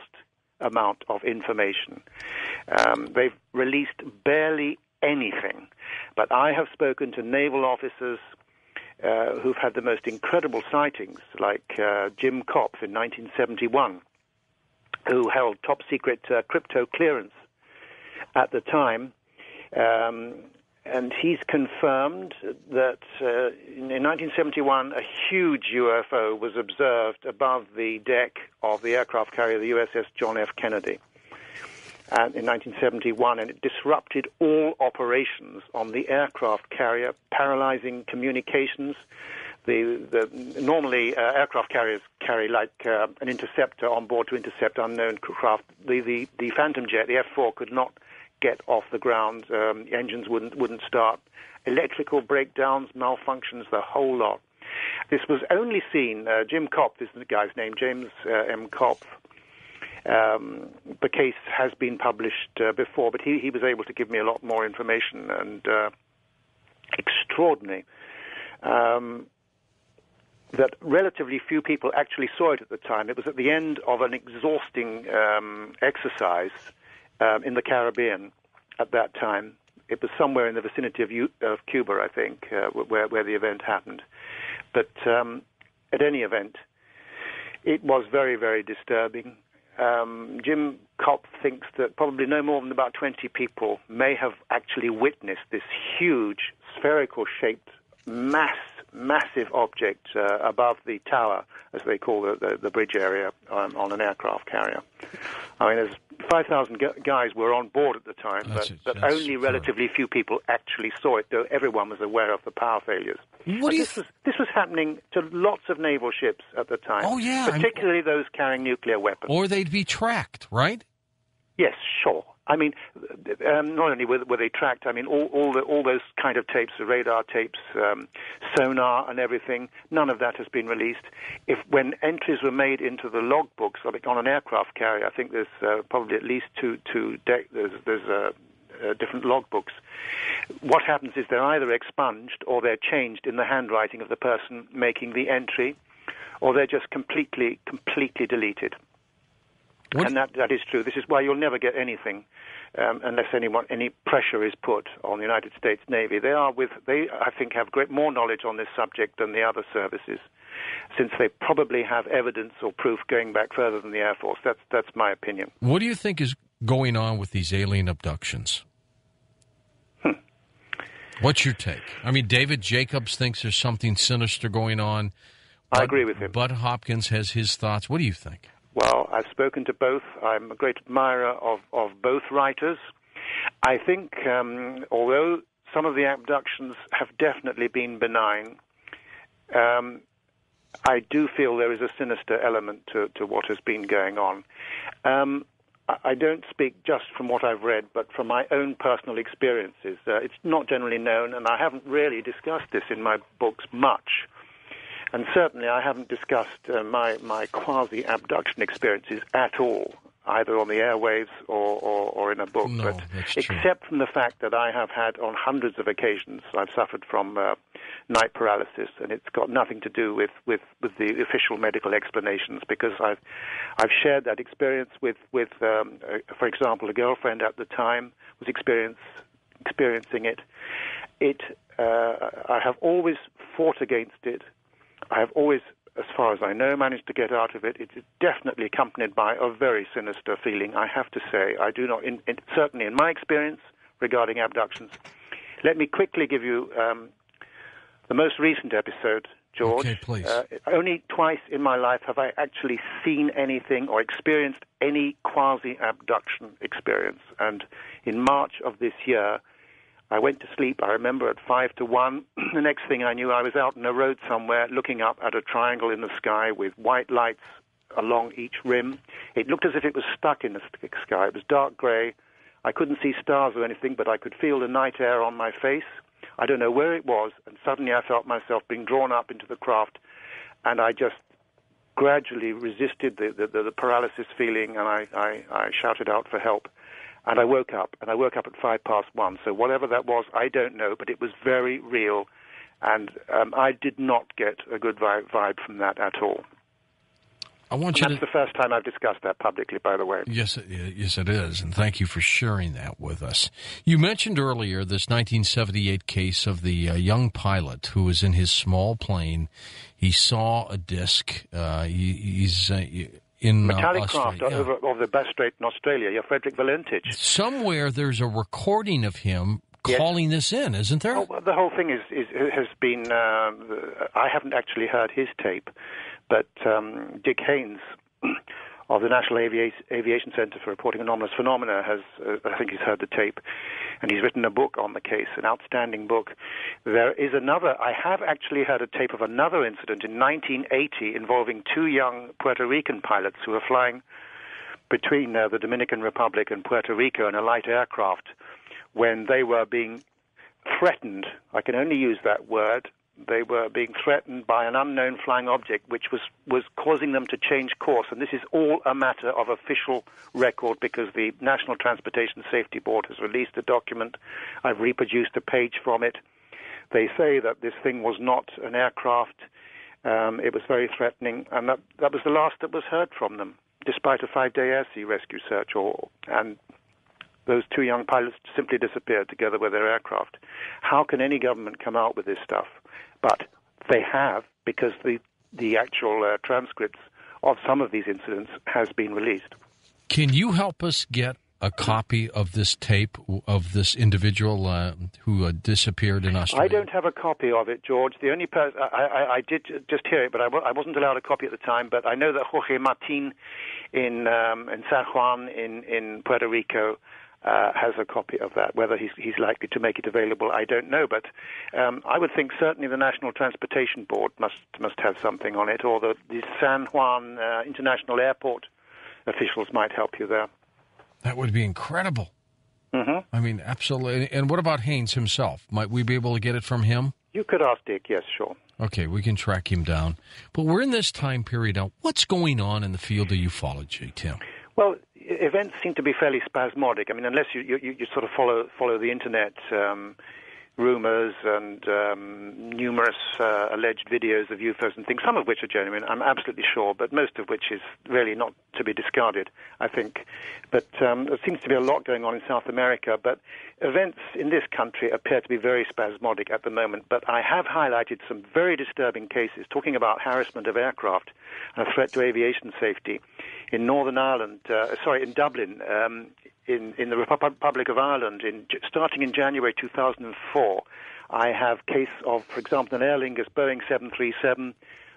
amount of information. Um, they've released barely anything, but I have spoken to naval officers uh, who've had the most incredible sightings, like uh, Jim Kopf in 1971. who held top secret uh, crypto clearance at the time. Um, and he's confirmed that uh, in, in 1971 a huge UFO was observed above the deck of the aircraft carrier, the USS John F. Kennedy. And in 1971, and it disrupted all operations on the aircraft carrier, paralyzing communications. The, the normally uh, aircraft carriers carry like uh, an interceptor on board to intercept unknown craft. The, the the Phantom jet, the F4, could not get off the ground. Um, engines wouldn't wouldn't start. Electrical breakdowns, malfunctions, the whole lot. This was only seen. Uh, Jim Kopf is the guy's name, James uh, M. Kopf. Um, the case has been published uh, before, but he, he was able to give me a lot more information and uh, extraordinary. Um, that relatively few people actually saw it at the time. It was at the end of an exhausting um, exercise um, in the Caribbean at that time. It was somewhere in the vicinity of, U- of Cuba, I think, uh, where, where the event happened. But um, at any event, it was very, very disturbing. Um, Jim Kopf thinks that probably no more than about 20 people may have actually witnessed this huge spherical shaped mass massive object uh, above the tower, as they call the, the, the bridge area um, on an aircraft carrier. I mean, there's 5,000 gu- guys were on board at the time, That's but, it, but only relatively few people actually saw it, though everyone was aware of the power failures. What this, was, this was happening to lots of naval ships at the time. Oh, yeah, I'm- Particularly those carrying nuclear weapons. Or they'd be tracked, right? Yes, sure. I mean, um, not only were, were they tracked, I mean, all, all, the, all those kind of tapes, the radar tapes, um, sonar and everything, none of that has been released. If When entries were made into the logbooks, like on an aircraft carrier, I think there's uh, probably at least two, two de- there's, there's uh, uh, different logbooks. What happens is they're either expunged or they're changed in the handwriting of the person making the entry, or they're just completely, completely deleted. And that, that is true. This is why you'll never get anything um, unless anyone, any pressure is put on the United States Navy. They are with, they, I think, have great more knowledge on this subject than the other services, since they probably have evidence or proof going back further than the Air Force. That's, that's my opinion. What do you think is going on with these alien abductions? Hmm. What's your take? I mean, David Jacobs thinks there's something sinister going on. I agree with him. Bud Hopkins has his thoughts. What do you think? Well, I've spoken to both. I'm a great admirer of, of both writers. I think, um, although some of the abductions have definitely been benign, um, I do feel there is a sinister element to, to what has been going on. Um, I- don't speak just from what I've read, but from my own personal experiences. Uh, it's not generally known, and I haven't really discussed this in my books much. And certainly, I haven't discussed uh, my, my quasi abduction experiences at all, either on the airwaves or, or, or in a book. No, but that's true. except from the fact that I have had, on hundreds of occasions, I've suffered from uh, night paralysis, and it's got nothing to do with, with, with the official medical explanations because I've, I've shared that experience with, with um, uh, for example, a girlfriend at the time was experience, experiencing it. It, uh, I have always fought against it. I have always, as far as I know, managed to get out of it. It is definitely accompanied by a very sinister feeling, I have to say. I do not, in, in, certainly in my experience regarding abductions. Let me quickly give you um, the most recent episode, George. Okay, please. Uh, only twice in my life have I actually seen anything or experienced any quasi abduction experience. And in March of this year, I went to sleep, I remember, at five to one. [clears throat] the next thing I knew, I was out on a road somewhere looking up at a triangle in the sky with white lights along each rim. It looked as if it was stuck in the sky. It was dark grey. I couldn't see stars or anything, but I could feel the night air on my face. I don't know where it was, and suddenly I felt myself being drawn up into the craft, and I just gradually resisted the, the, the, the paralysis feeling, and I, I, I shouted out for help. And I woke up, and I woke up at five past one. So whatever that was, I don't know, but it was very real, and um, I did not get a good vibe, vibe from that at all. I want And you that's to. the first time I've discussed that publicly, by the way. Yes, it- yes, it is, and thank you for sharing that with us. You mentioned earlier this 1978 case of the uh, young pilot who was in his small plane. He saw a disc. Uh, he, he's uh, in uh, metallic craft Australia. over, over the Bass Strait in Australia. Yeah, Frederick Valentich. Somewhere there's a recording of him Yes. calling this in, isn't there? Oh, well, the whole thing is, is has been. Um, I haven't actually heard his tape, but um, Dick Haines of the National Aviation, Aviation Centre for Reporting Anomalous Phenomena has, uh, I think, he's heard the tape, and he's written a book on the case, an outstanding book. There is another. I have actually heard a tape of another incident in 1980 involving two young Puerto Rican pilots who were flying between uh, the Dominican Republic and Puerto Rico in a light aircraft when they were being threatened. I can only use that word. They were being threatened by an unknown flying object, which was, was causing them to change course. And this is all a matter of official record because the National Transportation Safety Board has released a document. I've reproduced a page from it. They say that this thing was not an aircraft. Um, it was very threatening, and that, that was the last that was heard from them, despite a five-day air sea rescue search. Or and those two young pilots simply disappeared together with their aircraft. How can any government come out with this stuff? But they have, because the the actual uh, transcripts of some of these incidents has been released. Can you help us get a copy of this tape of this individual uh, who uh, disappeared in Australia? I don't have a copy of it, George. The only person I, I, I did just hear it, but I w- I wasn't allowed a copy at the time. But I know that Jorge Martin in um, in San Juan in in Puerto Rico. Uh, has a copy of that. Whether he's, he's likely to make it available, I don't know. But um, I would think certainly the National Transportation Board must must have something on it, or the, the San Juan uh, International Airport officials might help you there. That would be incredible. Mm-hmm. I mean, absolutely. And what about Haines himself? Might we be able to get it from him? You could ask Dick. Yes, sure. Okay, we can track him down. But we're in this time period now. What's going on in the field of ufology, Tim? Well, events seem to be fairly spasmodic. I mean, unless you you, you sort of follow follow the internet um, rumors and um, numerous uh, alleged videos of UFOs and things, some of which are genuine, I'm absolutely sure, but most of which is really not to be discarded, I think. But um, there seems to be a lot going on in South America, but events in this country appear to be very spasmodic at the moment. But I have highlighted some very disturbing cases, talking about harassment of aircraft and a threat to aviation safety in Northern Ireland, uh, sorry, in Dublin, um, in, in the Republic of Ireland, in, starting in January 2004, I have case of, for example, an Aer Lingus Boeing 737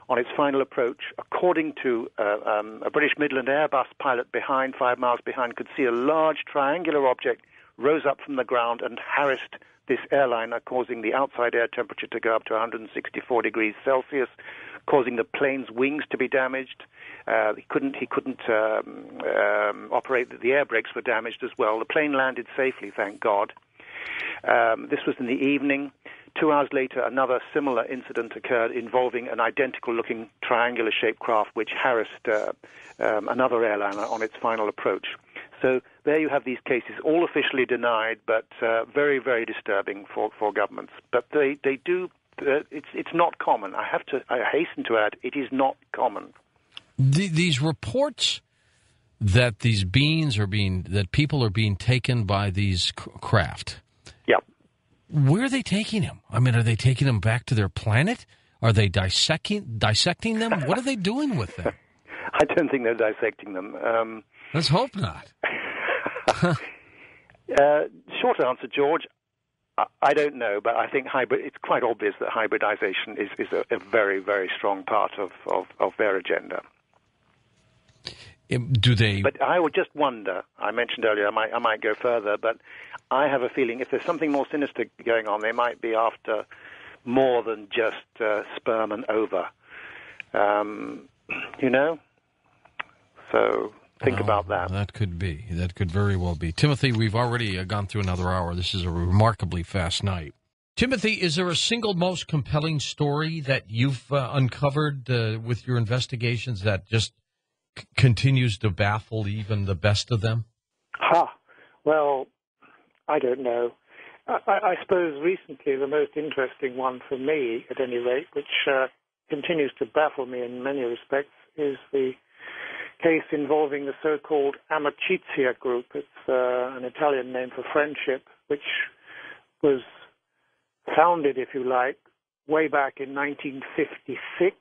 on its final approach, according to uh, um, a British Midland Airbus pilot behind, five miles behind, could see a large triangular object rose up from the ground and harassed this airliner, causing the outside air temperature to go up to 164 degrees Celsius, causing the plane's wings to be damaged. Uh, he couldn't he couldn't um, um, operate. The air brakes were damaged as well. The plane landed safely, thank God. Um, this was in the evening. Two hours later, another similar incident occurred involving an identical-looking triangular-shaped craft which harassed uh, um, another airliner on its final approach. So there you have these cases, all officially denied, but uh, very, very disturbing for, for governments. But they, they do. Uh, it's it's not common. I have to. I hasten to add, it is not common. The, these reports that these beings are being that people are being taken by these craft. Yeah. Where are they taking them? I mean, are they taking them back to their planet? Are they dissecting dissecting them? What are they doing with them? [laughs] I don't think they're dissecting them. Um, Let's hope not. [laughs] uh, short answer, George. I, don't know, but I think hybrid. It's quite obvious that hybridization is, is a, a very, very strong part of, of, of their agenda. Do they? But I would just wonder. I mentioned earlier, I might, I might go further, but I have a feeling if there's something more sinister going on, they might be after more than just uh, sperm and ova. Um, you know. So think well, about that. That could be. That could very well be. Timothy, we've already uh, gone through another hour. This is a remarkably fast night. Timothy, is there a single most compelling story that you've uh, uncovered uh, with your investigations that just c- continues to baffle even the best of them? Ha! Well, I don't know. I, I suppose recently the most interesting one for me, at any rate, which uh, continues to baffle me in many respects, is the case involving the so-called Amicizia group. It's uh, an Italian name for friendship, which was founded, if you like, way back in 1956.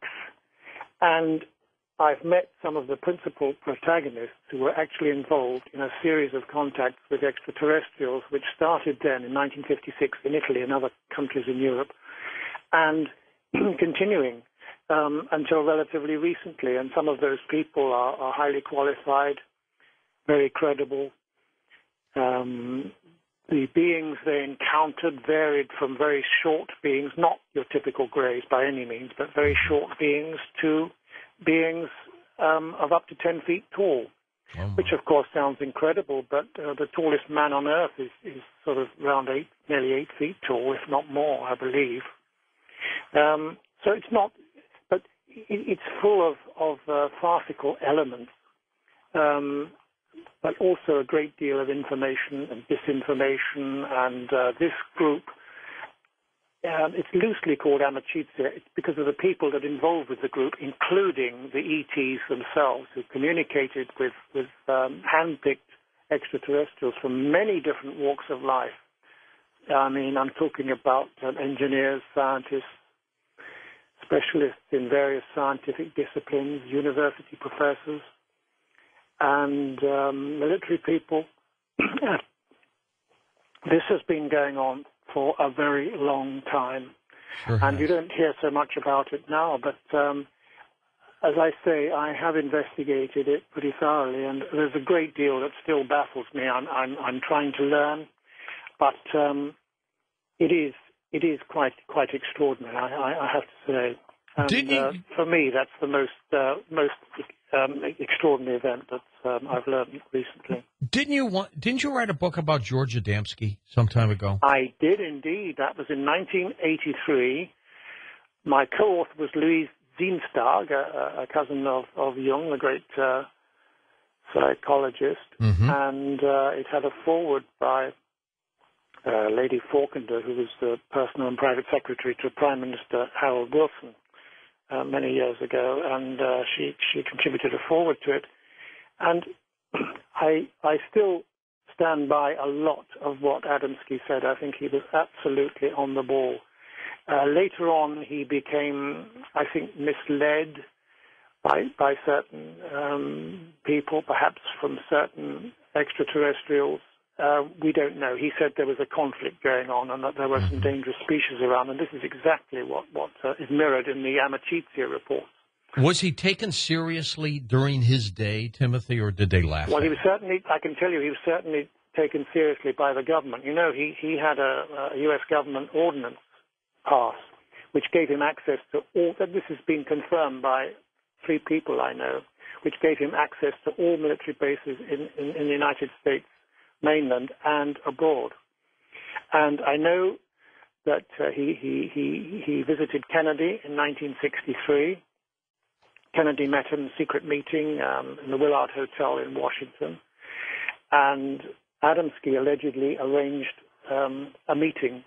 And I've met some of the principal protagonists who were actually involved in a series of contacts with extraterrestrials, which started then in 1956 in Italy and other countries in Europe, and [clears throat] continuing um, until relatively recently. And some of those people are, are highly qualified, very credible. Um, the beings they encountered varied from very short beings, not your typical greys by any means, but very short beings to beings um, of up to 10 feet tall, oh which of course sounds incredible, but uh, the tallest man on earth is, is sort of around eight, nearly eight feet tall, if not more, I believe. Um, so it's not, it's full of, of uh, farcical elements. Um, but also a great deal of information and disinformation. And uh, this group, um, it's loosely called. It's because of the people that are involved with the group, including the ETs themselves, who communicated with, with um, hand-picked extraterrestrials from many different walks of life. I mean, I'm talking about um, engineers, scientists, specialists in various scientific disciplines, university professors, and um, military people. [clears throat] this has been going on for a very long time. Sure and has. you don't hear so much about it now, but um, as I say, I have investigated it pretty thoroughly, and there's a great deal that still baffles me. I'm, I'm, I'm trying to learn, but um, it is it is quite quite extraordinary. I, I, I have to say. And, Did you... uh, for me, that's the most uh, most um, extraordinary event that um, I've learned recently. Didn't you want? Didn't you write a book about George Adamski some time ago? I did indeed. That was in 1983. My co-author was Lou Zinsstag, a, a cousin of, of Jung, the great uh, psychologist, mm-hmm. and uh, it had a foreword by uh, Lady Falkender, who was the personal and private secretary to Prime Minister Harold Wilson uh, many years ago, and uh, she she contributed a foreword to it, and [clears throat] I I still stand by a lot of what Adamski said. I think he was absolutely on the ball. Uh, later on, he became, I think, misled by by certain um, people, perhaps from certain extraterrestrials uh, we don't know. He said there was a conflict going on and that there were some mm-hmm. dangerous species around, and this is exactly what, what uh, is mirrored in the Amicizia report. Was he taken seriously during his day, Timothy, or did they laugh? Well, he was certainly, I can tell you, he was certainly taken seriously by the government. You know, he, he had a, a U.S. government ordinance passed, which gave him access to all, this has been confirmed by three people I know, which gave him access to all military bases in, in, in the United States mainland and abroad. And I know that uh, he, he, he, he visited Kennedy in 1963. Kennedy met him in a secret meeting um, in the Willard Hotel in Washington. And Adamski allegedly arranged um, a meeting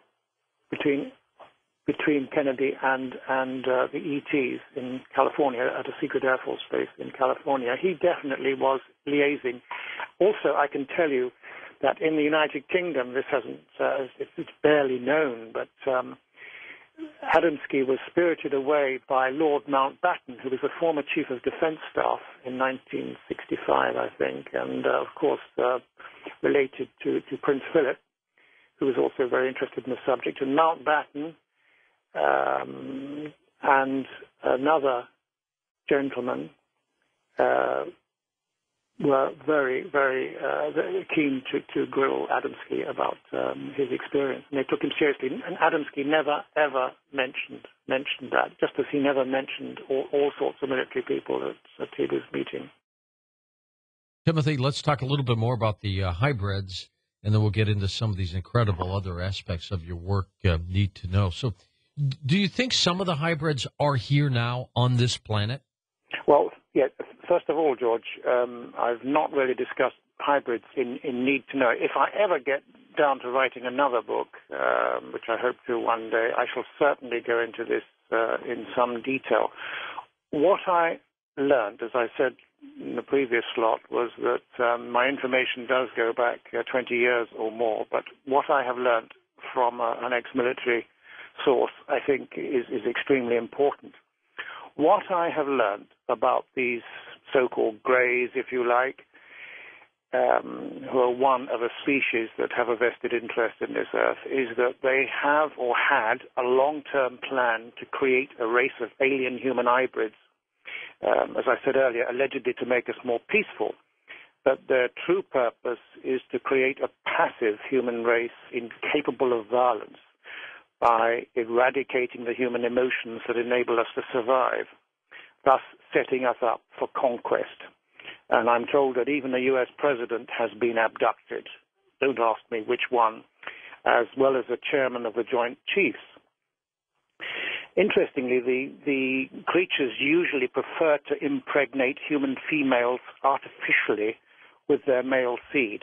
between between Kennedy and and uh, the ETs in California at a secret Air Force base in California. He definitely was liaising. Also, I can tell you that in the United Kingdom, this hasn't, uh, it's barely known, but um, Adamski was spirited away by Lord Mountbatten, who was a former Chief of Defence Staff in 1965, I think, and uh, of course uh, related to, to Prince Philip, who was also very interested in the subject. And Mountbatten um, and another gentleman uh, were very, very, uh, very keen to, to grill Adamski about um, his experience, and they took him seriously. And Adamski never, ever mentioned mentioned that, just as he never mentioned all, all sorts of military people at, at Tibu's meeting. Timothy, let's talk a little bit more about the uh, hybrids, and then we'll get into some of these incredible other aspects of your work. Uh, need to know. So, do you think some of the hybrids are here now on this planet? Well, yeah, first of all, George, um, I've not really discussed hybrids in, in Need to Know. If I ever get down to writing another book, um, which I hope to one day, I shall certainly go into this uh, in some detail. What I learned, as I said in the previous slot, was that um, my information does go back uh, 20 years or more, but what I have learned from uh, an ex-military source, I think, is, is extremely important. What I have learned about these so-called greys, if you like, um, who are one of a species that have a vested interest in this earth, is that they have or had a long-term plan to create a race of alien human hybrids, um, as I said earlier, allegedly to make us more peaceful. But their true purpose is to create a passive human race incapable of violence by eradicating the human emotions that enable us to survive, thus setting us up for conquest. And I'm told that even the US president has been abducted. Don't ask me which one, as well as the chairman of the Joint Chiefs. Interestingly, the, the creatures usually prefer to impregnate human females artificially with their male seed.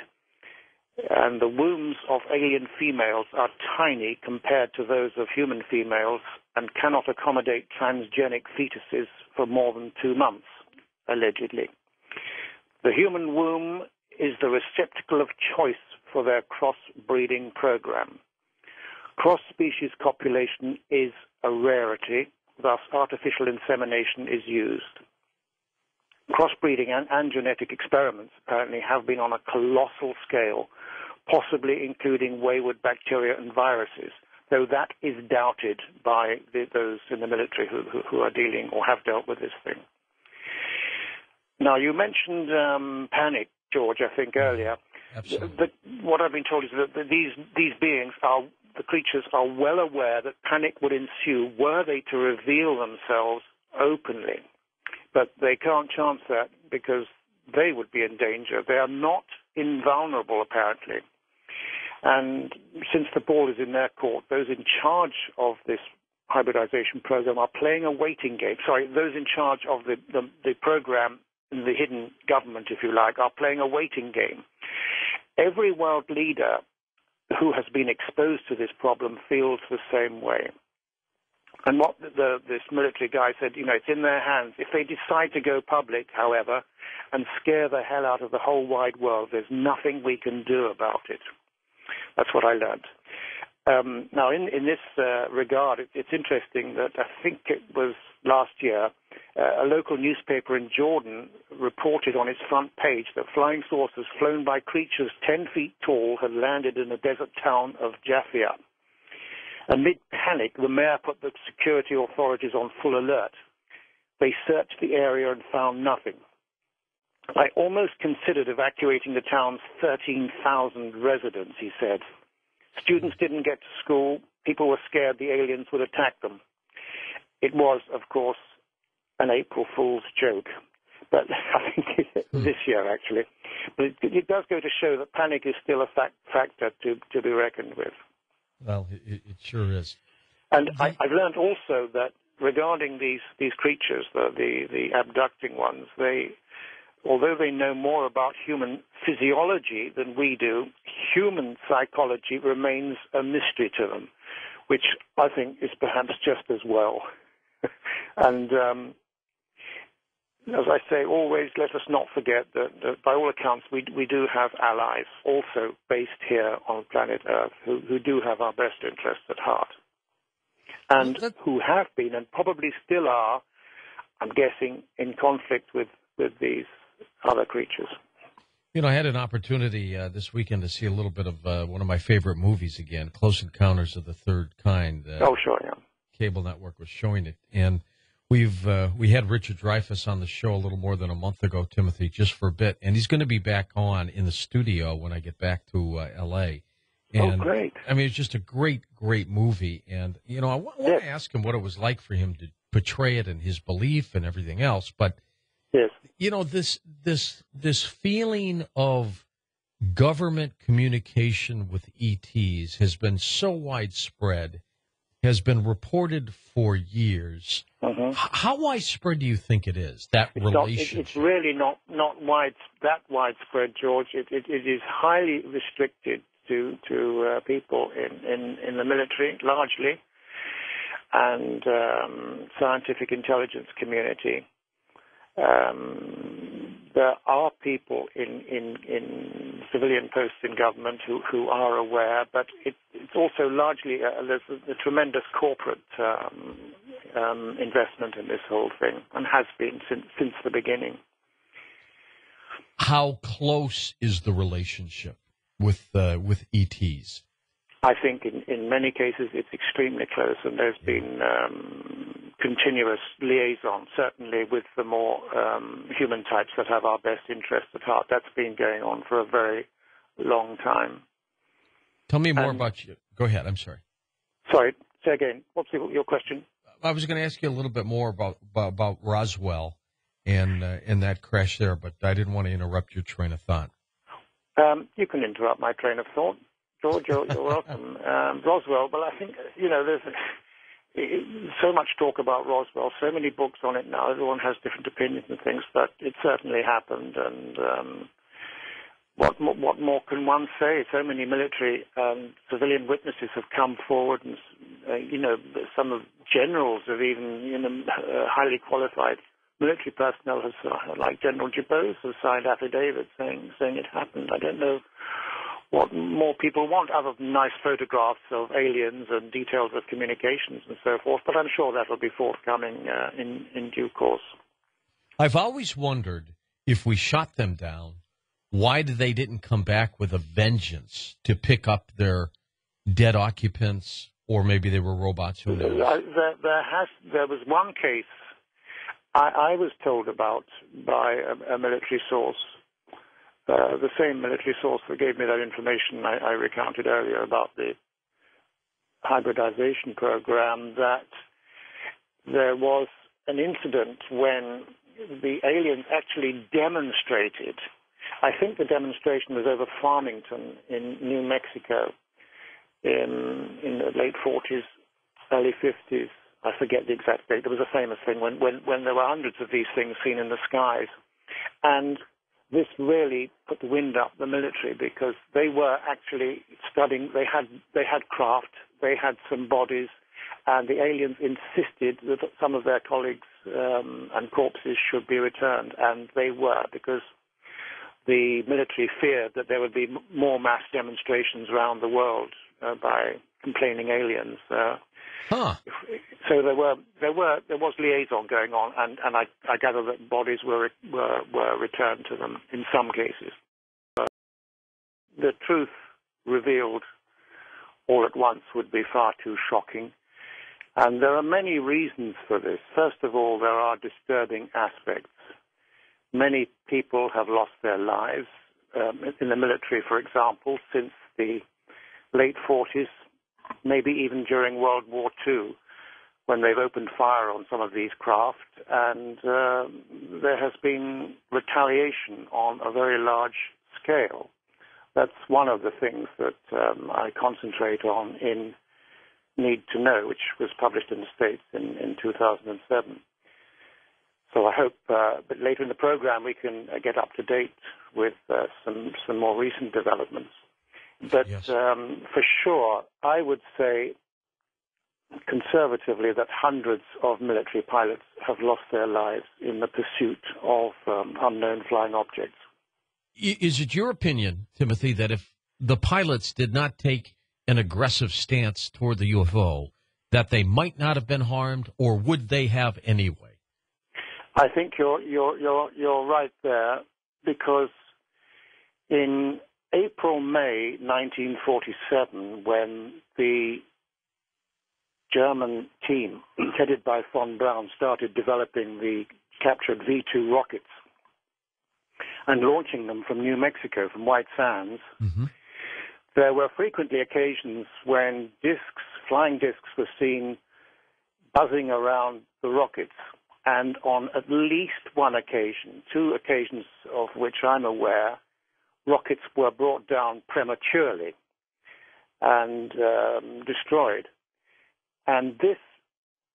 And the wombs of alien females are tiny compared to those of human females and cannot accommodate transgenic fetuses for more than two months, allegedly. The human womb is the receptacle of choice for their cross-breeding program. Cross-species copulation is a rarity, thus artificial insemination is used. Crossbreeding and, and genetic experiments apparently have been on a colossal scale, possibly including wayward bacteria and viruses, though that is doubted by the, those in the military who, who, who, are dealing or have dealt with this thing. Now, you mentioned um, panic, George, I think earlier. Absolutely. The, what I've been told is that these, these beings are, the creatures are well aware that panic would ensue were they to reveal themselves openly. But they can't chance that because they would be in danger. They are not invulnerable, apparently. And since the ball is in their court, those in charge of this hybridization program are playing a waiting game. Sorry, those in charge of the, the, the program, the hidden government, if you like, are playing a waiting game. Every world leader who has been exposed to this problem feels the same way. And what the, this military guy said, you know, it's in their hands. If they decide to go public, however, and scare the hell out of the whole wide world, there's nothing we can do about it. That's what I learned. Um, now, in, in this uh, regard, it, it's interesting that I think it was last year, uh, a local newspaper in Jordan reported on its front page that flying saucers flown by creatures 10 feet tall had landed in the desert town of Jafr. Amid panic, the mayor put the security authorities on full alert. They searched the area and found nothing. I almost considered evacuating the town's 13,000 residents, he said. Students didn't get to school. People were scared the aliens would attack them. It was, of course, an April Fool's joke. But [laughs] I think this year, actually. But it, it, does go to show that panic is still a fact, factor to, to be reckoned with. Well, it, it sure is. And I, have learned also that regarding these, these creatures, the, the, the abducting ones, they, although they know more about human physiology than we do, human psychology remains a mystery to them, which I think is perhaps just as well. [laughs] and um, as I say, always let us not forget that, that, by all accounts, we, we do have allies also based here on planet Earth who, who do have our best interests at heart. And who have been and probably still are, I'm guessing, in conflict with, with these other creatures. You know, I had an opportunity uh, this weekend to see a little bit of uh, one of my favorite movies again, Close Encounters of the Third Kind. Uh, oh, sure, yeah. Cable network was showing it, and We've uh, we had Richard Dreyfuss on the show a little more than a month ago, Timothy, just for a bit, and he's going to be back on in the studio when I get back to uh, L.A. Oh, and, oh, great! I mean, it's just a great, great movie, and you know, I want, yes. to ask him what it was like for him to portray it and his belief and everything else. But yes. you know, this this this feeling of government communication with ETs has been so widespread has been reported for years. Mm-hmm. How widespread do you think it is that it's relationship? Not, it, it's really not not wide that widespread, George. It, it, it is highly restricted to to uh, people in, in, in the military largely, and um, scientific intelligence community. Um, there are people in, in, in civilian posts in government who, who are aware, but it, it's also largely a, there's a, a tremendous corporate um, um, investment in this whole thing, and has been since since the beginning. How close is the relationship with uh, with ETs? I think in, in many cases it's extremely close, and there's been um, continuous liaison, certainly with the more um, human types that have our best interests at heart. That's been going on for a very long time. Tell me more about you. Go ahead. I'm sorry. Sorry, say again. What's your question? I was going to ask you a little bit more about about, about Roswell and uh, and that crash there, but I didn't want to interrupt your train of thought. Um, you can interrupt my train of thought, George. You're, you're welcome. [laughs] Um, Roswell. Well, I think you know there's so much talk about Roswell, so many books on it now. Everyone has different opinions and things, but it certainly happened, and um, what what more can one say? So many military and civilian witnesses have come forward, and uh, you know some of generals have even you know uh, highly qualified military personnel has, uh, like General DuBose, has signed affidavits saying saying it happened. I don't know what more people want other than nice photographs of aliens and details of communications and so forth. But I'm sure that will be forthcoming uh, in in due course. I've always wondered if we shot them down why did they didn't come back with a vengeance to pick up their dead occupants, or maybe they were robots. Who knows? There, there, has there was one case I, I was told about by a, a military source, uh, the same military source that gave me that information I, I recounted earlier about the hybridization program, that there was an incident when the aliens actually demonstrated I think the demonstration was over Farmington in New Mexico in in the late 40s, early 50s. I forget the exact date. There was a famous thing when, when, when there were hundreds of these things seen in the skies. And this really put the wind up the military because they were actually studying, they had, they had craft, they had some bodies, and the aliens insisted that some of their colleagues um, and corpses should be returned, and they were because the military feared that there would be more mass demonstrations around the world uh, by complaining aliens. Uh, huh. So there were there were there was liaison going on, and, and I, I gather that bodies were were were returned to them in some cases. Uh, the truth revealed all at once would be far too shocking. And there are many reasons for this. First of all, there are disturbing aspects Many people have lost their lives um, in the military, for example, since the late 40s, maybe even during World War II, when they've opened fire on some of these craft, and uh, there has been retaliation on a very large scale. That's one of the things that um, I concentrate on in Need to Know, which was published in the States in, in 2007. So I hope uh, that later in the program we can uh, get up to date with uh, some some more recent developments. But yes. um, for sure, I would say conservatively that hundreds of military pilots have lost their lives in the pursuit of um, unknown flying objects. Is it your opinion, Timothy, that if the pilots did not take an aggressive stance toward the UFO, that they might not have been harmed, or would they have anyway? I think you're you're you're you're right there because in April May 1947 when the German team [clears throat] headed by von Braun started developing the captured V2 rockets and launching them from New Mexico from White Sands mm-hmm. there were frequently occasions when discs flying discs were seen buzzing around the rockets and on at least one occasion, two occasions of which I'm aware, rockets were brought down prematurely and um, destroyed. And this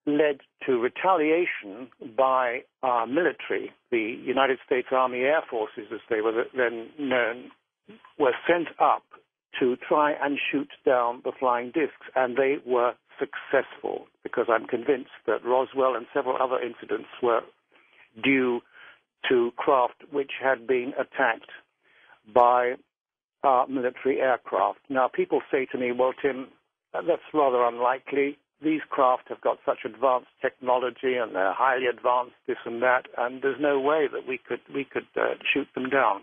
led to retaliation by our military. The United States Army Air Forces, as they were then known, were sent up to try and shoot down the flying discs, and they were successful because I'm convinced that Roswell and several other incidents were due to craft which had been attacked by uh, military aircraft. Now, people say to me, well, Tim, that's rather unlikely. these craft have got such advanced technology and they're highly advanced this and that, and there's no way that we could we could uh, shoot them down.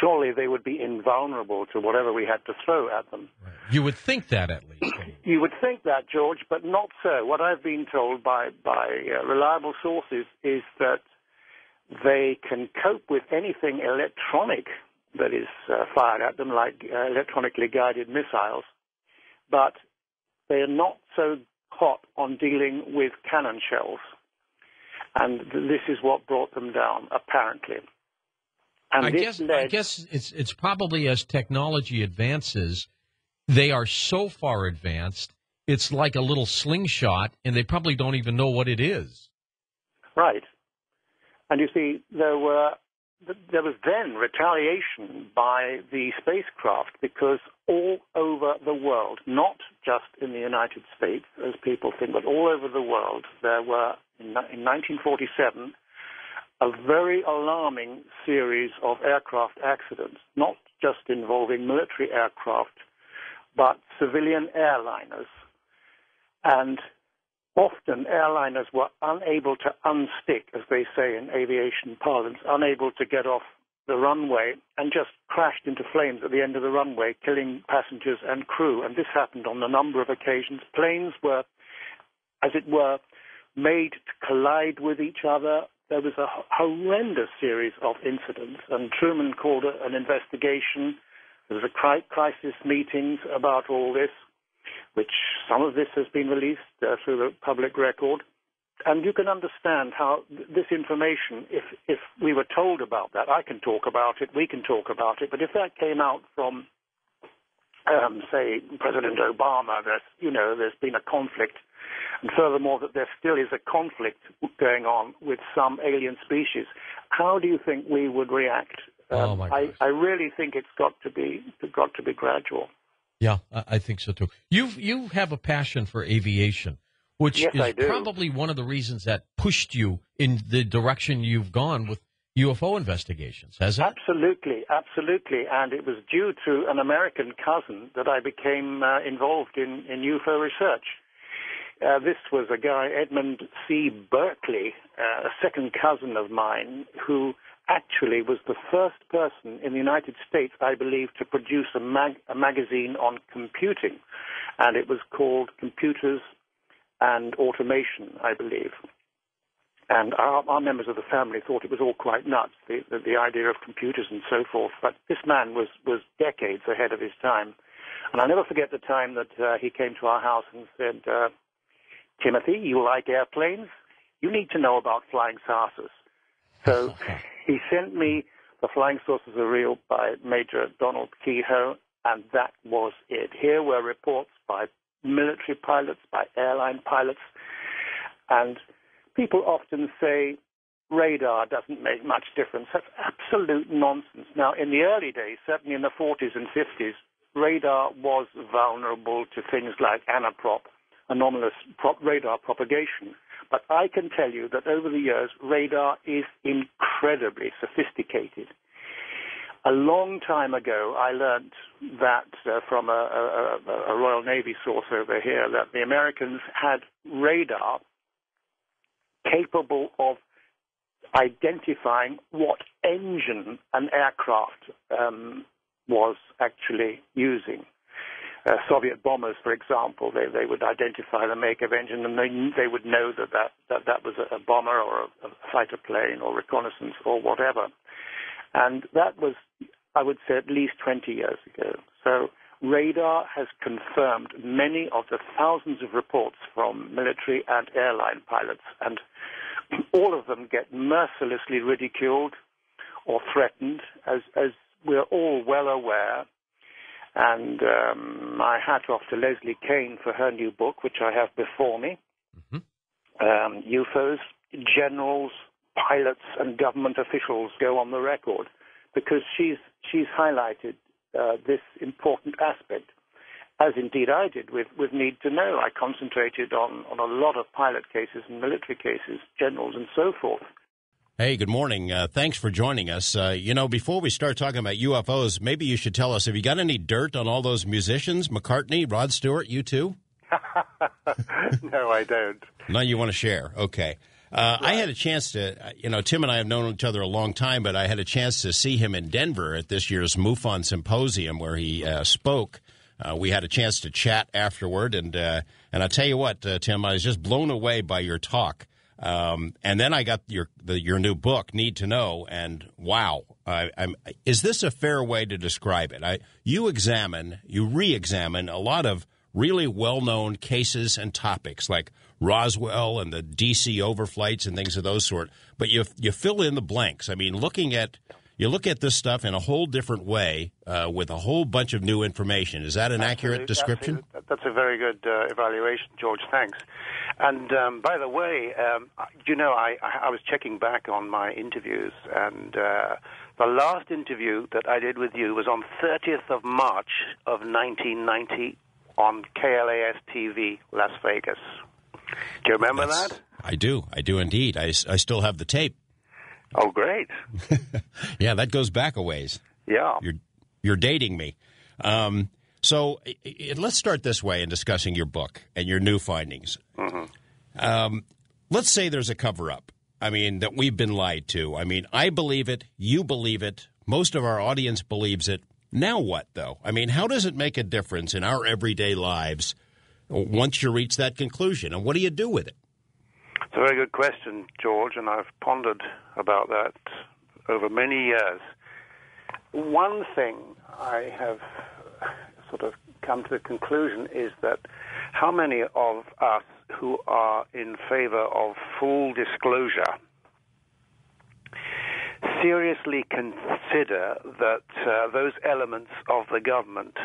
Surely they would be invulnerable to whatever we had to throw at them. You would think that at least. You would think that, George, but not so. What I've been told by by uh, reliable sources is that they can cope with anything electronic that is uh, fired at them, like uh, electronically guided missiles, but they are not so hot on dealing with cannon shells. And this is what brought them down, apparently. And I guess led- I guess it's it's probably as technology advances, they are so far advanced. It's like a little slingshot, and they probably don't even know what it is. Right. And you see, there were there was then retaliation by the spacecraft because all over the world, not just in the United States, as people think, but all over the world, there were in, in 1947 a very alarming series of aircraft accidents, not just involving military aircraft, but civilian airliners. And often airliners were unable to unstick, as they say in aviation parlance, unable to get off the runway and just crashed into flames at the end of the runway, killing passengers and crew. And this happened on a number of occasions. Planes were, as it were, made to collide with each other. There was a horrendous series of incidents, and Truman called an investigation. There was a crisis meetings about all this which some of this has been released uh, through the public record. And you can understand how th- this information, if, if we were told about that, I can talk about it, we can talk about it, but if that came out from, um, say, President Obama, that, you know, there's been a conflict, and furthermore that there still is a conflict going on with some alien species, how do you think we would react? Oh, my I, I really think it's got to be got to be gradual. Yeah, I think so too. You you have a passion for aviation, which Yes, is probably one of the reasons that pushed you in the direction you've gone with UFO investigations, has it? Absolutely, absolutely. And it was due to an American cousin that I became uh, involved in, in UFO research. Uh, this was a guy, Edmund C. Berkeley, uh, a second cousin of mine, who actually was the first person in the United States, I believe, to produce a, mag- a magazine on computing. And it was called Computers and Automation, I believe. And our, our members of the family thought it was all quite nuts, the, the, the idea of computers and so forth. But this man was, was decades ahead of his time. And I'll never forget the time that uh, he came to our house and said, uh, Timothy, you like airplanes? You need to know about flying saucers. [laughs] So he sent me The Flying Saucers Are Real by Major Donald Keyhoe, and that was it. Here were reports by military pilots, by airline pilots, and people often say radar doesn't make much difference. That's absolute nonsense. Now, in the early days, certainly in the 40s and 50s, radar was vulnerable to things like anaprop, anomalous prop radar propagation. But I can tell you that over the years, radar is incredibly sophisticated. A long time ago, I learned that uh, from a, a, a Royal Navy source over here that the Americans had radar capable of identifying what engine an aircraft um, was actually using. Uh, Soviet bombers, for example, they, they would identify the make of engine and they, they would know that that, that, that was a, bomber or a, a fighter plane or reconnaissance or whatever. And that was, I would say, at least 20 years ago. So radar has confirmed many of the thousands of reports from military and airline pilots, and [clears throat] all of them get mercilessly ridiculed or threatened, as, as we're all well aware. And um, my hat off to Leslie Kean for her new book, which I have before me. Um, UFOs, generals, pilots, and government officials go on the record because she's she's highlighted uh, this important aspect, as indeed I did with, with Need to Know. I concentrated on, on a lot of pilot cases and military cases, generals, and so forth. Hey, good morning. Uh, thanks for joining us. Uh, you know, before we start talking about UFOs, maybe you should tell us have you got any dirt on all those musicians, McCartney, Rod Stewart, U2? [laughs] no, I don't. None you want to share. Okay. Uh, I had a chance to, you know, Tim and I have known each other a long time, but I had a chance to see him in Denver at this year's MUFON symposium where he uh, spoke. Uh, we had a chance to chat afterward, and uh, and I tell you what, uh, Tim, I was just blown away by your talk. Um, and then I got your the, your new book, Need to Know, and wow, I, is this a fair way to describe it? I, you examine, you re-examine a lot of really well-known cases and topics like Roswell and the DC overflights and things of those sort. But you you fill in the blanks. I mean, looking at you look at this stuff in a whole different way uh, with a whole bunch of new information. Is that an Absolutely. accurate description? Absolutely. That's a very good uh, evaluation, George. Thanks. And um, by the way, um, you know, I, I was checking back on my interviews, and uh, the last interview that I did with you was on 30th of March of 1990 on KLAS TV, Las Vegas. Do you remember That's, that? I do. I do indeed. I, I still have the tape. Oh, great. [laughs] yeah, that goes back a ways. Yeah. You're, you're dating me. Um, so let's start this way in discussing your book and your new findings. Mm-hmm. Um, let's say there's a cover up. I mean, that we've been lied to. I mean, I believe it. You believe it. Most of our audience believes it. Now what, though? I mean, how does it make a difference in our everyday lives once you reach that conclusion? And what do you do with it? It's a very good question, George, and I've pondered about that over many years. One thing I have sort of come to the conclusion is that how many of us who are in favor of full disclosure seriously consider that uh, those elements of the government,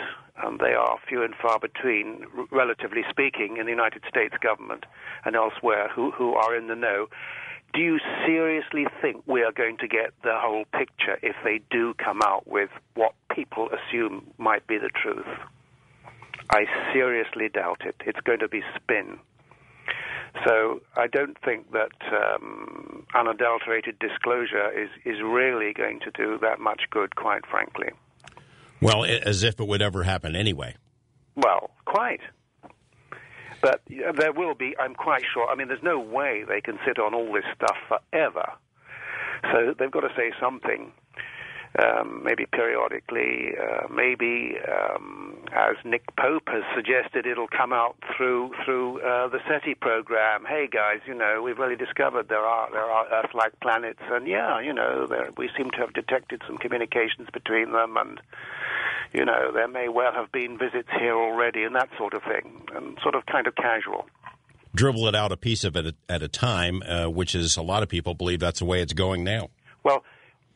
and they are few and far between, relatively speaking, in the United States government and elsewhere, who, who are in the know, do you seriously think we are going to get the whole picture if they do come out with what people assume might be the truth? I seriously doubt it. It's going to be spin. So I don't think that um, unadulterated disclosure is, is really going to do that much good, quite frankly. Well, as if it would ever happen anyway. Well, quite. But there will be, I'm quite sure, I mean, there's no way they can sit on all this stuff forever. So they've got to say something um, maybe periodically, uh, maybe um, as Nick Pope has suggested, it'll come out through through uh, the SETI program. Hey guys, you know we've really discovered there are there are Earth-like planets, and yeah, you know there, we seem to have detected some communications between them, and you know there may well have been visits here already, and that sort of thing, and sort of kind of casual dribble it out a piece of it at a time, uh, which is a lot of people believe that's the way it's going now. Well,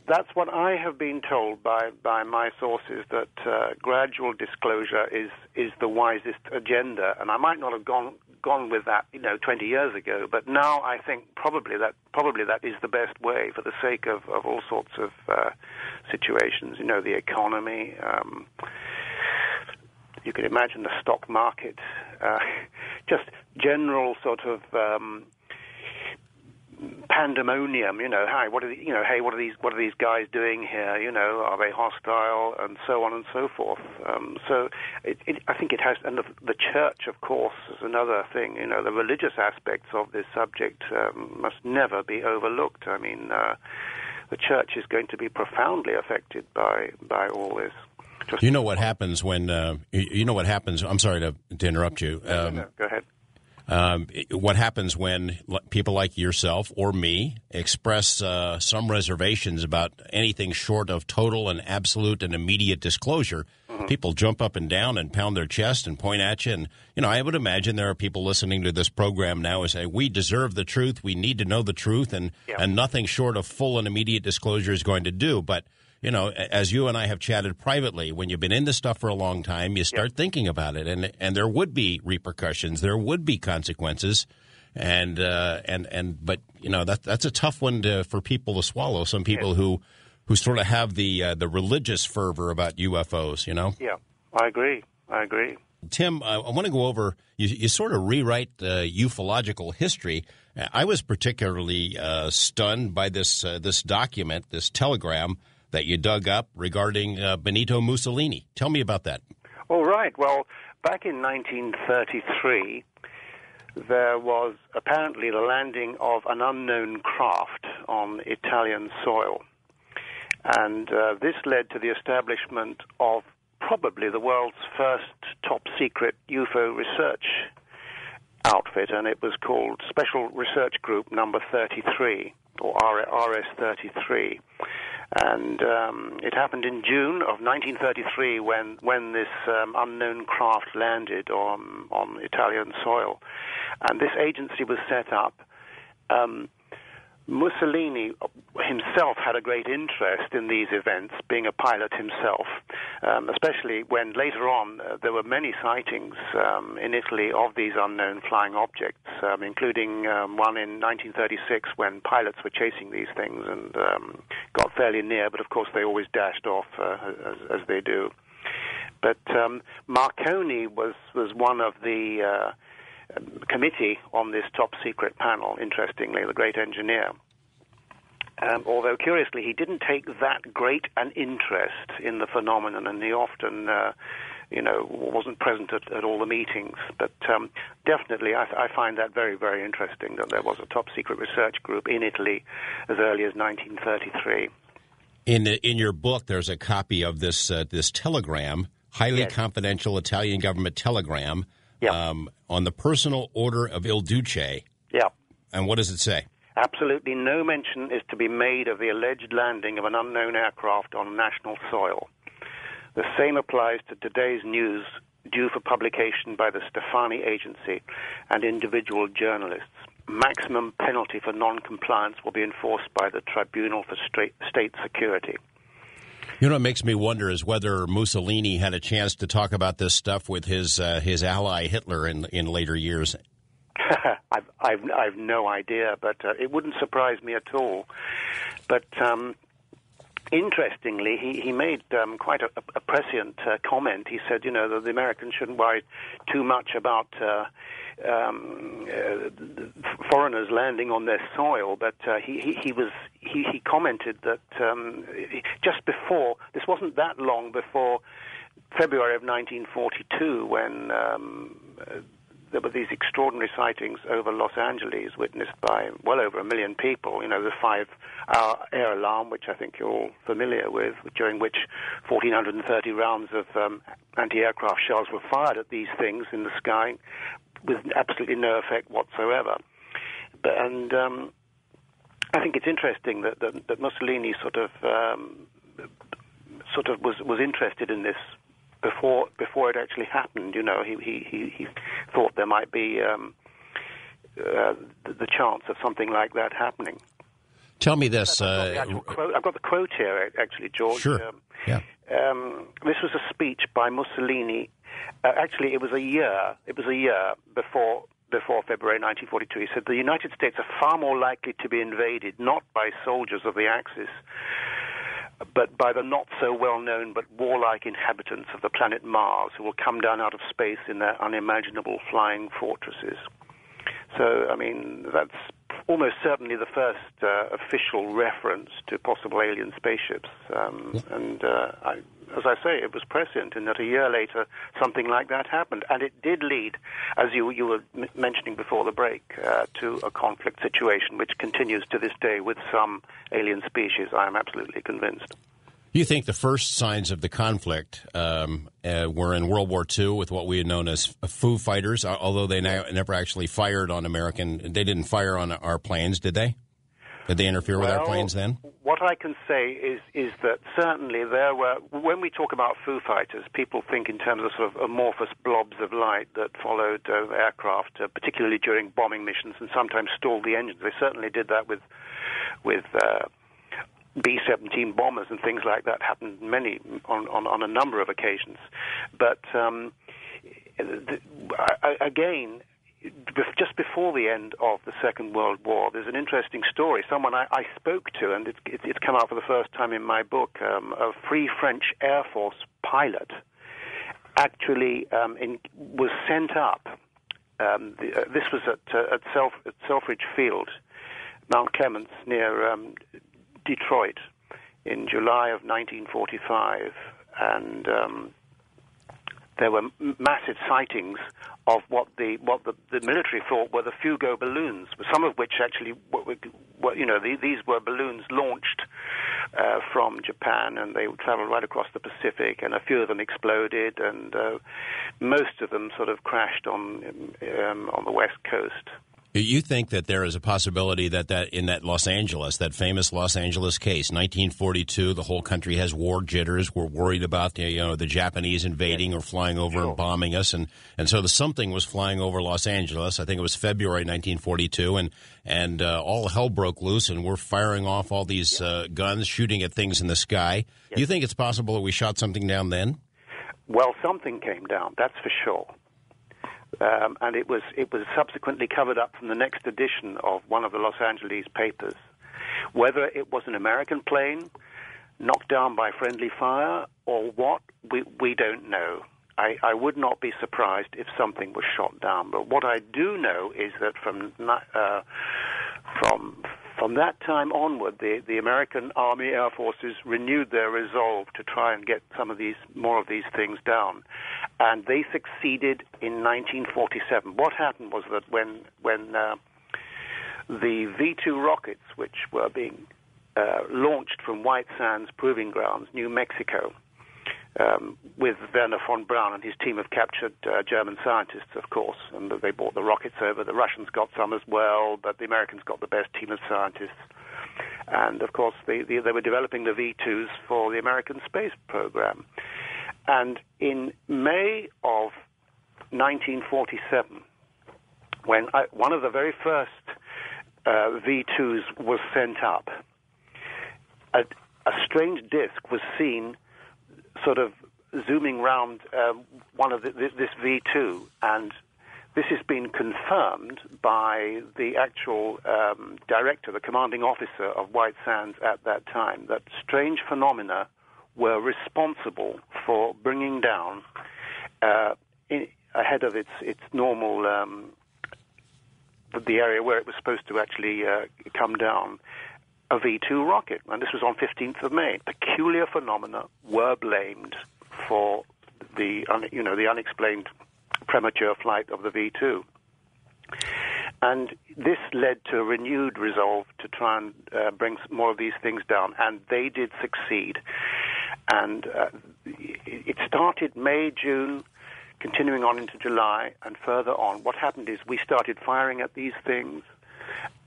that's what I have been told by, by my sources that uh, gradual disclosure is is the wisest agenda, and I might not have gone gone with that, you know, 20 years ago, but now I think probably that probably that is the best way for the sake of, of all sorts of uh, situations. You know, the economy. Um, you can imagine the stock market, uh, [laughs] just general sort of um, pandemonium. You know, hi, what are the, you know, hey, what are these what are these guys doing here? You know, are they hostile and so on and so forth. Um, so, it, it, I think it has, and the, the, church, of course, is another thing. You know, the religious aspects of this subject um, must never be overlooked. I mean, uh, the church is going to be profoundly affected by by all this. Just you know what happens when uh, you know what happens. I'm sorry to, to interrupt you. Um, no, no, go ahead. Um, what happens when people like yourself or me express uh, some reservations about anything short of total and absolute and immediate disclosure? Mm-hmm. People jump up and down and pound their chest and point at you. And, you know, I would imagine there are people listening to this program now who say, we deserve the truth. We need to know the truth. And, yeah. and nothing short of full and immediate disclosure is going to do. But you know, as you and I have chatted privately, when you've been in this stuff for a long time, you start thinking about it, and and there would be repercussions, there would be consequences, and uh, and and but you know that that's a tough one to, for people to swallow. Some people who who sort of have the uh, the religious fervor about UFOs, you know. Yeah, I agree. I agree. Tim, I, I want to go over. You, you sort of rewrite the ufological history. I was particularly uh, stunned by this uh, this document, this telegram that you dug up regarding uh, Benito Mussolini. Tell me about that. All right. Well, back in 1933, there was apparently the landing of an unknown craft on Italian soil. And uh, this led to the establishment of probably the world's first top secret UFO research outfit, and it was called Special Research Group Number 33, or RS 33 and um, it happened in June of 1933 when when this um, unknown craft landed on on Italian soil, and this agency was set up. Um, Mussolini himself had a great interest in these events, being a pilot himself, um, especially when later on uh, there were many sightings um, in Italy of these unknown flying objects, um, including um, one in 1936 when pilots were chasing these things and um, got fairly near, but of course they always dashed off uh, as, as, they do. But um, Marconi was, was one of the uh, committee on this top secret panel, interestingly, the great engineer. Um, although curiously, he didn't take that great an interest in the phenomenon, and he often, uh, you know, wasn't present at, at all the meetings. But um, definitely, I, I, find that very, very interesting that there was a top secret research group in Italy as early as 1933. In in your book, there's a copy of this uh, this telegram, highly yes. confidential Italian government telegram um, on the personal order of Il Duce. Yeah. And what does it say? Absolutely no mention is to be made of the alleged landing of an unknown aircraft on national soil. The same applies to today's news due for publication by the Stefani Agency and individual journalists. Maximum penalty for non-compliance will be enforced by the Tribunal for State Security. You know, what makes me wonder is whether Mussolini had a chance to talk about this stuff with his uh, his ally Hitler in in later years. [laughs] I've, I've I've no idea, but uh, it wouldn't surprise me at all. But um, interestingly, he, he made um, quite a, a prescient uh, comment. He said, you know, that the Americans shouldn't worry too much about uh, um, uh, foreigners landing on their soil, but uh, he, he, he, was he, he commented that um, just before this wasn't that long before February of 1942 when. Um, there were these extraordinary sightings over Los Angeles, witnessed by well over a million people. You know, the five-hour air alarm, which I think you're all familiar with, during which 1,430 rounds of um, anti-aircraft shells were fired at these things in the sky, with absolutely no effect whatsoever. But, and um, I think it's interesting that, that, that Mussolini sort of um, sort of was was interested in this before before it actually happened. You know, he he he, he thought there might be um, uh, the, the, chance of something like that happening. Tell me this. I've got, uh, quote, I've got the quote here, actually, George. Sure. Um, yeah. Um, this was a speech by Mussolini uh, actually, it was a year. It was a year before before February 1942. He said the United States are far more likely to be invaded not by soldiers of the Axis, but by the not so well known but warlike inhabitants of the planet Mars who will come down out of space in their unimaginable flying fortresses. So, I mean, that's almost certainly the first uh, official reference to possible alien spaceships. Um, and uh, I, as I say, it was prescient in that a year later something like that happened, and it did lead, as you you were m- mentioning before the break, uh, to a conflict situation which continues to this day with some alien species. I am absolutely convinced. You think the first signs of the conflict um, uh, were in World War II with what we had known as Foo Fighters, although they never actually fired on American. They didn't fire on our planes, did they? Did they interfere well, with our planes then? What I can say is is that certainly there were. When we talk about Foo Fighters, people think in terms of sort of amorphous blobs of light that followed uh, aircraft, uh, particularly during bombing missions, and sometimes stalled the engines. They certainly did that with with. Uh, B-17 bombers and things like that happened many on, on, on a number of occasions. But um, the, I, again, just before the end of the Second World War, there's an interesting story. Someone I, I spoke to, and it's, it's come out for the first time in my book, um, a Free French Air Force pilot actually um, in, was sent up. Um, the, uh, this was at, uh, at, Self, at Selfridge Field, Mount Clemens, near um, Detroit in July of 1945, and um, there were massive sightings of what the what the, the military thought were the Fugo balloons, some of which actually, were, were, you know, the, these were balloons launched uh, from Japan, and they traveled right across the Pacific, and a few of them exploded, and uh, most of them sort of crashed on um, on the west coast. You think that there is a possibility that, that in that Los Angeles, that famous Los Angeles case, 1942, the whole country has war jitters. We're worried about the you know the Japanese invading or flying over sure. and bombing us, and and so the something was flying over Los Angeles. I think it was February 1942, and and uh, all hell broke loose, and we're firing off all these uh, guns, shooting at things in the sky. Yes. You think it's possible that we shot something down then? Well, something came down, that's for sure. Um, and it was it was subsequently covered up from the next edition of one of the Los Angeles papers. Whether it was an American plane knocked down by friendly fire or what, we we don't know. I, I would not be surprised if something was shot down. But what I do know is that from uh, from from that time onward, the, the American Army Air Forces renewed their resolve to try and get some of these more of these things down, and they succeeded in 1947. What happened was that when when uh, the V-2 rockets, which were being uh, launched from White Sands Proving Grounds, New Mexico, um, with Wernher von Braun and his team of captured uh, German scientists, of course, and they brought the rockets over. The Russians got some as well, but the Americans got the best team of scientists. And of course, they, they, they were developing the V 2s for the American space program. And in May of 1947, when I, one of the very first uh, V 2s was sent up, a, a strange disk was seen sort of zooming round um, one of the, this V2, and this has been confirmed by the actual um, director, the commanding officer of White Sands at that time, that strange phenomena were responsible for bringing down, uh, in, ahead of its its normal um, the area where it was supposed to actually uh, come down, a V2 rocket, and this was on 15th of May. Peculiar phenomena were blamed for the you know the unexplained premature flight of the V2. And this led to a renewed resolve to try and uh, bring more of these things down, and they did succeed. And uh, it started May, June, continuing on into July, and further on. What happened is we started firing at these things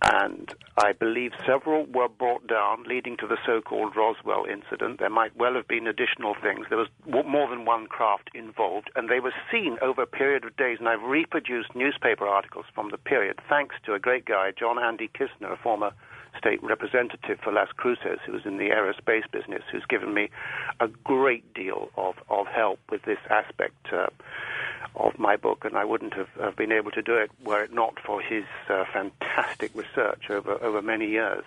and I believe several were brought down, leading to the so-called Roswell incident. There might well have been additional things. There was more than one craft involved, and they were seen over a period of days. And I've reproduced newspaper articles from the period, thanks to a great guy, John Andy Kissner, a former state representative for Las Cruces, who was in the aerospace business, who's given me a great deal of, of help with this aspect. Uh, of my book, and I wouldn't have, have been able to do it were it not for his uh, fantastic research over, over many years.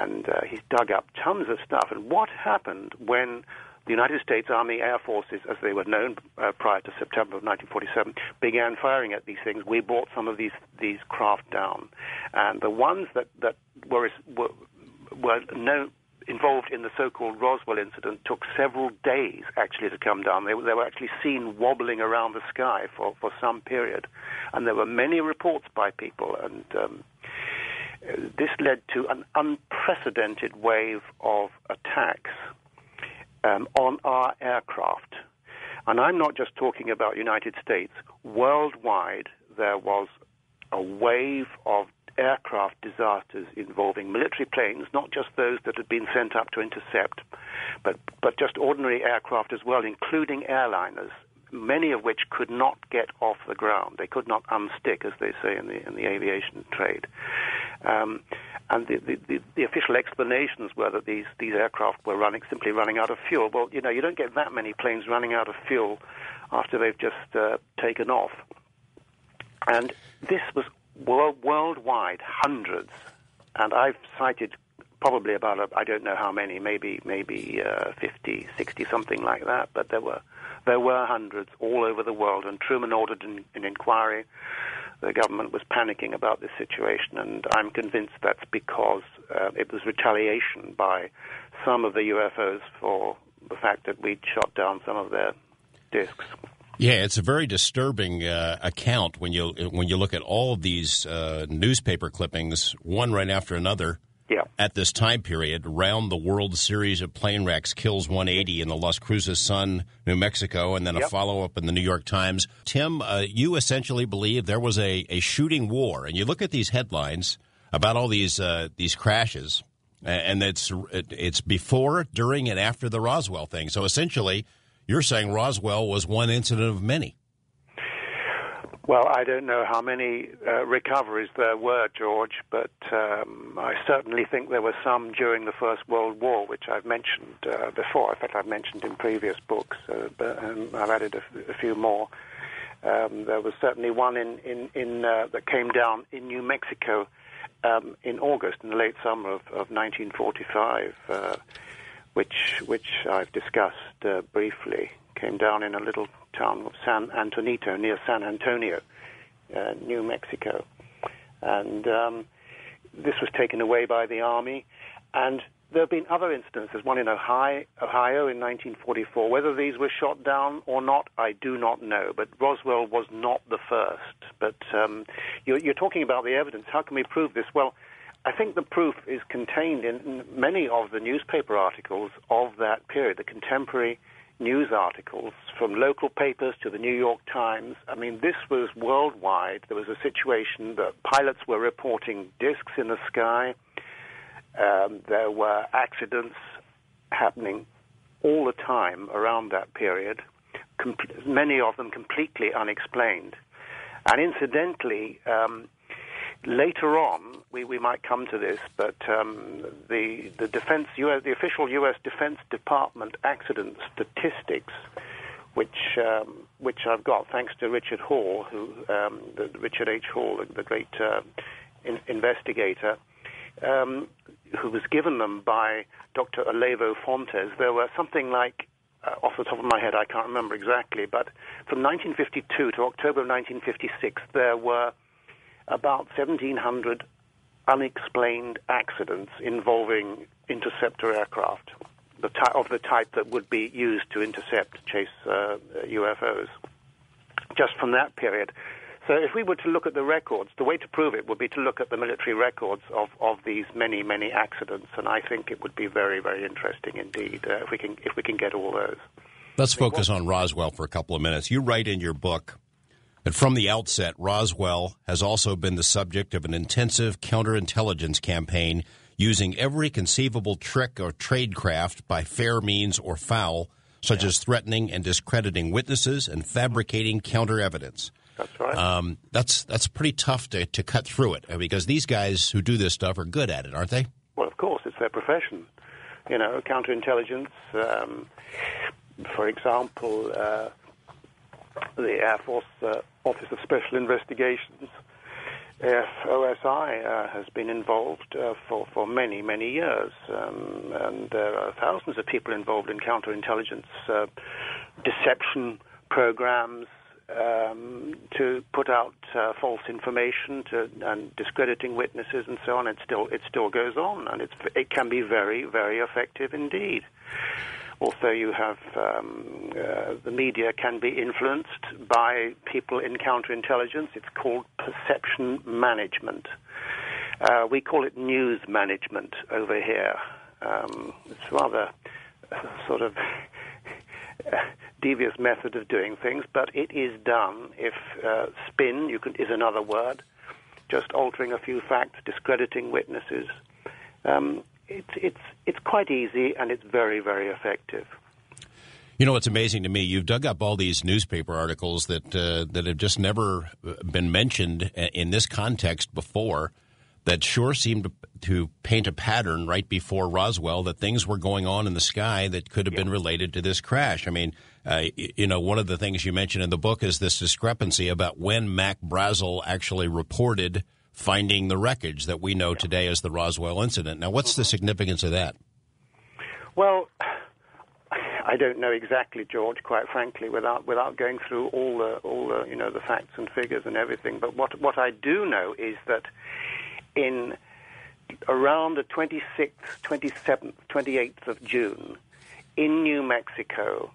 And uh, he's dug up tons of stuff. And what happened when the United States Army Air Forces, as they were known uh, prior to September of 1947, began firing at these things. We brought some of these these craft down, and the ones that that were were, were known involved in the so-called Roswell incident took several days actually to come down. They, they, were actually seen wobbling around the sky for, for some period, and there were many reports by people, and um, this led to an unprecedented wave of attacks um, on our aircraft. And I'm not just talking about United States. Worldwide, there was a wave of aircraft disasters involving military planes, not just those that had been sent up to intercept, but, but just ordinary aircraft as well, including airliners, many of which could not get off the ground. They could not unstick, as they say in the, in the aviation trade. Um, and the, the, the, official explanations were that these, these aircraft were running simply running out of fuel. Well, you know, you don't get that many planes running out of fuel after they've just uh, taken off. And this was world, worldwide, hundreds, and I've cited probably about I don't know how many, maybe maybe uh, 50, 60, something like that. But there were there were hundreds all over the world, and Truman ordered an, an inquiry. The government was panicking about this situation, and I'm convinced that's because uh, it was retaliation by some of the UFOs for the fact that we'd shot down some of their discs. Yeah, it's a very disturbing uh, account when you when you look at all of these uh, newspaper clippings, one right after another. Yeah. At this time period, round the World Series of plane wrecks kills 180 in the Las Cruces Sun, New Mexico, and then a Yep. follow up in the New York Times. Tim, uh, you essentially believe there was a, a shooting war, and you look at these headlines about all these uh, these crashes, and it's it's before, during, and after the Roswell thing. So essentially, you're saying Roswell was one incident of many. Well, I don't know how many uh, recoveries there were, George, but um, I certainly think there were some during the First World War, which I've mentioned uh, before. In fact, I've mentioned in previous books, uh, but um, I've added a, f- a few more. Um, there was certainly one in in, in uh, that came down in New Mexico um, in August, in the late summer of, of 1945, uh, which which I've discussed uh, briefly. Came down in a little town of San Antonito near San Antonio, uh, New Mexico, and um, this was taken away by the army. And there have been other instances. One in Ohio, Ohio in 1944. Whether these were shot down or not, I do not know. But Roswell was not the first. But um, you're, you're talking about the evidence. How can we prove this? Well, I think the proof is contained in many of the newspaper articles of that period, the contemporary news articles from local papers to the New York Times. I mean, this was worldwide. There was a situation that pilots were reporting discs in the sky. Um, there were accidents happening all the time around that period, com- many of them completely unexplained. And incidentally, um, later on, we, we might come to this, but um, the the defense US, the official U.S. Defense Department accident statistics, which um, which I've got thanks to Richard Hall, who um, the, Richard H. Hall, the, great uh, in, investigator, um, who was given them by Dr. Olavo Fontes. There were something like uh, off the top of my head, I can't remember exactly, but from 1952 to October of 1956, there were about 1,700 unexplained accidents involving interceptor aircraft, the ty- of the type that would be used to intercept, chase uh, UFOs, just from that period. So if we were to look at the records, the way to prove it would be to look at the military records of, of these many, many accidents, and I think it would be very, very interesting indeed uh, if we can if we can get all those. Let's focus on Roswell for a couple of minutes. You write in your book that from the outset, Roswell has also been the subject of an intensive counterintelligence campaign using every conceivable trick or tradecraft by fair means or foul, such as threatening and discrediting witnesses and fabricating counter evidence. That's right. Um, that's that's pretty tough to, to cut through it uh, because these guys who do this stuff are good at it, aren't they? Well, of course, it's their profession. You know, counterintelligence. Um, for example, uh, the Air Force uh, Office of Special Investigations, AFOSI, uh, has been involved uh, for, for many, many years. Um, and there are thousands of people involved in counterintelligence uh, deception programs, um, to put out uh, false information to, and discrediting witnesses and so on. It still it still goes on, and it can be very very effective indeed. Also, you have um, uh, the media can be influenced by people in counterintelligence. It's called perception management. Uh, we call it news management over here. Um, it's rather [laughs] sort of [laughs] devious method of doing things, but it is done. If uh, spin you can, is another word, just altering a few facts, discrediting witnesses. Um, it's it's it's quite easy and it's very very effective. You know what's amazing to me? You've dug up all these newspaper articles that uh, that have just never been mentioned in this context before. That sure seemed to, to paint a pattern right before Roswell that things were going on in the sky that could have been related to this crash. I mean, uh, you know, one of the things you mentioned in the book is this discrepancy about when Mac Brazel actually reported finding the wreckage that we know today as the Roswell incident. Now, what's the mm-hmm. significance of that? Well, [sighs] I don't know exactly, George. Quite frankly, without without going through all the all the you know the facts and figures and everything. But what what I do know is that in around the 26th, 27th, 28th of June, in New Mexico,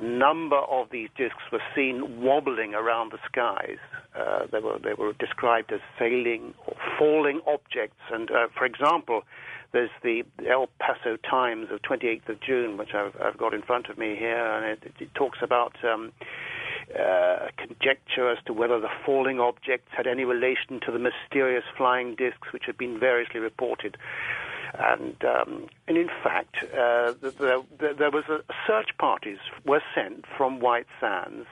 a number of these disks were seen wobbling around the skies. Uh, they were they were described as sailing or falling objects. And uh, for example, there's the El Paso Times of 28th of June, which I've, I've got in front of me here, and it, it talks about. Um, uh, conjecture as to whether the falling objects had any relation to the mysterious flying discs which had been variously reported. And, um, and in fact, uh, there, there, was a search parties were sent from White Sands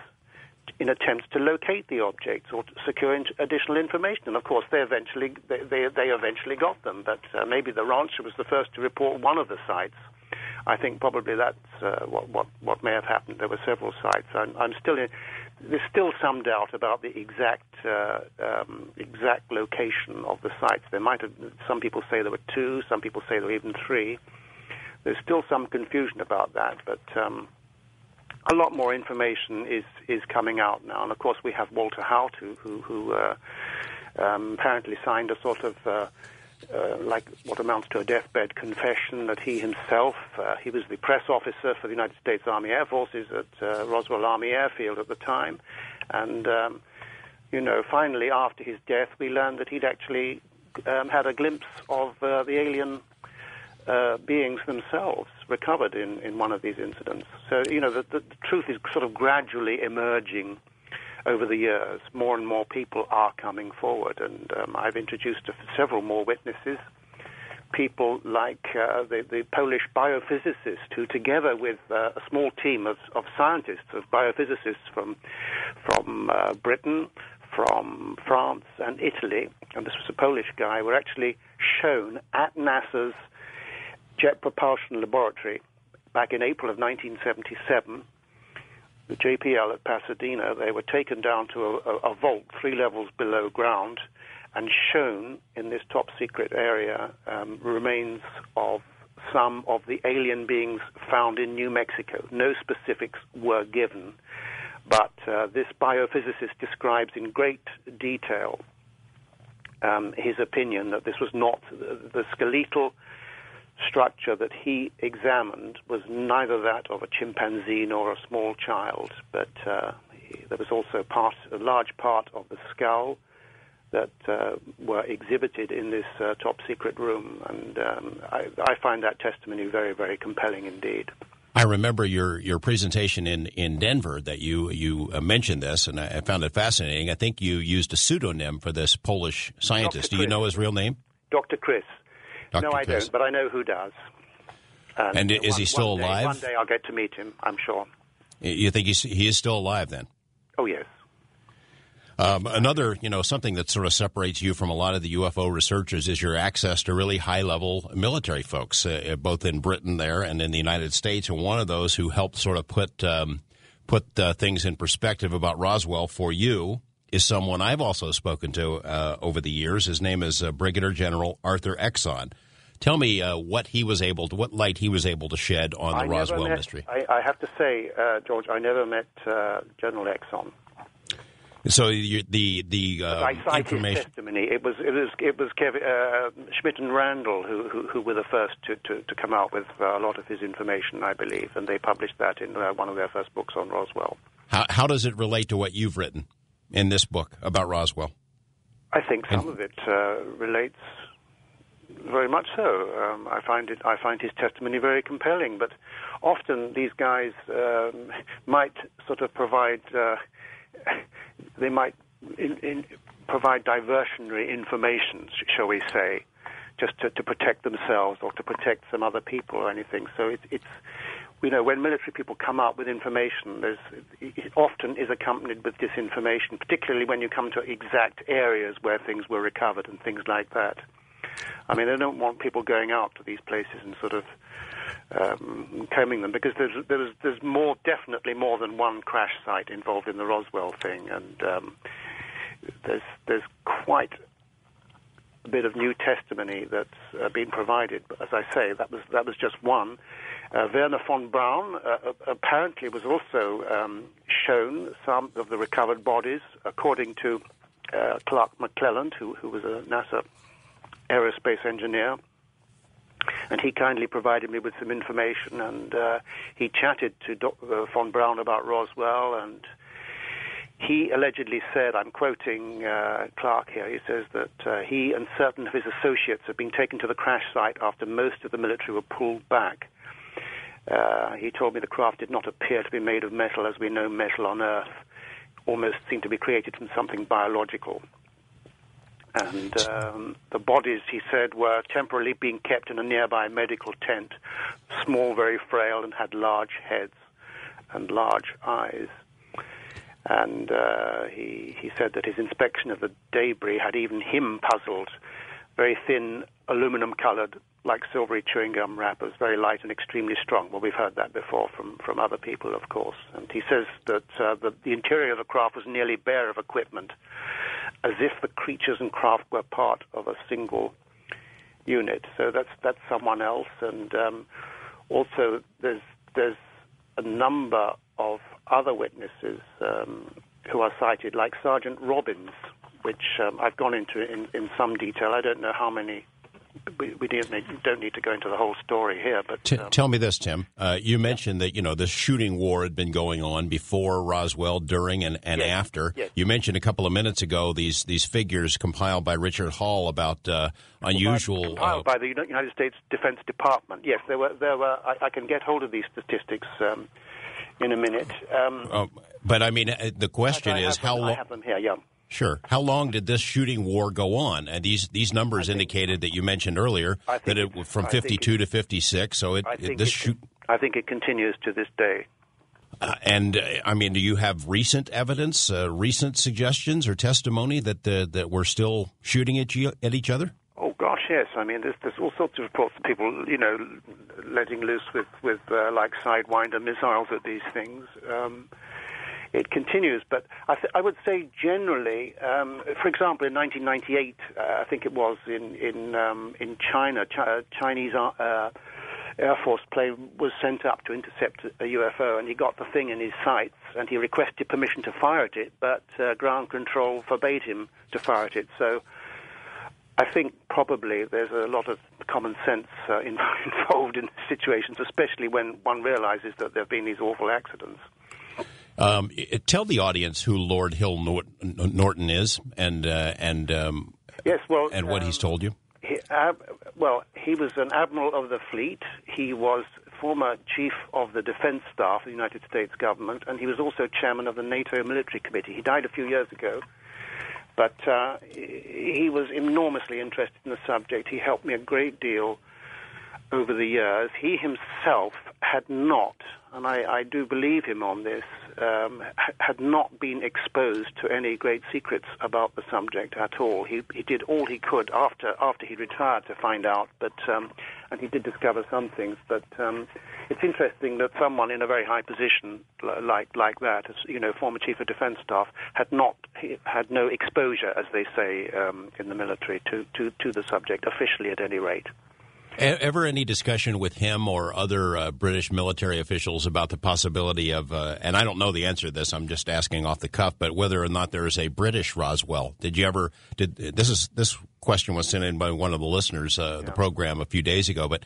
in attempts to locate the objects or to secure in- additional information. And of course, they eventually they, they, they eventually got them. But uh, maybe the rancher was the first to report one of the sites. I think probably that's uh, what, what what may have happened. There were several sites. I'm, I'm still in, there's still some doubt about the exact uh, um, exact location of the sites. There might have some people say there were two, some people say there were even three. There's still some confusion about that, but um, a lot more information is is coming out now. And of course, we have Walter Haut, who who, who uh, um, apparently signed a sort of uh, uh, like what amounts to a deathbed confession that he himself, uh, he was the press officer for the United States Army Air Forces at uh, Roswell Army Airfield at the time, and um, you know, finally after his death, we learned that he'd actually um, had a glimpse of uh, the alien uh, beings themselves recovered in, in one of these incidents. So you know, the, the, the truth is sort of gradually emerging over the years, more and more people are coming forward, and um, I've introduced several more witnesses. People like uh, the, the, Polish biophysicist, who, together with uh, a small team of, of, scientists, of biophysicists from from uh, Britain, from France, and Italy, and this was a Polish guy, were actually shown at NASA's Jet Propulsion Laboratory back in April of 1977 the JPL at Pasadena, they were taken down to a, a, vault three levels below ground and shown in this top secret area um, remains of some of the alien beings found in New Mexico. No specifics were given, but uh, this biophysicist describes in great detail um, his opinion that this was not the, the skeletal structure that he examined was neither that of a chimpanzee nor a small child, but uh, he, there was also part, a large part of the skull that uh, were exhibited in this uh, top secret room, and um, I, I, find that testimony very, very compelling indeed. I remember your, your presentation in, in Denver that you you uh, mentioned this, and I, I, found it fascinating. I think you used a pseudonym for this Polish scientist. Do you know his real name? Dr. Chris. Dr. No, I Chris. don't, but I know who does. And, and is one, he still one day, alive? One day I'll get to meet him, I'm sure. You think he's, he is still alive then? Oh, yes. Um, another, you know, something that sort of separates you from a lot of the UFO researchers is your access to really high level military folks, uh, both in Britain there and in the United States. And one of those who helped sort of put um, put uh, things in perspective about Roswell for you is someone I've also spoken to uh, over the years. His name is uh, Brigadier General Arthur Exon. Tell me uh, what he was able to, what light he was able to shed on the I Roswell met, mystery. I, I, have to say, uh, George, I never met uh, General Exon. So you, the the uh, I cite information. his testimony. It was it was it was Kevin, uh, Schmitt and Randle who, who, who were the first to, to, to come out with a lot of his information, I believe, and they published that in uh, one of their first books on Roswell. How how does it relate to what you've written in this book about Roswell? I think some and, of it uh, relates very much so. Um, I find it. I find his testimony very compelling. But often these guys um, [laughs] might sort of provide. Uh, [laughs] they might in, in provide diversionary information, shall we say, just to, to, protect themselves or to protect some other people or anything. So it, it's you know, when military people come up with information, there's, it often is accompanied with disinformation, particularly when you come to exact areas where things were recovered and things like that. I mean, they don't want people going out to these places and sort of um, combing them because there's there's there's more definitely more than one crash site involved in the Roswell thing, and um, there's there's quite a bit of new testimony that's uh, been provided. But as I say, that was that was just one. Uh, Wernher von Braun uh, apparently was also um, shown some of the recovered bodies, according to uh, Clark McClelland, who, who was a NASA aerospace engineer. and he kindly provided me with some information, and uh, he chatted to Dr. von Braun about Roswell, and he allegedly said, I'm quoting uh, Clark here, he says that uh, he and certain of his associates have been taken to the crash site after most of the military were pulled back. Uh, he told me the craft did not appear to be made of metal as we know metal on Earth, almost seemed to be created from something biological. And um, the bodies, he said, were temporarily being kept in a nearby medical tent, small, very frail, and had large heads and large eyes. And uh, he, he said that his inspection of the debris had even him puzzled. Very thin, aluminum colored, like silvery chewing gum wrappers, very light and extremely strong. Well, we've heard that before from, from other people, of course. And he says that uh, the, the interior of the craft was nearly bare of equipment, as if the creatures and craft were part of a single unit. So that's that's someone else. And um, also, there's there's a number of other witnesses um, who are cited, like Sergeant Robbins, which um, I've gone into in, in some detail. I don't know how many. We, we don't, need, don't need to go into the whole story here, but T- um, tell me this, Tim. Uh, you mentioned that you know the shooting war had been going on before Roswell, during, and, and Yes. after. Yes. You mentioned a couple of minutes ago these these figures compiled by Richard Hall about uh, unusual. Uh, compiled by the United States Defense Department. Yes, there were. There were. I, I can get hold of these statistics um, in a minute. Um, uh, but I mean, uh, the question is how them, I long? have them here. Yeah. Sure. How long did this shooting war go on? And these these numbers indicated that you mentioned earlier that it was from I think 52 to 56. So it, it- this shoot. I think it continues to this day. Uh, and uh, I mean, do you have recent evidence, uh, recent suggestions or testimony that that we're still shooting at, you, at each other? Oh gosh, yes. I mean, there's, there's all sorts of reports of people, you know, letting loose with with uh, like sidewinder missiles at these things. Um, it continues, but I, th- I would say generally, um, for example, in 1998, uh, I think it was in in um, in China, Chi- uh, Chinese uh, Air Force plane was sent up to intercept a UFO, and he got the thing in his sights, and he requested permission to fire at it, but uh, ground control forbade him to fire at it. So. I think probably there's a lot of common sense uh, in, [laughs] involved in situations, especially when one realizes that there have been these awful accidents. Um, i- tell the audience who Lord Hill Nor- Norton is and uh, and um, Yes, well, and what he's um, told you. He, well, he was an admiral of the fleet. He was former chief of the defense staff of the United States government, and he was also chairman of the NATO military committee. He died a few years ago, but uh, he was enormously interested in the subject. He helped me a great deal over the years. He himself had not, and I, I do believe him on this, um, had not been exposed to any great secrets about the subject at all. He, he did all he could after after he retired to find out, but um, and he did discover some things. But um, it's interesting that someone in a very high position like like that, as you know, former chief of defense staff, had not had no exposure, as they say um, in the military, to, to to the subject officially, at any rate. Ever any discussion with him or other uh, British military officials about the possibility of, uh, and I don't know the answer to this, I'm just asking off the cuff, but whether or not there is a British Roswell? Did you ever? Did this is this question was sent in by one of the listeners uh, of the program a few days ago, but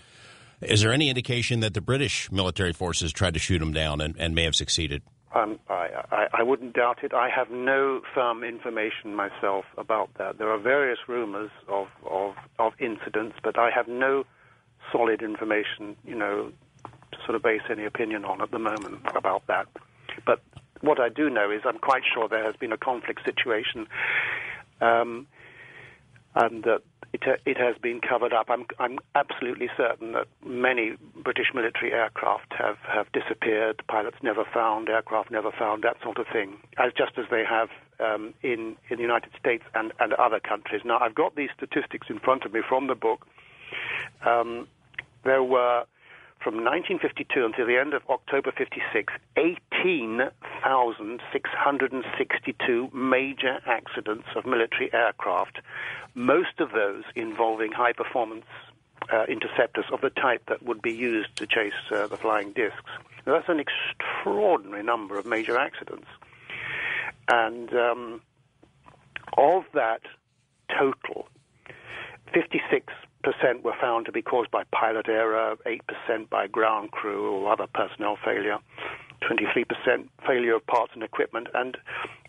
is there any indication that the British military forces tried to shoot him down and, and may have succeeded? Um, I, I, I wouldn't doubt it. I have no firm information myself about that. There are various rumors of, of, of incidents, but I have no solid information, you know, to sort of base any opinion on at the moment about that. But what I do know is I'm quite sure there has been a conflict situation, um, and that it, it has been covered up. I'm, I'm absolutely certain that many British military aircraft have, have disappeared, pilots never found, aircraft never found, that sort of thing, as just as they have um, in, in the United States and, and other countries. Now, I've got these statistics in front of me from the book. Um, there were, from 1952 until the end of October 56, 18,662 major accidents of military aircraft, most of those involving high performance uh, interceptors of the type that would be used to chase uh, the flying discs. Now, that's an extraordinary number of major accidents. And um, of that total, 56% 6% were found to be caused by pilot error, 8% by ground crew or other personnel failure, 23% failure of parts and equipment, and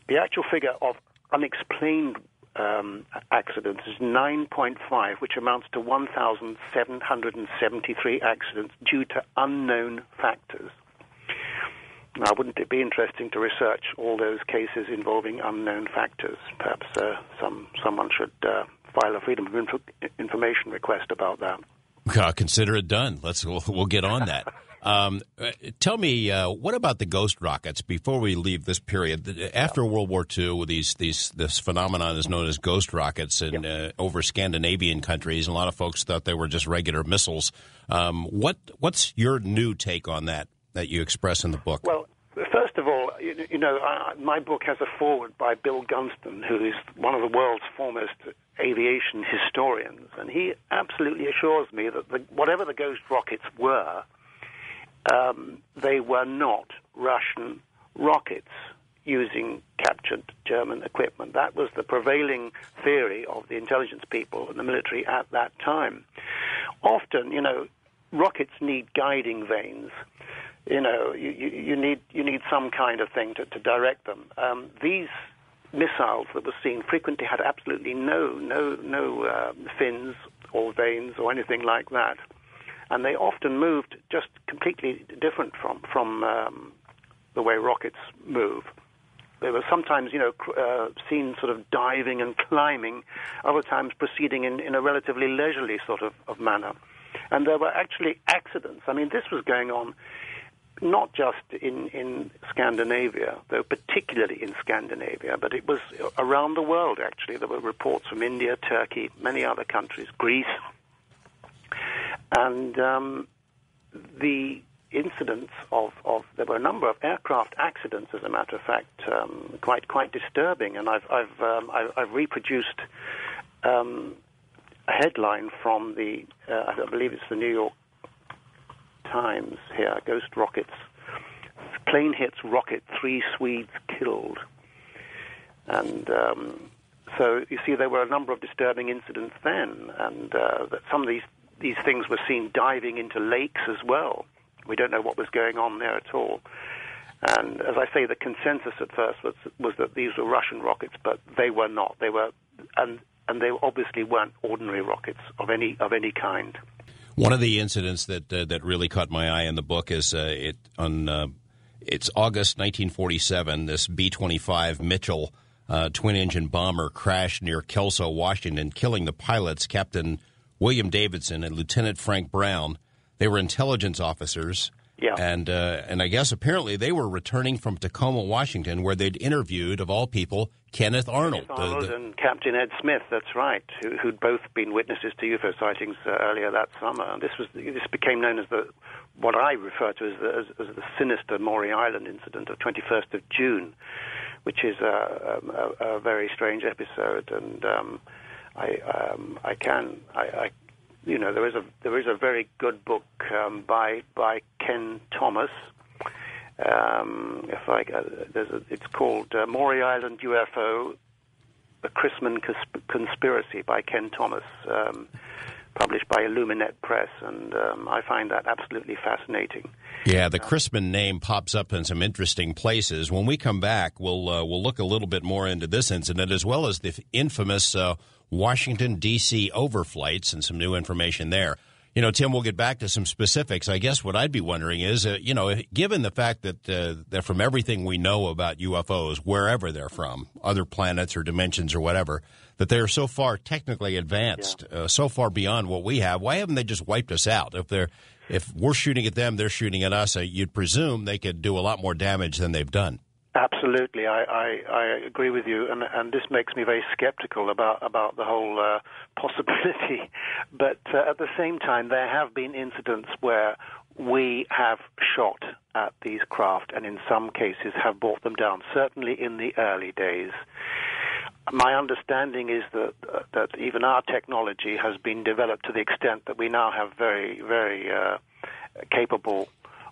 the actual figure of unexplained um, accidents is 9.5, which amounts to 1,773 accidents due to unknown factors. Now, wouldn't it be interesting to research all those cases involving unknown factors? Perhaps uh, some someone should uh, file a freedom of inf- information request about that. [laughs] Uh, consider it done. Let's we'll, we'll get on that. Um, uh, tell me, uh, what about the ghost rockets? Before we leave this period, after. World War II, these these this phenomenon is known as ghost rockets, and uh, over Scandinavian countries, a lot of folks thought they were just regular missiles. Um, what what's your new take on that that you express in the book? Well, first of all, you, you know, I, my book has a foreword by Bill Gunston, who is one of the world's foremost aviation historians, and he absolutely assures me that the, whatever the ghost rockets were um, they were not Russian rockets using captured German equipment. That was the prevailing theory of the intelligence people and the military at that time. Often, you know, rockets need guiding vanes. You know, you, you, need you need some kind of thing to, to direct them. Um, these missiles that were seen frequently had absolutely no no no uh, fins or vanes or anything like that and they often moved just completely different from from um, the way rockets move. They were sometimes, you know, uh, seen sort of diving and climbing, other times proceeding in, in a relatively leisurely sort of, of manner. And there were actually accidents. I mean, this was going on not just in, in Scandinavia, though particularly in Scandinavia, but it was around the world, actually. There were reports from India, Turkey, many other countries, Greece, and um, the incidents of, of, there were a number of aircraft accidents, as a matter of fact, um, quite quite disturbing. And I've I've um, I've, I've, reproduced um, a headline from the uh, I believe it's the New York Times here: Ghost rockets, plane hits rocket, three Swedes killed, and. Um, so you see, there were a number of disturbing incidents then, and uh, that some of these these things were seen diving into lakes as well. We don't know what was going on there at all. And as I say, the consensus at first was, was that these were Russian rockets, but they were not. They were, and and they obviously weren't ordinary rockets of any of any kind. One of the incidents that uh, that really caught my eye in the book is uh, it on uh, it's August 1947. This B-25 Mitchell uh, twin-engine bomber crashed near Kelso, Washington, killing the pilots, Captain William Davidson and Lieutenant Frank Brown. They were intelligence officers. Yeah. And uh, and I guess apparently they were returning from Tacoma, Washington, where they'd interviewed, of all people, Kenneth Arnold. Kenneth Arnold the, the... and Captain Ed Smith. That's right, who, would both been witnesses to UFO sightings uh, earlier that summer. And this was this became known as the what I refer to as the, as, as the sinister Maury Island incident of 21st of June, which is a, a, a very strange episode and. Um, I um, I can I, I, you know there is a there is a very good book um, by by Kenn Thomas. Um, if I uh, a, it's called uh, Maury Island UFO, the Crisman Conspiracy by Kenn Thomas. Um, published by Illuminet Press, and um, I find that absolutely fascinating. Yeah, the Crisman name pops up in some interesting places. When we come back, we'll uh, we'll look a little bit more into this incident as well as the infamous uh, Washington, D.C. overflights and some new information there. You know, Tim, we'll get back to some specifics. I guess what I'd be wondering is, uh, you know, given the fact that uh, that from everything we know about UFOs, wherever they're from, other planets or dimensions or whatever, that they're so far technically advanced, yeah. uh, so far beyond what we have. Why haven't they just wiped us out? If they're if we're shooting at them, they're shooting at us. Uh, you'd presume they could do a lot more damage than they've done. Absolutely, I, I, I, agree with you, and, and this makes me very skeptical about about the whole uh, [laughs] possibility. But uh, at the same time, there have been incidents where we have shot at these craft, and in some cases have brought them down. Certainly in the early days. My understanding is that uh, that even our technology has been developed to the extent that we now have very, very uh, capable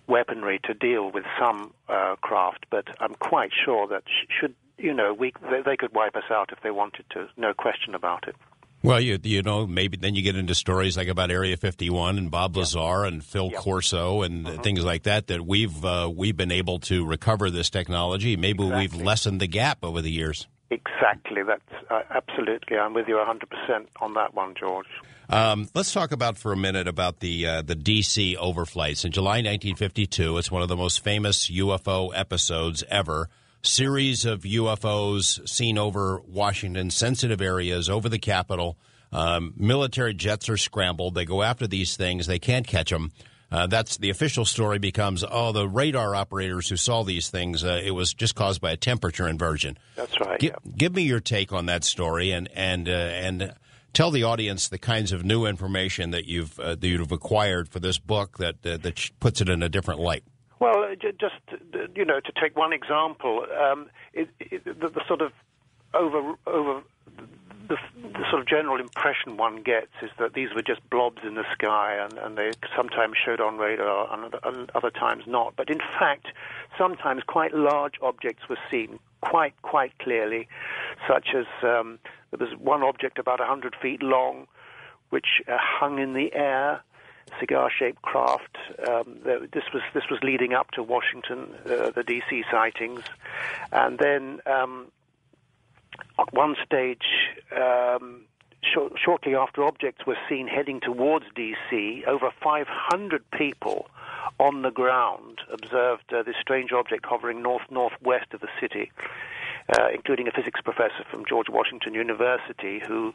weaponry to deal with some uh, craft, but I'm quite sure that should you know we they, they could wipe us out if they wanted to. No question about it. Well, you you know maybe then you get into stories like about Area 51 and Bob Lazar and Phil Corso and Mm-hmm. things like that that we've uh, we've been able to recover this technology. Maybe we've lessened the gap over the years. Exactly. That's uh, absolutely. I'm with you 100% on that one, George. Um, let's talk about for a minute about the uh, the DC overflights in July 1952. It's one of the most famous UFO episodes ever. Series of UFOs seen over Washington, sensitive areas, over the Capitol. Um, military jets are scrambled. They go after these things. They can't catch them. Uh, that's the official story becomes oh the radar operators who saw these things uh, it was just caused by a temperature inversion. That's right. Gi- Give me your take on that story and and uh, and tell the audience the kinds of new information that you've uh, that you've acquired for this book that uh, that puts it in a different light. Well, uh, just uh, you know, to take one example, um, it, it, the, the sort of over over the, the sort of general impression one gets is that these were just blobs in the sky, and, and they sometimes showed on radar, and other, times not. But in fact, sometimes quite large objects were seen quite quite clearly, such as um, there was one object about 100 feet long, which uh, hung in the air cigar-shaped craft. Um, this was this was leading up to Washington, uh, the D.C. sightings, and then um, at one stage. Um, shor- Shortly after objects were seen heading towards D.C., over 500 people on the ground observed uh, this strange object hovering north northwest of the city, uh, including a physics professor from George Washington University who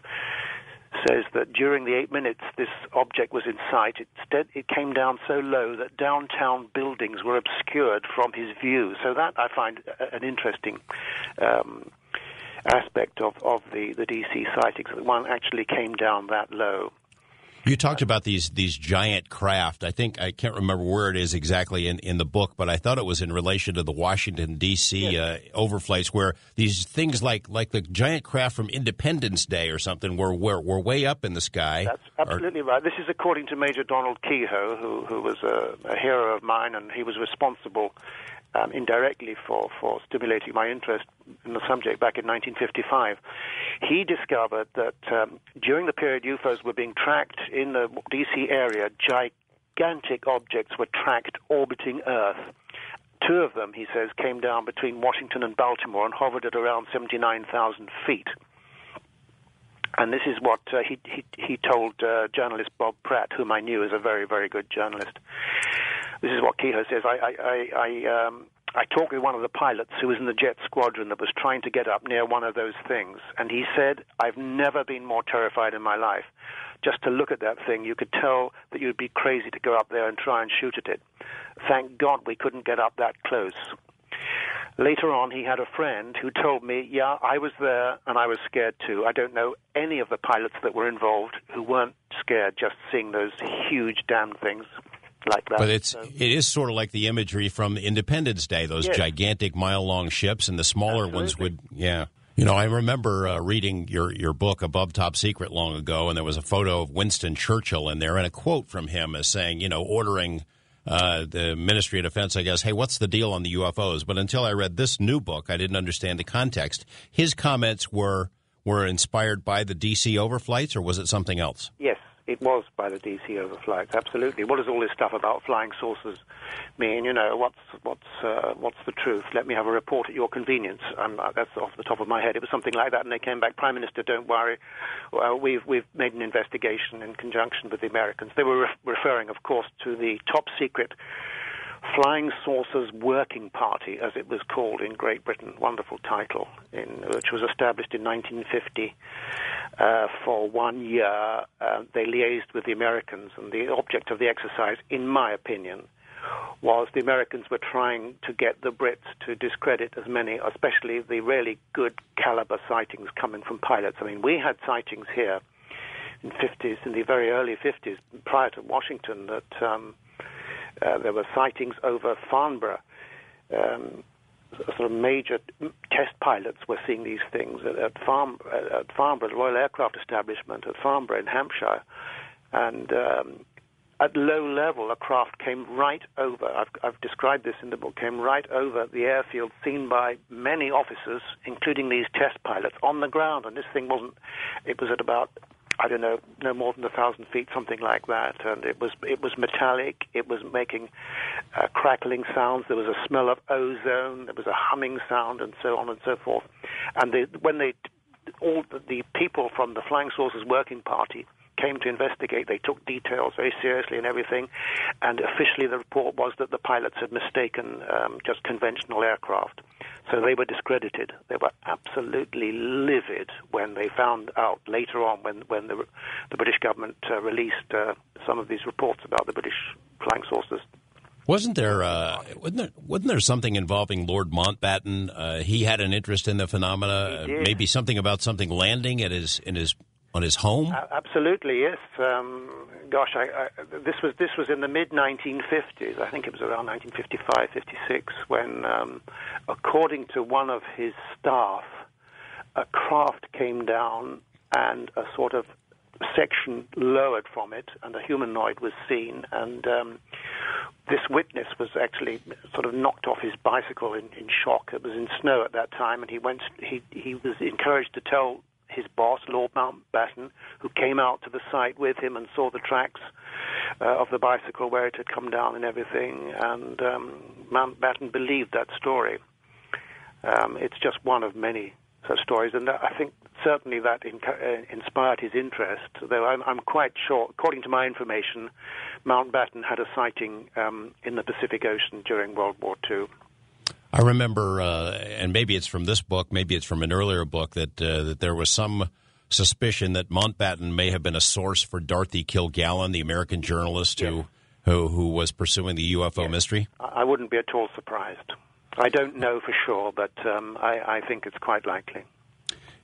says that during the eight minutes this object was in sight, it, it came down so low that downtown buildings were obscured from his view. So that I find an interesting um, aspect of, of the, the DC sightings, that one actually came down that low. You talked about these these giant craft. I think I can't remember where it is exactly in, in the book, but I thought it was in relation to the Washington D.C. Uh, overflights, where these things like like the giant craft from Independence Day or something were were, were way up in the sky. That's absolutely right. This is according to Major Donald Keyhoe, who, who was a, a hero of mine, and he was responsible um, indirectly for, for stimulating my interest in the subject back in 1955. He discovered that um, during the period UFOs were being tracked in the DC area, gigantic objects were tracked orbiting Earth. Two of them, he says, came down between Washington and Baltimore and hovered at around 79,000 feet. And this is what uh, he, he, he told uh, journalist Bob Pratt, whom I knew as a very, very good journalist. This is what Keyhoe says. I, I, I, I, um, I talked with one of the pilots who was in the jet squadron that was trying to get up near one of those things, and he said, I've never been more terrified in my life. Just to look at that thing, you could tell that you'd be crazy to go up there and try and shoot at it. Thank God we couldn't get up that close. Later on, he had a friend who told me, Yeah, I was there and I was scared too. I don't know any of the pilots that were involved who weren't scared just seeing those huge damn things like that. But it's So- it is sort of like the imagery from Independence Day, those Yes. gigantic mile long ships, and the smaller ones would yeah. You know, I remember uh, reading your your book Above Top Secret long ago, and there was a photo of Winston Churchill in there, and a quote from him as saying, you know, ordering uh, the Ministry of Defense, I guess, hey, what's the deal on the UFOs? But until I read this new book, I didn't understand the context. His comments were were inspired by the DC overflights, or was it something else? Yes, it was by the DC overflights. Absolutely. What does all this stuff about flying saucers mean? You know, what's what's uh, what's the truth? Let me have a report at your convenience. Um, uh, that's off the top of my head. It was something like that, and they came back. Prime Minister, don't worry. We've we've made an investigation in conjunction with the Americans. They were re- referring, of course, to the top secret. Flying Saucers Working Party, as it was called in Great Britain, wonderful title, in, which was established in 1950 uh, for one year. Uh, they liaised with the Americans, and the object of the exercise, in my opinion, was the Americans were trying to get the Brits to discredit as many, especially the really good caliber sightings coming from pilots. I mean, we had sightings here in 50s, in the very early 50s, prior to Washington, that um, uh, there were sightings over Farnborough. Um, sort of major test pilots were seeing these things at, at, Farm, at Farnborough, the Royal Aircraft Establishment at Farnborough in Hampshire. And um, at low level, a craft came right over, I've, I've described this in the book, came right over the airfield seen by many officers, including these test pilots, on the ground. And this thing wasn't, it was at about I don't know, no more than a thousand feet, something like that. And it was it was metallic. It was making uh, crackling sounds. There was a smell of ozone. There was a humming sound, and so on and so forth. And they, when they all the, the people from the Flying Saucers Working Party came to investigate. They took details very seriously and everything, and officially the report was that the pilots had mistaken um, just conventional aircraft. So they were discredited. They were absolutely livid when they found out later on, when when the the British government uh, released uh, some of these reports about the British flying saucers. Wasn't there, uh, wasn't there, wasn't there something involving Lord Mountbatten? Uh, he had an interest in the phenomena. maybe something about something landing at his in his on his home. Uh, absolutely, yes. Um, gosh, I, I, this was this was in the mid 1950s. I think it was around 1955, 56, when, um, according to one of his staff, a craft came down and a sort of section lowered from it, and a humanoid was seen. And um, this witness was actually sort of knocked off his bicycle in, in shock. It was in snow at that time, and he went. He he was encouraged to tell his boss, Lord Mountbatten, who came out to the site with him and saw the tracks uh, of the bicycle where it had come down and everything. And um, Mountbatten believed that story. Um, it's just one of many such stories, and I think certainly that in, uh, inspired his interest. Though I'm, I'm, quite sure, according to my information, Mountbatten had a sighting um, in the Pacific Ocean during World War II. I remember, uh, and maybe it's from this book, maybe it's from an earlier book, that uh, that there was some suspicion that Mountbatten may have been a source for Dorothy Kilgallen, the American journalist yes. who, who who was pursuing the UFO yes. mystery. I wouldn't be at all surprised. I don't know for sure, but um, I, I think it's quite likely.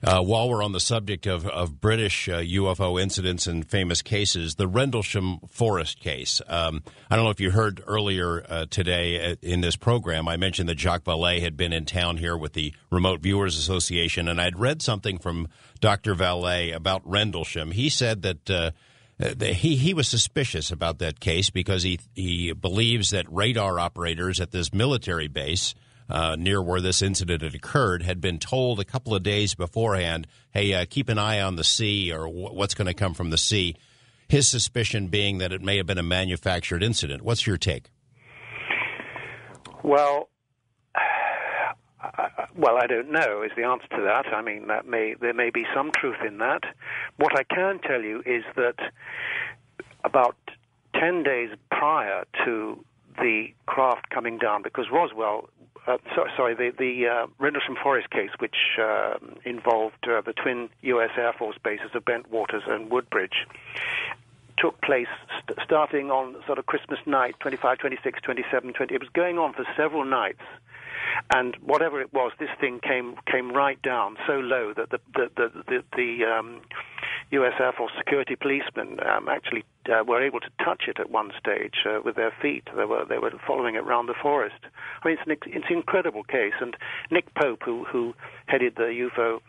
Uh, while we're on the subject of, of British uh, UFO incidents and famous cases, the Rendlesham Forest case. Um, I don't know if you heard earlier uh, today uh, in this program, I mentioned that Jacques Vallée had been in town here with the Remote Viewers Association, and I'd read something from Dr. Vallée about Rendlesham. He said that. Uh, he he was suspicious about that case because he he believes that radar operators at this military base uh, near where this incident had occurred had been told a couple of days beforehand, hey, uh, keep an eye on the sea or what's going to come from the sea. His suspicion being that it may have been a manufactured incident. What's your take? Well, [sighs] I, well, I don't know. Is the answer to that? I mean, that may there may be some truth in that. What I can tell you is that about ten days prior to the craft coming down, because Roswell uh, so, sorry, the, the uh, Rendlesham Forest case, which uh, involved the twin U.S. Air Force bases of Bentwaters and Woodbridge, took place st- starting on sort of Christmas night, 25, 26, 27, 20. It was going on for several nights. And whatever it was, this thing came came right down so low that the the the, the, the um, U.S. Air Force security policemen um, actually uh, were able to touch it at one stage uh, with their feet. They were they were following it around the forest. I mean, it's an it's an incredible case. And Nick Pope, who who headed the UFO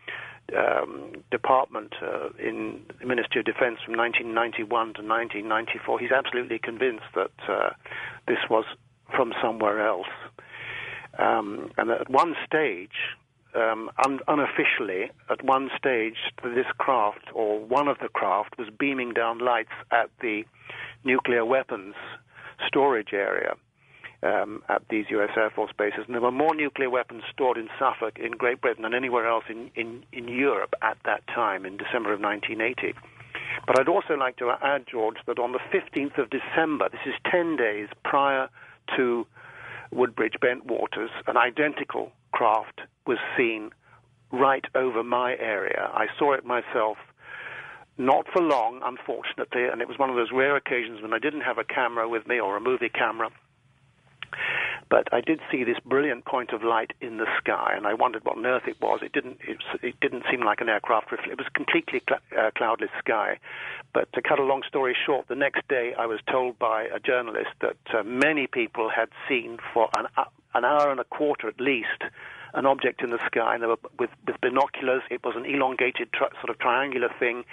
um, department uh, in the Ministry of Defense from 1991 to 1994, he's absolutely convinced that uh, this was from somewhere else. Um, and at one stage, um, un- unofficially, at one stage, this craft, or one of the craft, was beaming down lights at the nuclear weapons storage area um, at these U.S. Air Force bases. And there were more nuclear weapons stored in Suffolk, in Great Britain, than anywhere else in, in, in Europe at that time, in December of 1980. But I'd also like to add, George, that on the 15th of December, this is 10 days prior to Woodbridge Bentwaters, an identical craft was seen right over my area. I saw it myself, not for long, unfortunately, and it was one of those rare occasions when I didn't have a camera with me or a movie camera. But I did see this brilliant point of light in the sky, and I wondered what on earth it was. It didn't. It, it didn't seem like an aircraft. It was completely cl- uh, cloudless sky. But to cut a long story short, the next day I was told by a journalist that uh, many people had seen for an, uh, an hour and a quarter at least an object in the sky, and with, with binoculars. It was an elongated tri- sort of triangular thing.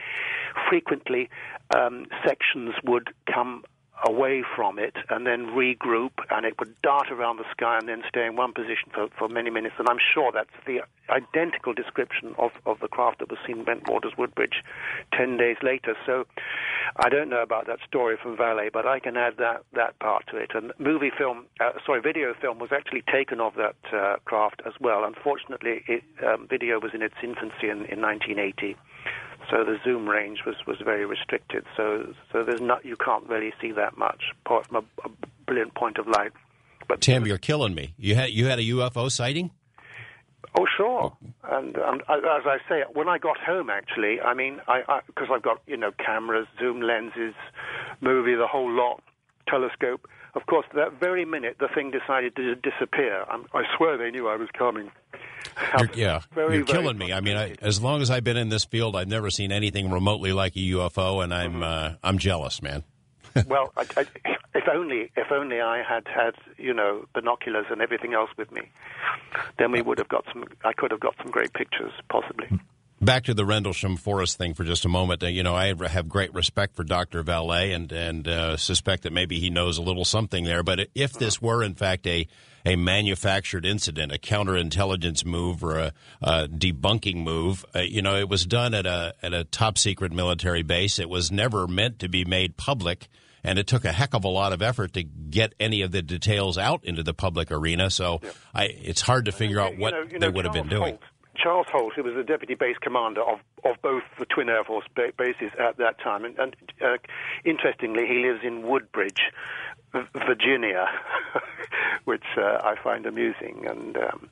Frequently, um, sections would come away from it and then regroup, and it would dart around the sky and then stay in one position for, for many minutes. And I'm sure that's the identical description of, of the craft that was seen in Bentwaters Woodbridge 10 days later. So I don't know about that story from Vallée, but I can add that, that part to it. And movie film, uh, sorry, video film was actually taken of that uh, craft as well. Unfortunately, it, um, video was in its infancy in, in 1980 so the zoom range was, was very restricted. So so there's not you can't really see that much apart from a, a brilliant point of light. But Tim, you're killing me. You had you had a UFO sighting? Oh sure, and um, as I say, when I got home, actually, I mean, I because I've got you know cameras, zoom lenses, movie, the whole lot, telescope. Of course, that very minute, the thing decided to disappear. I'm, I swear they knew I was coming. You're, yeah, very, you're killing me. I mean, I, as long as I've been in this field, I've never seen anything remotely like a UFO, and I'm mm-hmm. uh, I'm jealous, man. [laughs] well, I, I, if only if only I had had you know binoculars and everything else with me, then we would have got some. I could have got some great pictures, possibly. Back to the Rendlesham Forest thing for just a moment. Uh, you know, I have great respect for Dr. Vallée and and uh, suspect that maybe he knows a little something there. But if this were in fact a a manufactured incident, a counterintelligence move or a, a debunking move. Uh, you know, it was done at a at a top secret military base. It was never meant to be made public, and it took a heck of a lot of effort to get any of the details out into the public arena. So, yeah. I, it's hard to figure out what you know, you know, they would Charles have been doing. Halt, Charles Halt, who was the deputy base commander of, of both the Twin Air Force bases at that time, and, and uh, interestingly, he lives in Woodbridge, Virginia, [laughs] which uh, I find amusing. And um,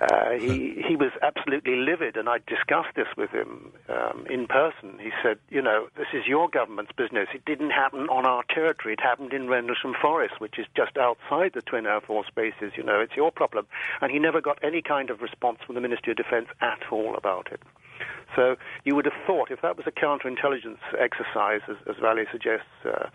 uh, he he was absolutely livid, and I discussed this with him um, in person. He said, "You know, this is your government's business. It didn't happen on our territory. It happened in Rendlesham Forest, which is just outside the Twin Air Force bases. You know, it's your problem." And he never got any kind of response from the Ministry of Defence at all about it. So you would have thought, if that was a counterintelligence exercise, as, as Vallée suggests, uh,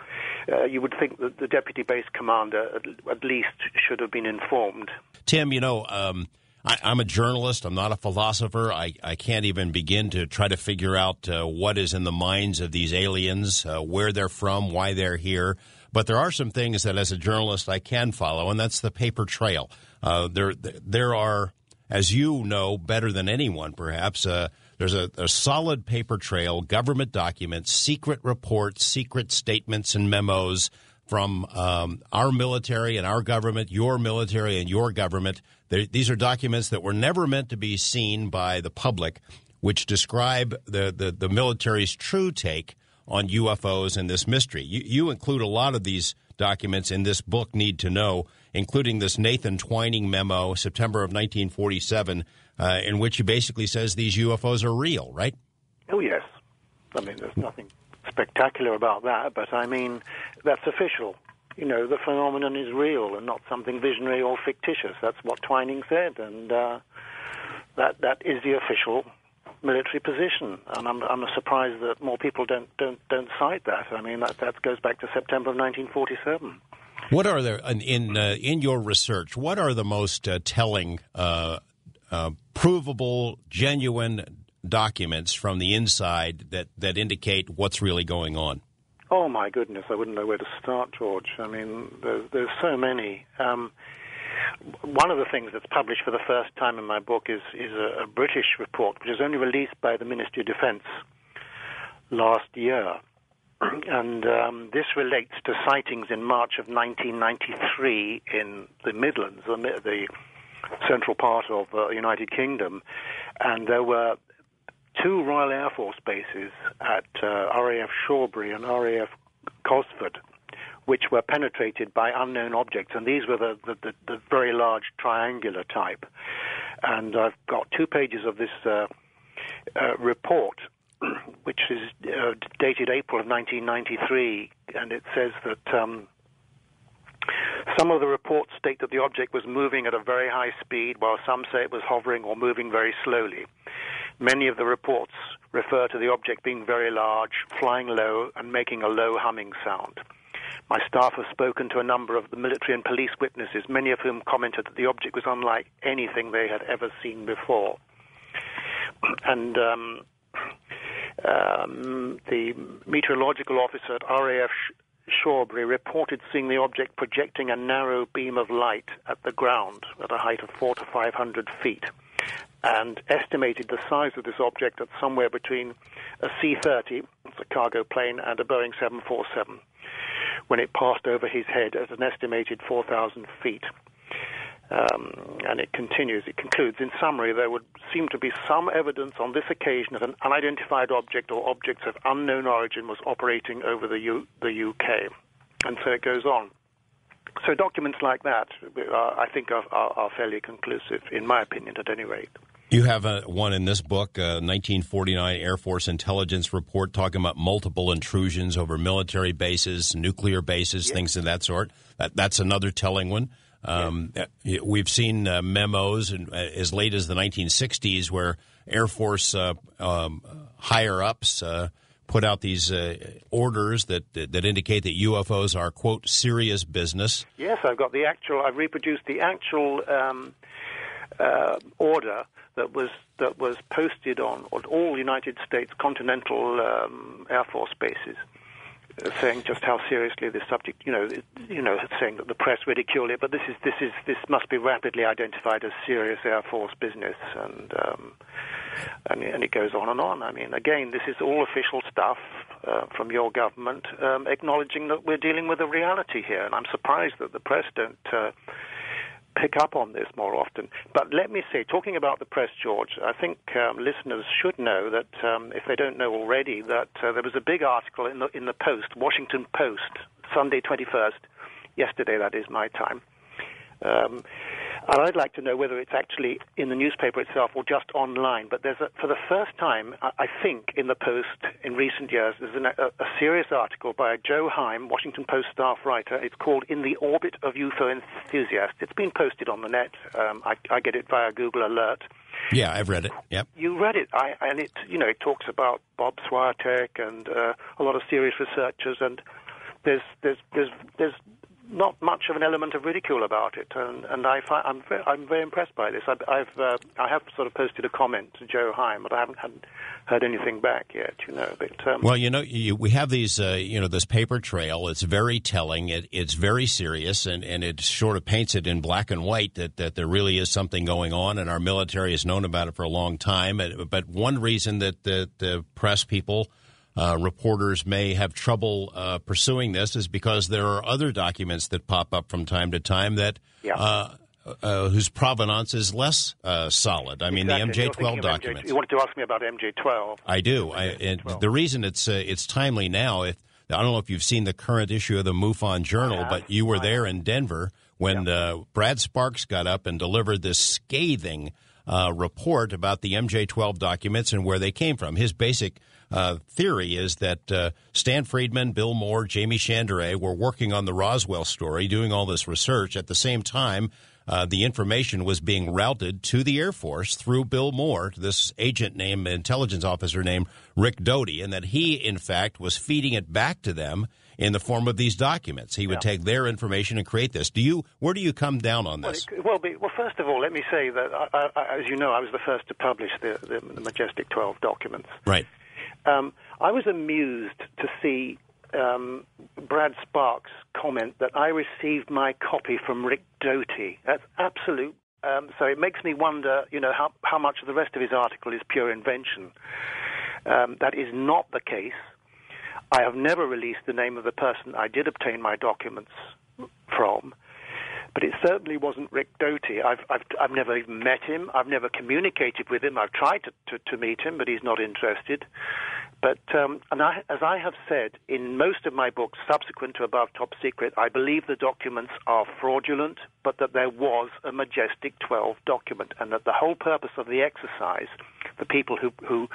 uh, you would think that the deputy base commander at, at, least should have been informed. Tim, you know. Um, I, am a journalist. I'm not a philosopher. I, I can't even begin to try to figure out uh, what is in the minds of these aliens, uh, where they're from, why they're here. But there are some things that, as a journalist, I can follow, and that's the paper trail. Uh, there, there are, as you know better than anyone, perhaps, uh, there's a, a solid paper trail, government documents, secret reports, secret statements, and memos from um, our military and our government, your military and your government. They're, these are documents that were never meant to be seen by the public, which describe the, the, the military's true take on UFOs and this mystery. You, you include a lot of these documents in this book, Need to Know, including this Nathan Twining memo, September of 1947, uh, in which he basically says these UFOs are real, right? Oh, yes. I mean, there's nothing spectacular about that, but I mean, that's official. You know, the phenomenon is real and not something visionary or fictitious. That's what Twining said, and uh, that that is the official military position. And I'm I'm surprised that more people don't don't don't cite that. I mean, that that goes back to September of 1947. What are there in in, uh, in your research? What are the most uh, telling uh, uh, provable, genuine documents from the inside that, that indicate what's really going on? Oh my goodness, I wouldn't know where to start, George. I mean, there's, there's so many. Um, one of the things that's published for the first time in my book is is a, a British report, which was only released by the Ministry of Defence last year, [clears throat] and um, this relates to sightings in March of 1993 in the Midlands, the, the central part of the uh, United Kingdom, and there were two Royal Air Force bases at uh, RAF Shawbury and RAF Cosford, which were penetrated by unknown objects, and these were the, the, the, the very large triangular type. And I've got two pages of this uh, uh, report, [clears throat] which is uh, dated April of 1993, and it says that um, some of the reports state that the object was moving at a very high speed, while some say it was hovering or moving very slowly. Many of the reports refer to the object being very large, flying low, and making a low humming sound. My staff have spoken to a number of the military and police witnesses, many of whom commented that the object was unlike anything they had ever seen before. [clears throat] And um, um, the meteorological officer at RAF Shawbury reported seeing the object projecting a narrow beam of light at the ground at a height of four to five hundred feet, and estimated the size of this object at somewhere between a C-30, it's a cargo plane, and a Boeing 747, when it passed over his head at an estimated 4,000 feet. Um, and it continues, it concludes, in summary, there would seem to be some evidence on this occasion that an unidentified object or objects of unknown origin was operating over the, U- the UK. And so it goes on. So documents like that, uh, I think, are, are, are, fairly conclusive, in my opinion, at any rate. You have a, one in this book, a 1949 Air Force intelligence report talking about multiple intrusions over military bases, nuclear bases, yes. things of that sort. That, that's another telling one. Um, We've seen uh, memos in, uh, as late as the 1960s where Air Force uh, um, higher ups uh, put out these uh, orders that, that, indicate that UFOs are quote serious business. Yes, I've got the actual. I've reproduced the actual um, uh, order that was that was posted on, on all United States continental um, Air Force bases saying just how seriously this subject, you know, you know, saying that the press ridicule it, but this is this is this must be rapidly identified as serious Air Force business, and um, and, and it goes on and on. I mean, again, this is all official stuff uh, from your government, um, acknowledging that we're dealing with a reality here, and I'm surprised that the press don't. Uh, pick up on this more often. But let me say, talking about the press, George, I think um, listeners should know that um, if they don't know already, that uh, there was a big article in the in the Post, Washington Post, Sunday 21st, yesterday that is my time. Um, and I'd like to know whether it's actually in the newspaper itself or just online. But there's a, for the first time, I think, in the Post in recent years, there's an, a, a, serious article by Joe Heim, Washington Post staff writer. It's called "In the Orbit of UFO Enthusiasts." It's been posted on the net. Um, I, I, get it via Google Alert. Yeah, I've read it. Yep. You read it, I, and it you know it talks about Bob Swiatek and uh, a lot of serious researchers, and there's there's there's there's not much of an element of ridicule about it, and, and I find, I'm very, I'm very impressed by this. I, I've uh, I have sort of posted a comment to Joe Heim, but I haven't had, heard anything back yet. You know, but um, well, you know, you, we have these, uh, you know, this paper trail. It's very telling. It, it's very serious, and, and it sort of paints it in black and white that that there really is something going on, and our military has known about it for a long time. But one reason that the press people uh, reporters may have trouble uh, pursuing this is because there are other documents that pop up from time to time that yeah. uh, uh whose provenance is less uh, solid. I mean, the MJ12 documents. You wanted to ask me about MJ12. I do. I, and the reason it's uh, it's timely now, if I don't know if you've seen the current issue of the MUFON Journal, but you were there in Denver when Brad Sparks got up and delivered this scathing report about the MJ12 documents and where they came from. His basic uh, theory is that uh, Stan Friedman, Bill Moore, Jaime Shandera were working on the Roswell story, doing all this research. At the same time, uh, the information was being routed to the Air Force through Bill Moore, this agent named, intelligence officer named Rick Doty, and that he, in fact, was feeding it back to them in the form of these documents. He would yeah. take their information and create this. Do you? Where do you come down on this? Well, it, well, be, well first of all, let me say that, I, I, as you know, I was the first to publish the, the, the Majestic 12 documents. Right. Um, I was amused to see um, Brad Sparks comment that I received my copy from Rick Doty. That's absolute. Um, so it makes me wonder, you know, how, how much of the rest of his article is pure invention. Um, that is not the case. I have never released the name of the person I did obtain my documents from. But it certainly wasn't Rick Doty. I've, I've, I've never even met him. I've never communicated with him. I've tried to, to, to meet him, but he's not interested. But um, and I, as I have said in most of my books subsequent to Above Top Secret, I believe the documents are fraudulent, but that there was a Majestic 12 document, and that the whole purpose of the exercise, the people who, who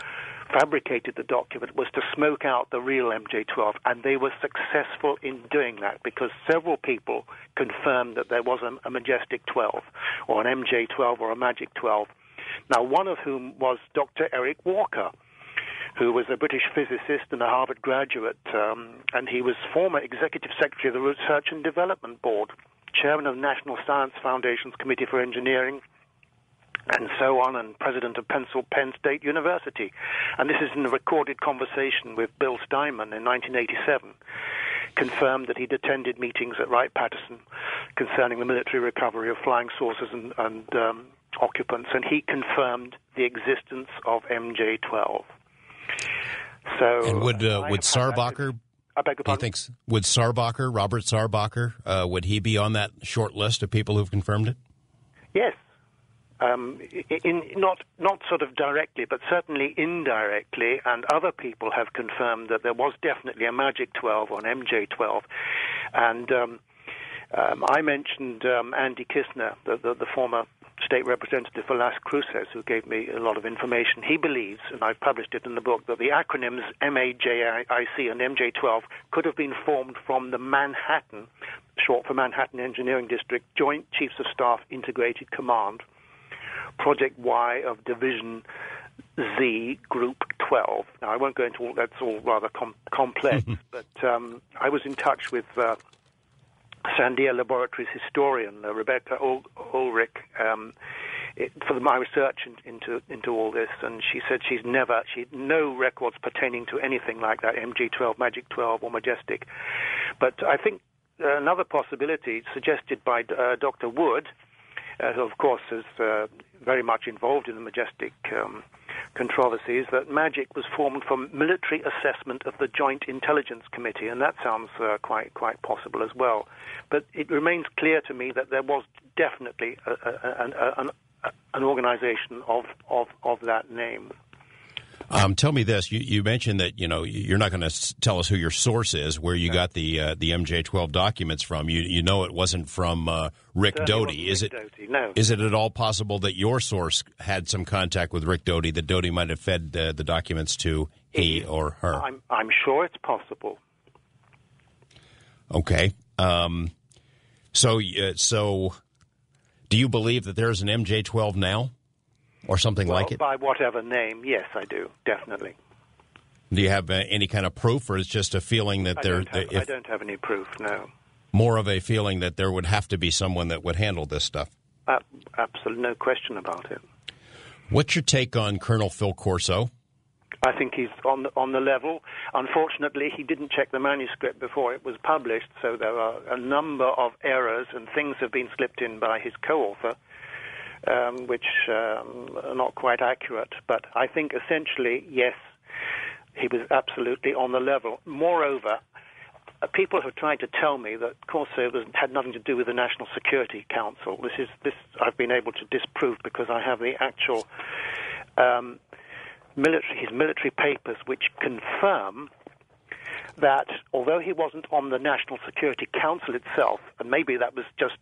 fabricated the document was to smoke out the real MJ12, and they were successful in doing that because several people confirmed that there was a, a Majestic 12 or an MJ12 or a Magic 12. Now, one of whom was Dr. Eric Walker, who was a British physicist and a Harvard graduate, um, and he was former executive secretary of the Research and Development Board, chairman of the National Science Foundation's Committee for Engineering, and so on, and president of Penn State University. And this is in a recorded conversation with Bill Steinman in 1987. confirmed that he'd attended meetings at Wright Patterson concerning the military recovery of flying saucers and, and um, occupants, and he confirmed the existence of MJ12. So, and would uh, would Sarbacher? I beg your He thinks would Sarbacher, Robert Sarbacher, uh, would he be on that short list of people who've confirmed it? Yes. Um, in, not not sort of directly, but certainly indirectly, and other people have confirmed that there was definitely a Magic 12 on MJ12, and um, um, I mentioned um, Andy Kissner, the, the, the former state representative for Las Cruces, who gave me a lot of information. He believes, and I've published it in the book, that the acronyms MAJIC and MJ12 could have been formed from the Manhattan, short for Manhattan Engineering District, Joint Chiefs of Staff Integrated Command, Project Y of Division Z Group 12. Now, I won't go into all that's all rather com- complex, [laughs] but um, I was in touch with uh, Sandia Laboratories historian uh, Rebecca Ul- Ulrich um, it, for my research in, into into all this, and she said she's never she had no records pertaining to anything like that MJ12, Magic 12, or Majestic. But I think another possibility suggested by uh, Dr. Wood, who of course is uh, very much involved in the Majestic. Um, controversies that MAGIC was formed from military assessment of the Joint Intelligence Committee, and that sounds uh, quite quite possible as well. But it remains clear to me that there was definitely a, a, a, an, an organization of, of, of that name. Um, tell me this: you, you, mentioned that you know you're not going to tell us who your source is, where you no. got the uh, the MJ12 documents from. You you know it wasn't from uh, Rick Doty. Is Rick it? Doty, no. Is it at all possible that your source had some contact with Rick Doty? That Doty might have fed uh, the documents to he or her? I'm I'm sure it's possible. Okay. Um, so uh, so, do you believe that there's an MJ12 now? Or something well, like it? By whatever name, yes, I do, definitely. Do you have uh, any kind of proof, or is just a feeling that I there? Don't have, I don't have any proof. No. More of a feeling that there would have to be someone that would handle this stuff. Uh, absolutely, no question about it. What's your take on Colonel Phil Corso? I think he's on the, on the level. Unfortunately, he didn't check the manuscript before it was published, so there are a number of errors and things have been slipped in by his co-author um, which um, are not quite accurate. But I think essentially, yes, he was absolutely on the level. Moreover, uh, people have tried to tell me that Corso was, had nothing to do with the National Security Council. This is this I've been able to disprove because I have the actual um, military his military papers which confirm that although he wasn't on the National Security Council itself, and maybe that was just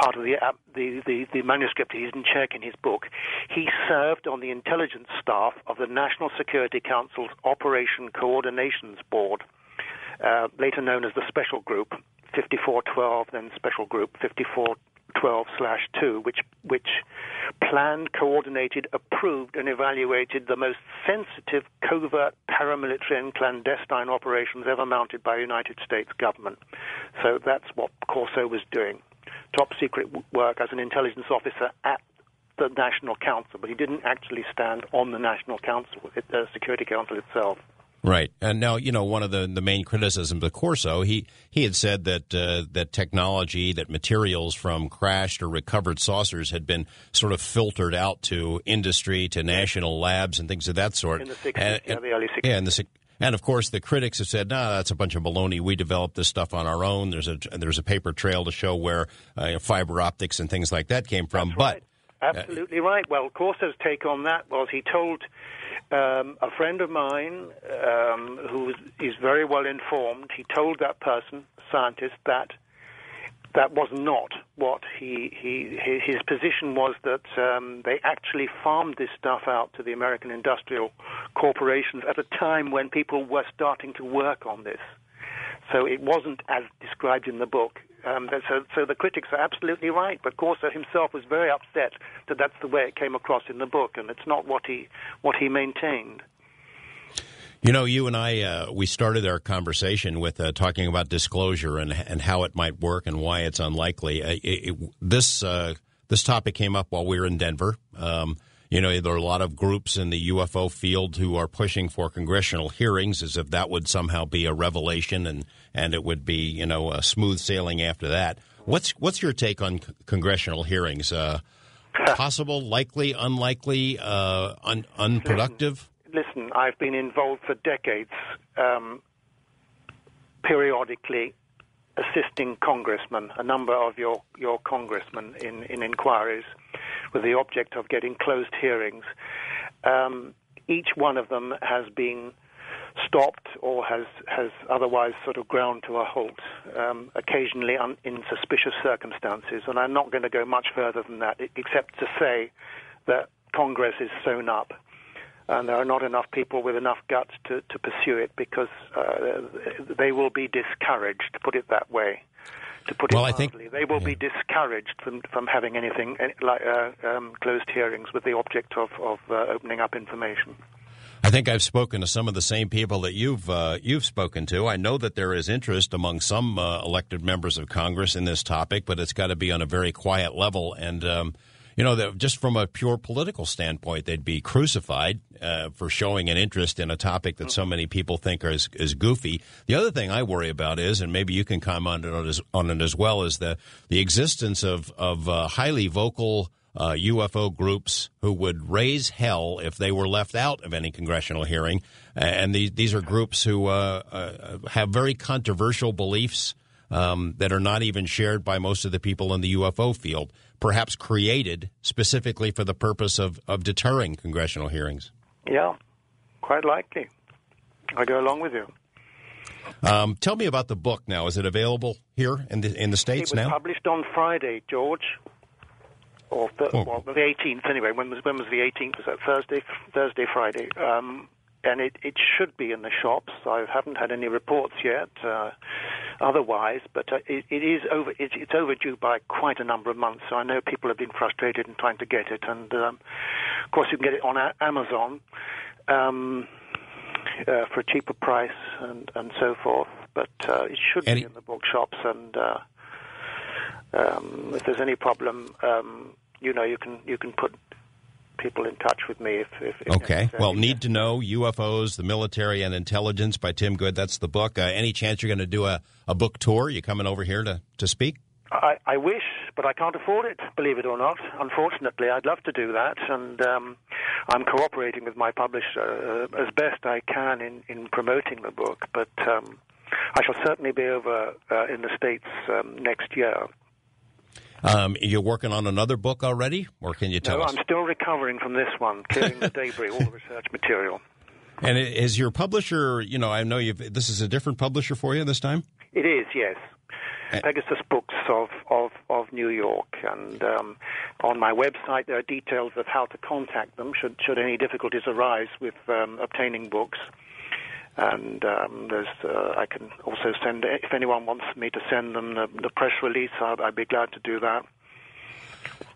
part of the, uh, the, the, the, manuscript he didn't check in his book, he served on the intelligence staff of the National Security Council's Operation Coordinations Board, uh, later known as the Special Group. 5412, then Special Group 54 12/2, which which planned, coordinated, approved, and evaluated the most sensitive covert paramilitary and clandestine operations ever mounted by a United States government. So that's what Corso was doing. Top secret work as an intelligence officer at the National Council, but he didn't actually stand on the National Council, the Security Council itself. Right, and now you know one of the, the main criticisms of Corso. He he had said that uh, that technology, that materials from crashed or recovered saucers had been sort of filtered out to industry, to national labs, and things of that sort. In the 60s, and, yeah, the early 60s. Yeah, in the and of course, the critics have said, "No, nah, that's a bunch of baloney. We developed this stuff on our own." There's a there's a paper trail to show where uh, fiber optics and things like that came from. That's but right. Absolutely uh, right. Well, Corso's take on that was he told um, a friend of mine um, who is very well informed. He told that person, scientist, that that was not what he, he his position was that um, they actually farmed this stuff out to the American industrial corporations at a time when people were starting to work on this. So it wasn't as described in the book. Um, so, so the critics are absolutely right, but Corso himself was very upset that that's the way it came across in the book, and it's not what he what he maintained. You know, you and I, uh, we started our conversation with uh, talking about disclosure and and how it might work and why it's unlikely. Uh, it, it, this uh, this topic came up while we were in Denver. Um, you know, there are a lot of groups in the UFO field who are pushing for congressional hearings as if that would somehow be a revelation and, and it would be, you know, a smooth sailing after that. What's, what's your take on c- congressional hearings? Uh, [laughs] possible, likely, unlikely, uh, un- unproductive? Listen, listen, I've been involved for decades, um, periodically assisting congressmen, a number of your, your congressmen in, in inquiries with the object of getting closed hearings. Um, each one of them has been stopped or has, has otherwise sort of ground to a halt, um, occasionally un, in suspicious circumstances. And I'm not going to go much further than that, except to say that Congress is sewn up. And there are not enough people with enough guts to, to pursue it because uh, they will be discouraged, to put it that way to put well, it mildly. I think, they will yeah. be discouraged from, from having anything like uh, um, closed hearings with the object of, of uh, opening up information. I think I've spoken to some of the same people that you've uh, you've spoken to. I know that there is interest among some uh, elected members of Congress in this topic, but it's got to be on a very quiet level. And um, you know, just from a pure political standpoint, they'd be crucified uh, for showing an interest in a topic that so many people think is, is goofy. The other thing I worry about is, and maybe you can comment on it as, on it as well, is the the existence of of uh, highly vocal. Uh, UFO groups who would raise hell if they were left out of any congressional hearing, and these these are groups who uh, uh, have very controversial beliefs um, that are not even shared by most of the people in the UFO field perhaps created specifically for the purpose of, of deterring congressional hearings. Yeah, quite likely. I go along with you. Um, tell me about the book now. Is it available here in the in the states it was now? Published on Friday, George, or th- oh. well, the 18th anyway. When was when was the 18th? Was that Thursday? Thursday, Friday. Um, and it, it should be in the shops. I haven't had any reports yet. Uh, otherwise, but uh, it, it is over. It, it's overdue by quite a number of months. So I know people have been frustrated in trying to get it, and um, of course you can get it on Amazon um, uh, for a cheaper price and and so forth. But uh, it should any- be in the bookshops, and uh, um, if there's any problem, um, you know, you can you can put people in touch with me if. if, if okay. Necessary. Well, need to know UFOs, the military, and intelligence by Tim Good. That's the book. Uh, any chance you're going to do a, a book tour? You coming over here to to speak? I, I wish, but I can't afford it. Believe it or not. Unfortunately, I'd love to do that, and um, I'm cooperating with my publisher uh, as best I can in in promoting the book. But um, I shall certainly be over uh, in the states um, next year. Um, you're working on another book already, or can you tell no, us? I'm still recovering from this one, clearing the debris, all the research material. And is your publisher? You know, I know you've. This is a different publisher for you this time. It is, yes. Pegasus Books of, of, of New York. And um, on my website, there are details of how to contact them should, should any difficulties arise with um, obtaining books. And um, there's, uh, I can also send, if anyone wants me to send them the, the press release, I'd, I'd, be glad to do that.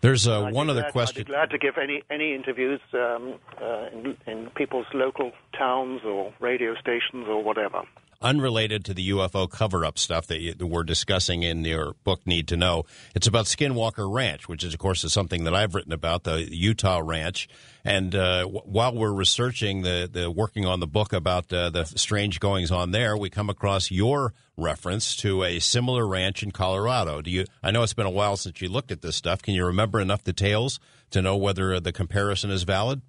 There's uh, one other glad, question. I'd be glad to give any, any interviews um, uh, in, in people's local towns or radio stations or whatever unrelated to the UFO cover up stuff that, you, that, we're discussing in your book, Need to Know. It's about Skinwalker Ranch, which is, of course, is something that I've written about, the Utah ranch. And uh, w- while we're researching the, the working on the book about uh, the strange goings on there, we come across your reference to a similar ranch in Colorado. Do you? I know it's been a while since you looked at this stuff. Can you remember enough details to know whether the comparison is valid?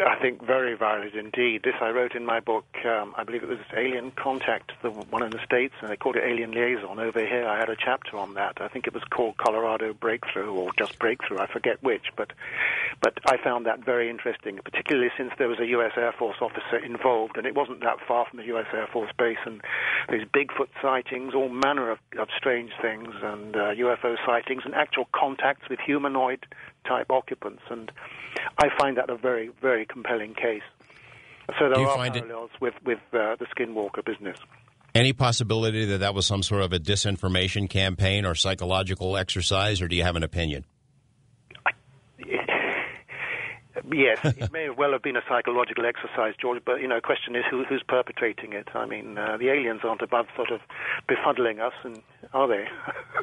I think very valid indeed. This I wrote in my book. Um, I believe it was Alien Contact, the one in the states, and they called it Alien Liaison. Over here, I had a chapter on that. I think it was called Colorado Breakthrough or just Breakthrough. I forget which, but but I found that very interesting, particularly since there was a U.S. Air Force officer involved, and it wasn't that far from the U.S. Air Force base, and these Bigfoot sightings, all manner of, of strange things, and uh, UFO sightings, and actual contacts with humanoid type occupants, and I find that a very, very compelling case. So there are parallels it... with with uh, the Skinwalker business. Any possibility that that was some sort of a disinformation campaign or psychological exercise, or do you have an opinion? [laughs] yes, it may well have been a psychological exercise, George. But you know, the question is who, who's perpetrating it. I mean, uh, the aliens aren't above sort of befuddling us, and are they?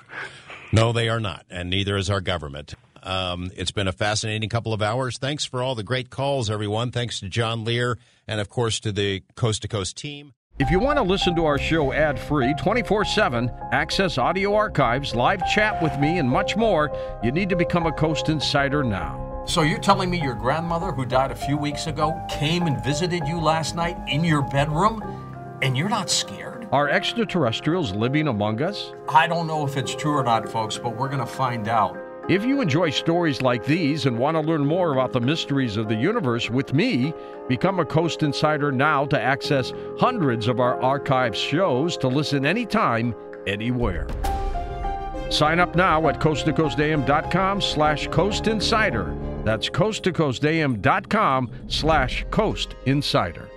[laughs] no, they are not, and neither is our government. Um, it's been a fascinating couple of hours. Thanks for all the great calls, everyone. Thanks to John Lear and, of course, to the Coast to Coast team. If you want to listen to our show ad free 24 7, access audio archives, live chat with me, and much more, you need to become a Coast Insider now. So you're telling me your grandmother, who died a few weeks ago, came and visited you last night in your bedroom, and you're not scared? Are extraterrestrials living among us? I don't know if it's true or not, folks, but we're going to find out. If you enjoy stories like these and want to learn more about the mysteries of the universe with me, become a Coast Insider now to access hundreds of our archive shows to listen anytime, anywhere. Sign up now at coasttocoastam.com slash Coast Insider. That's coasttocoastam.com slash Coast Insider.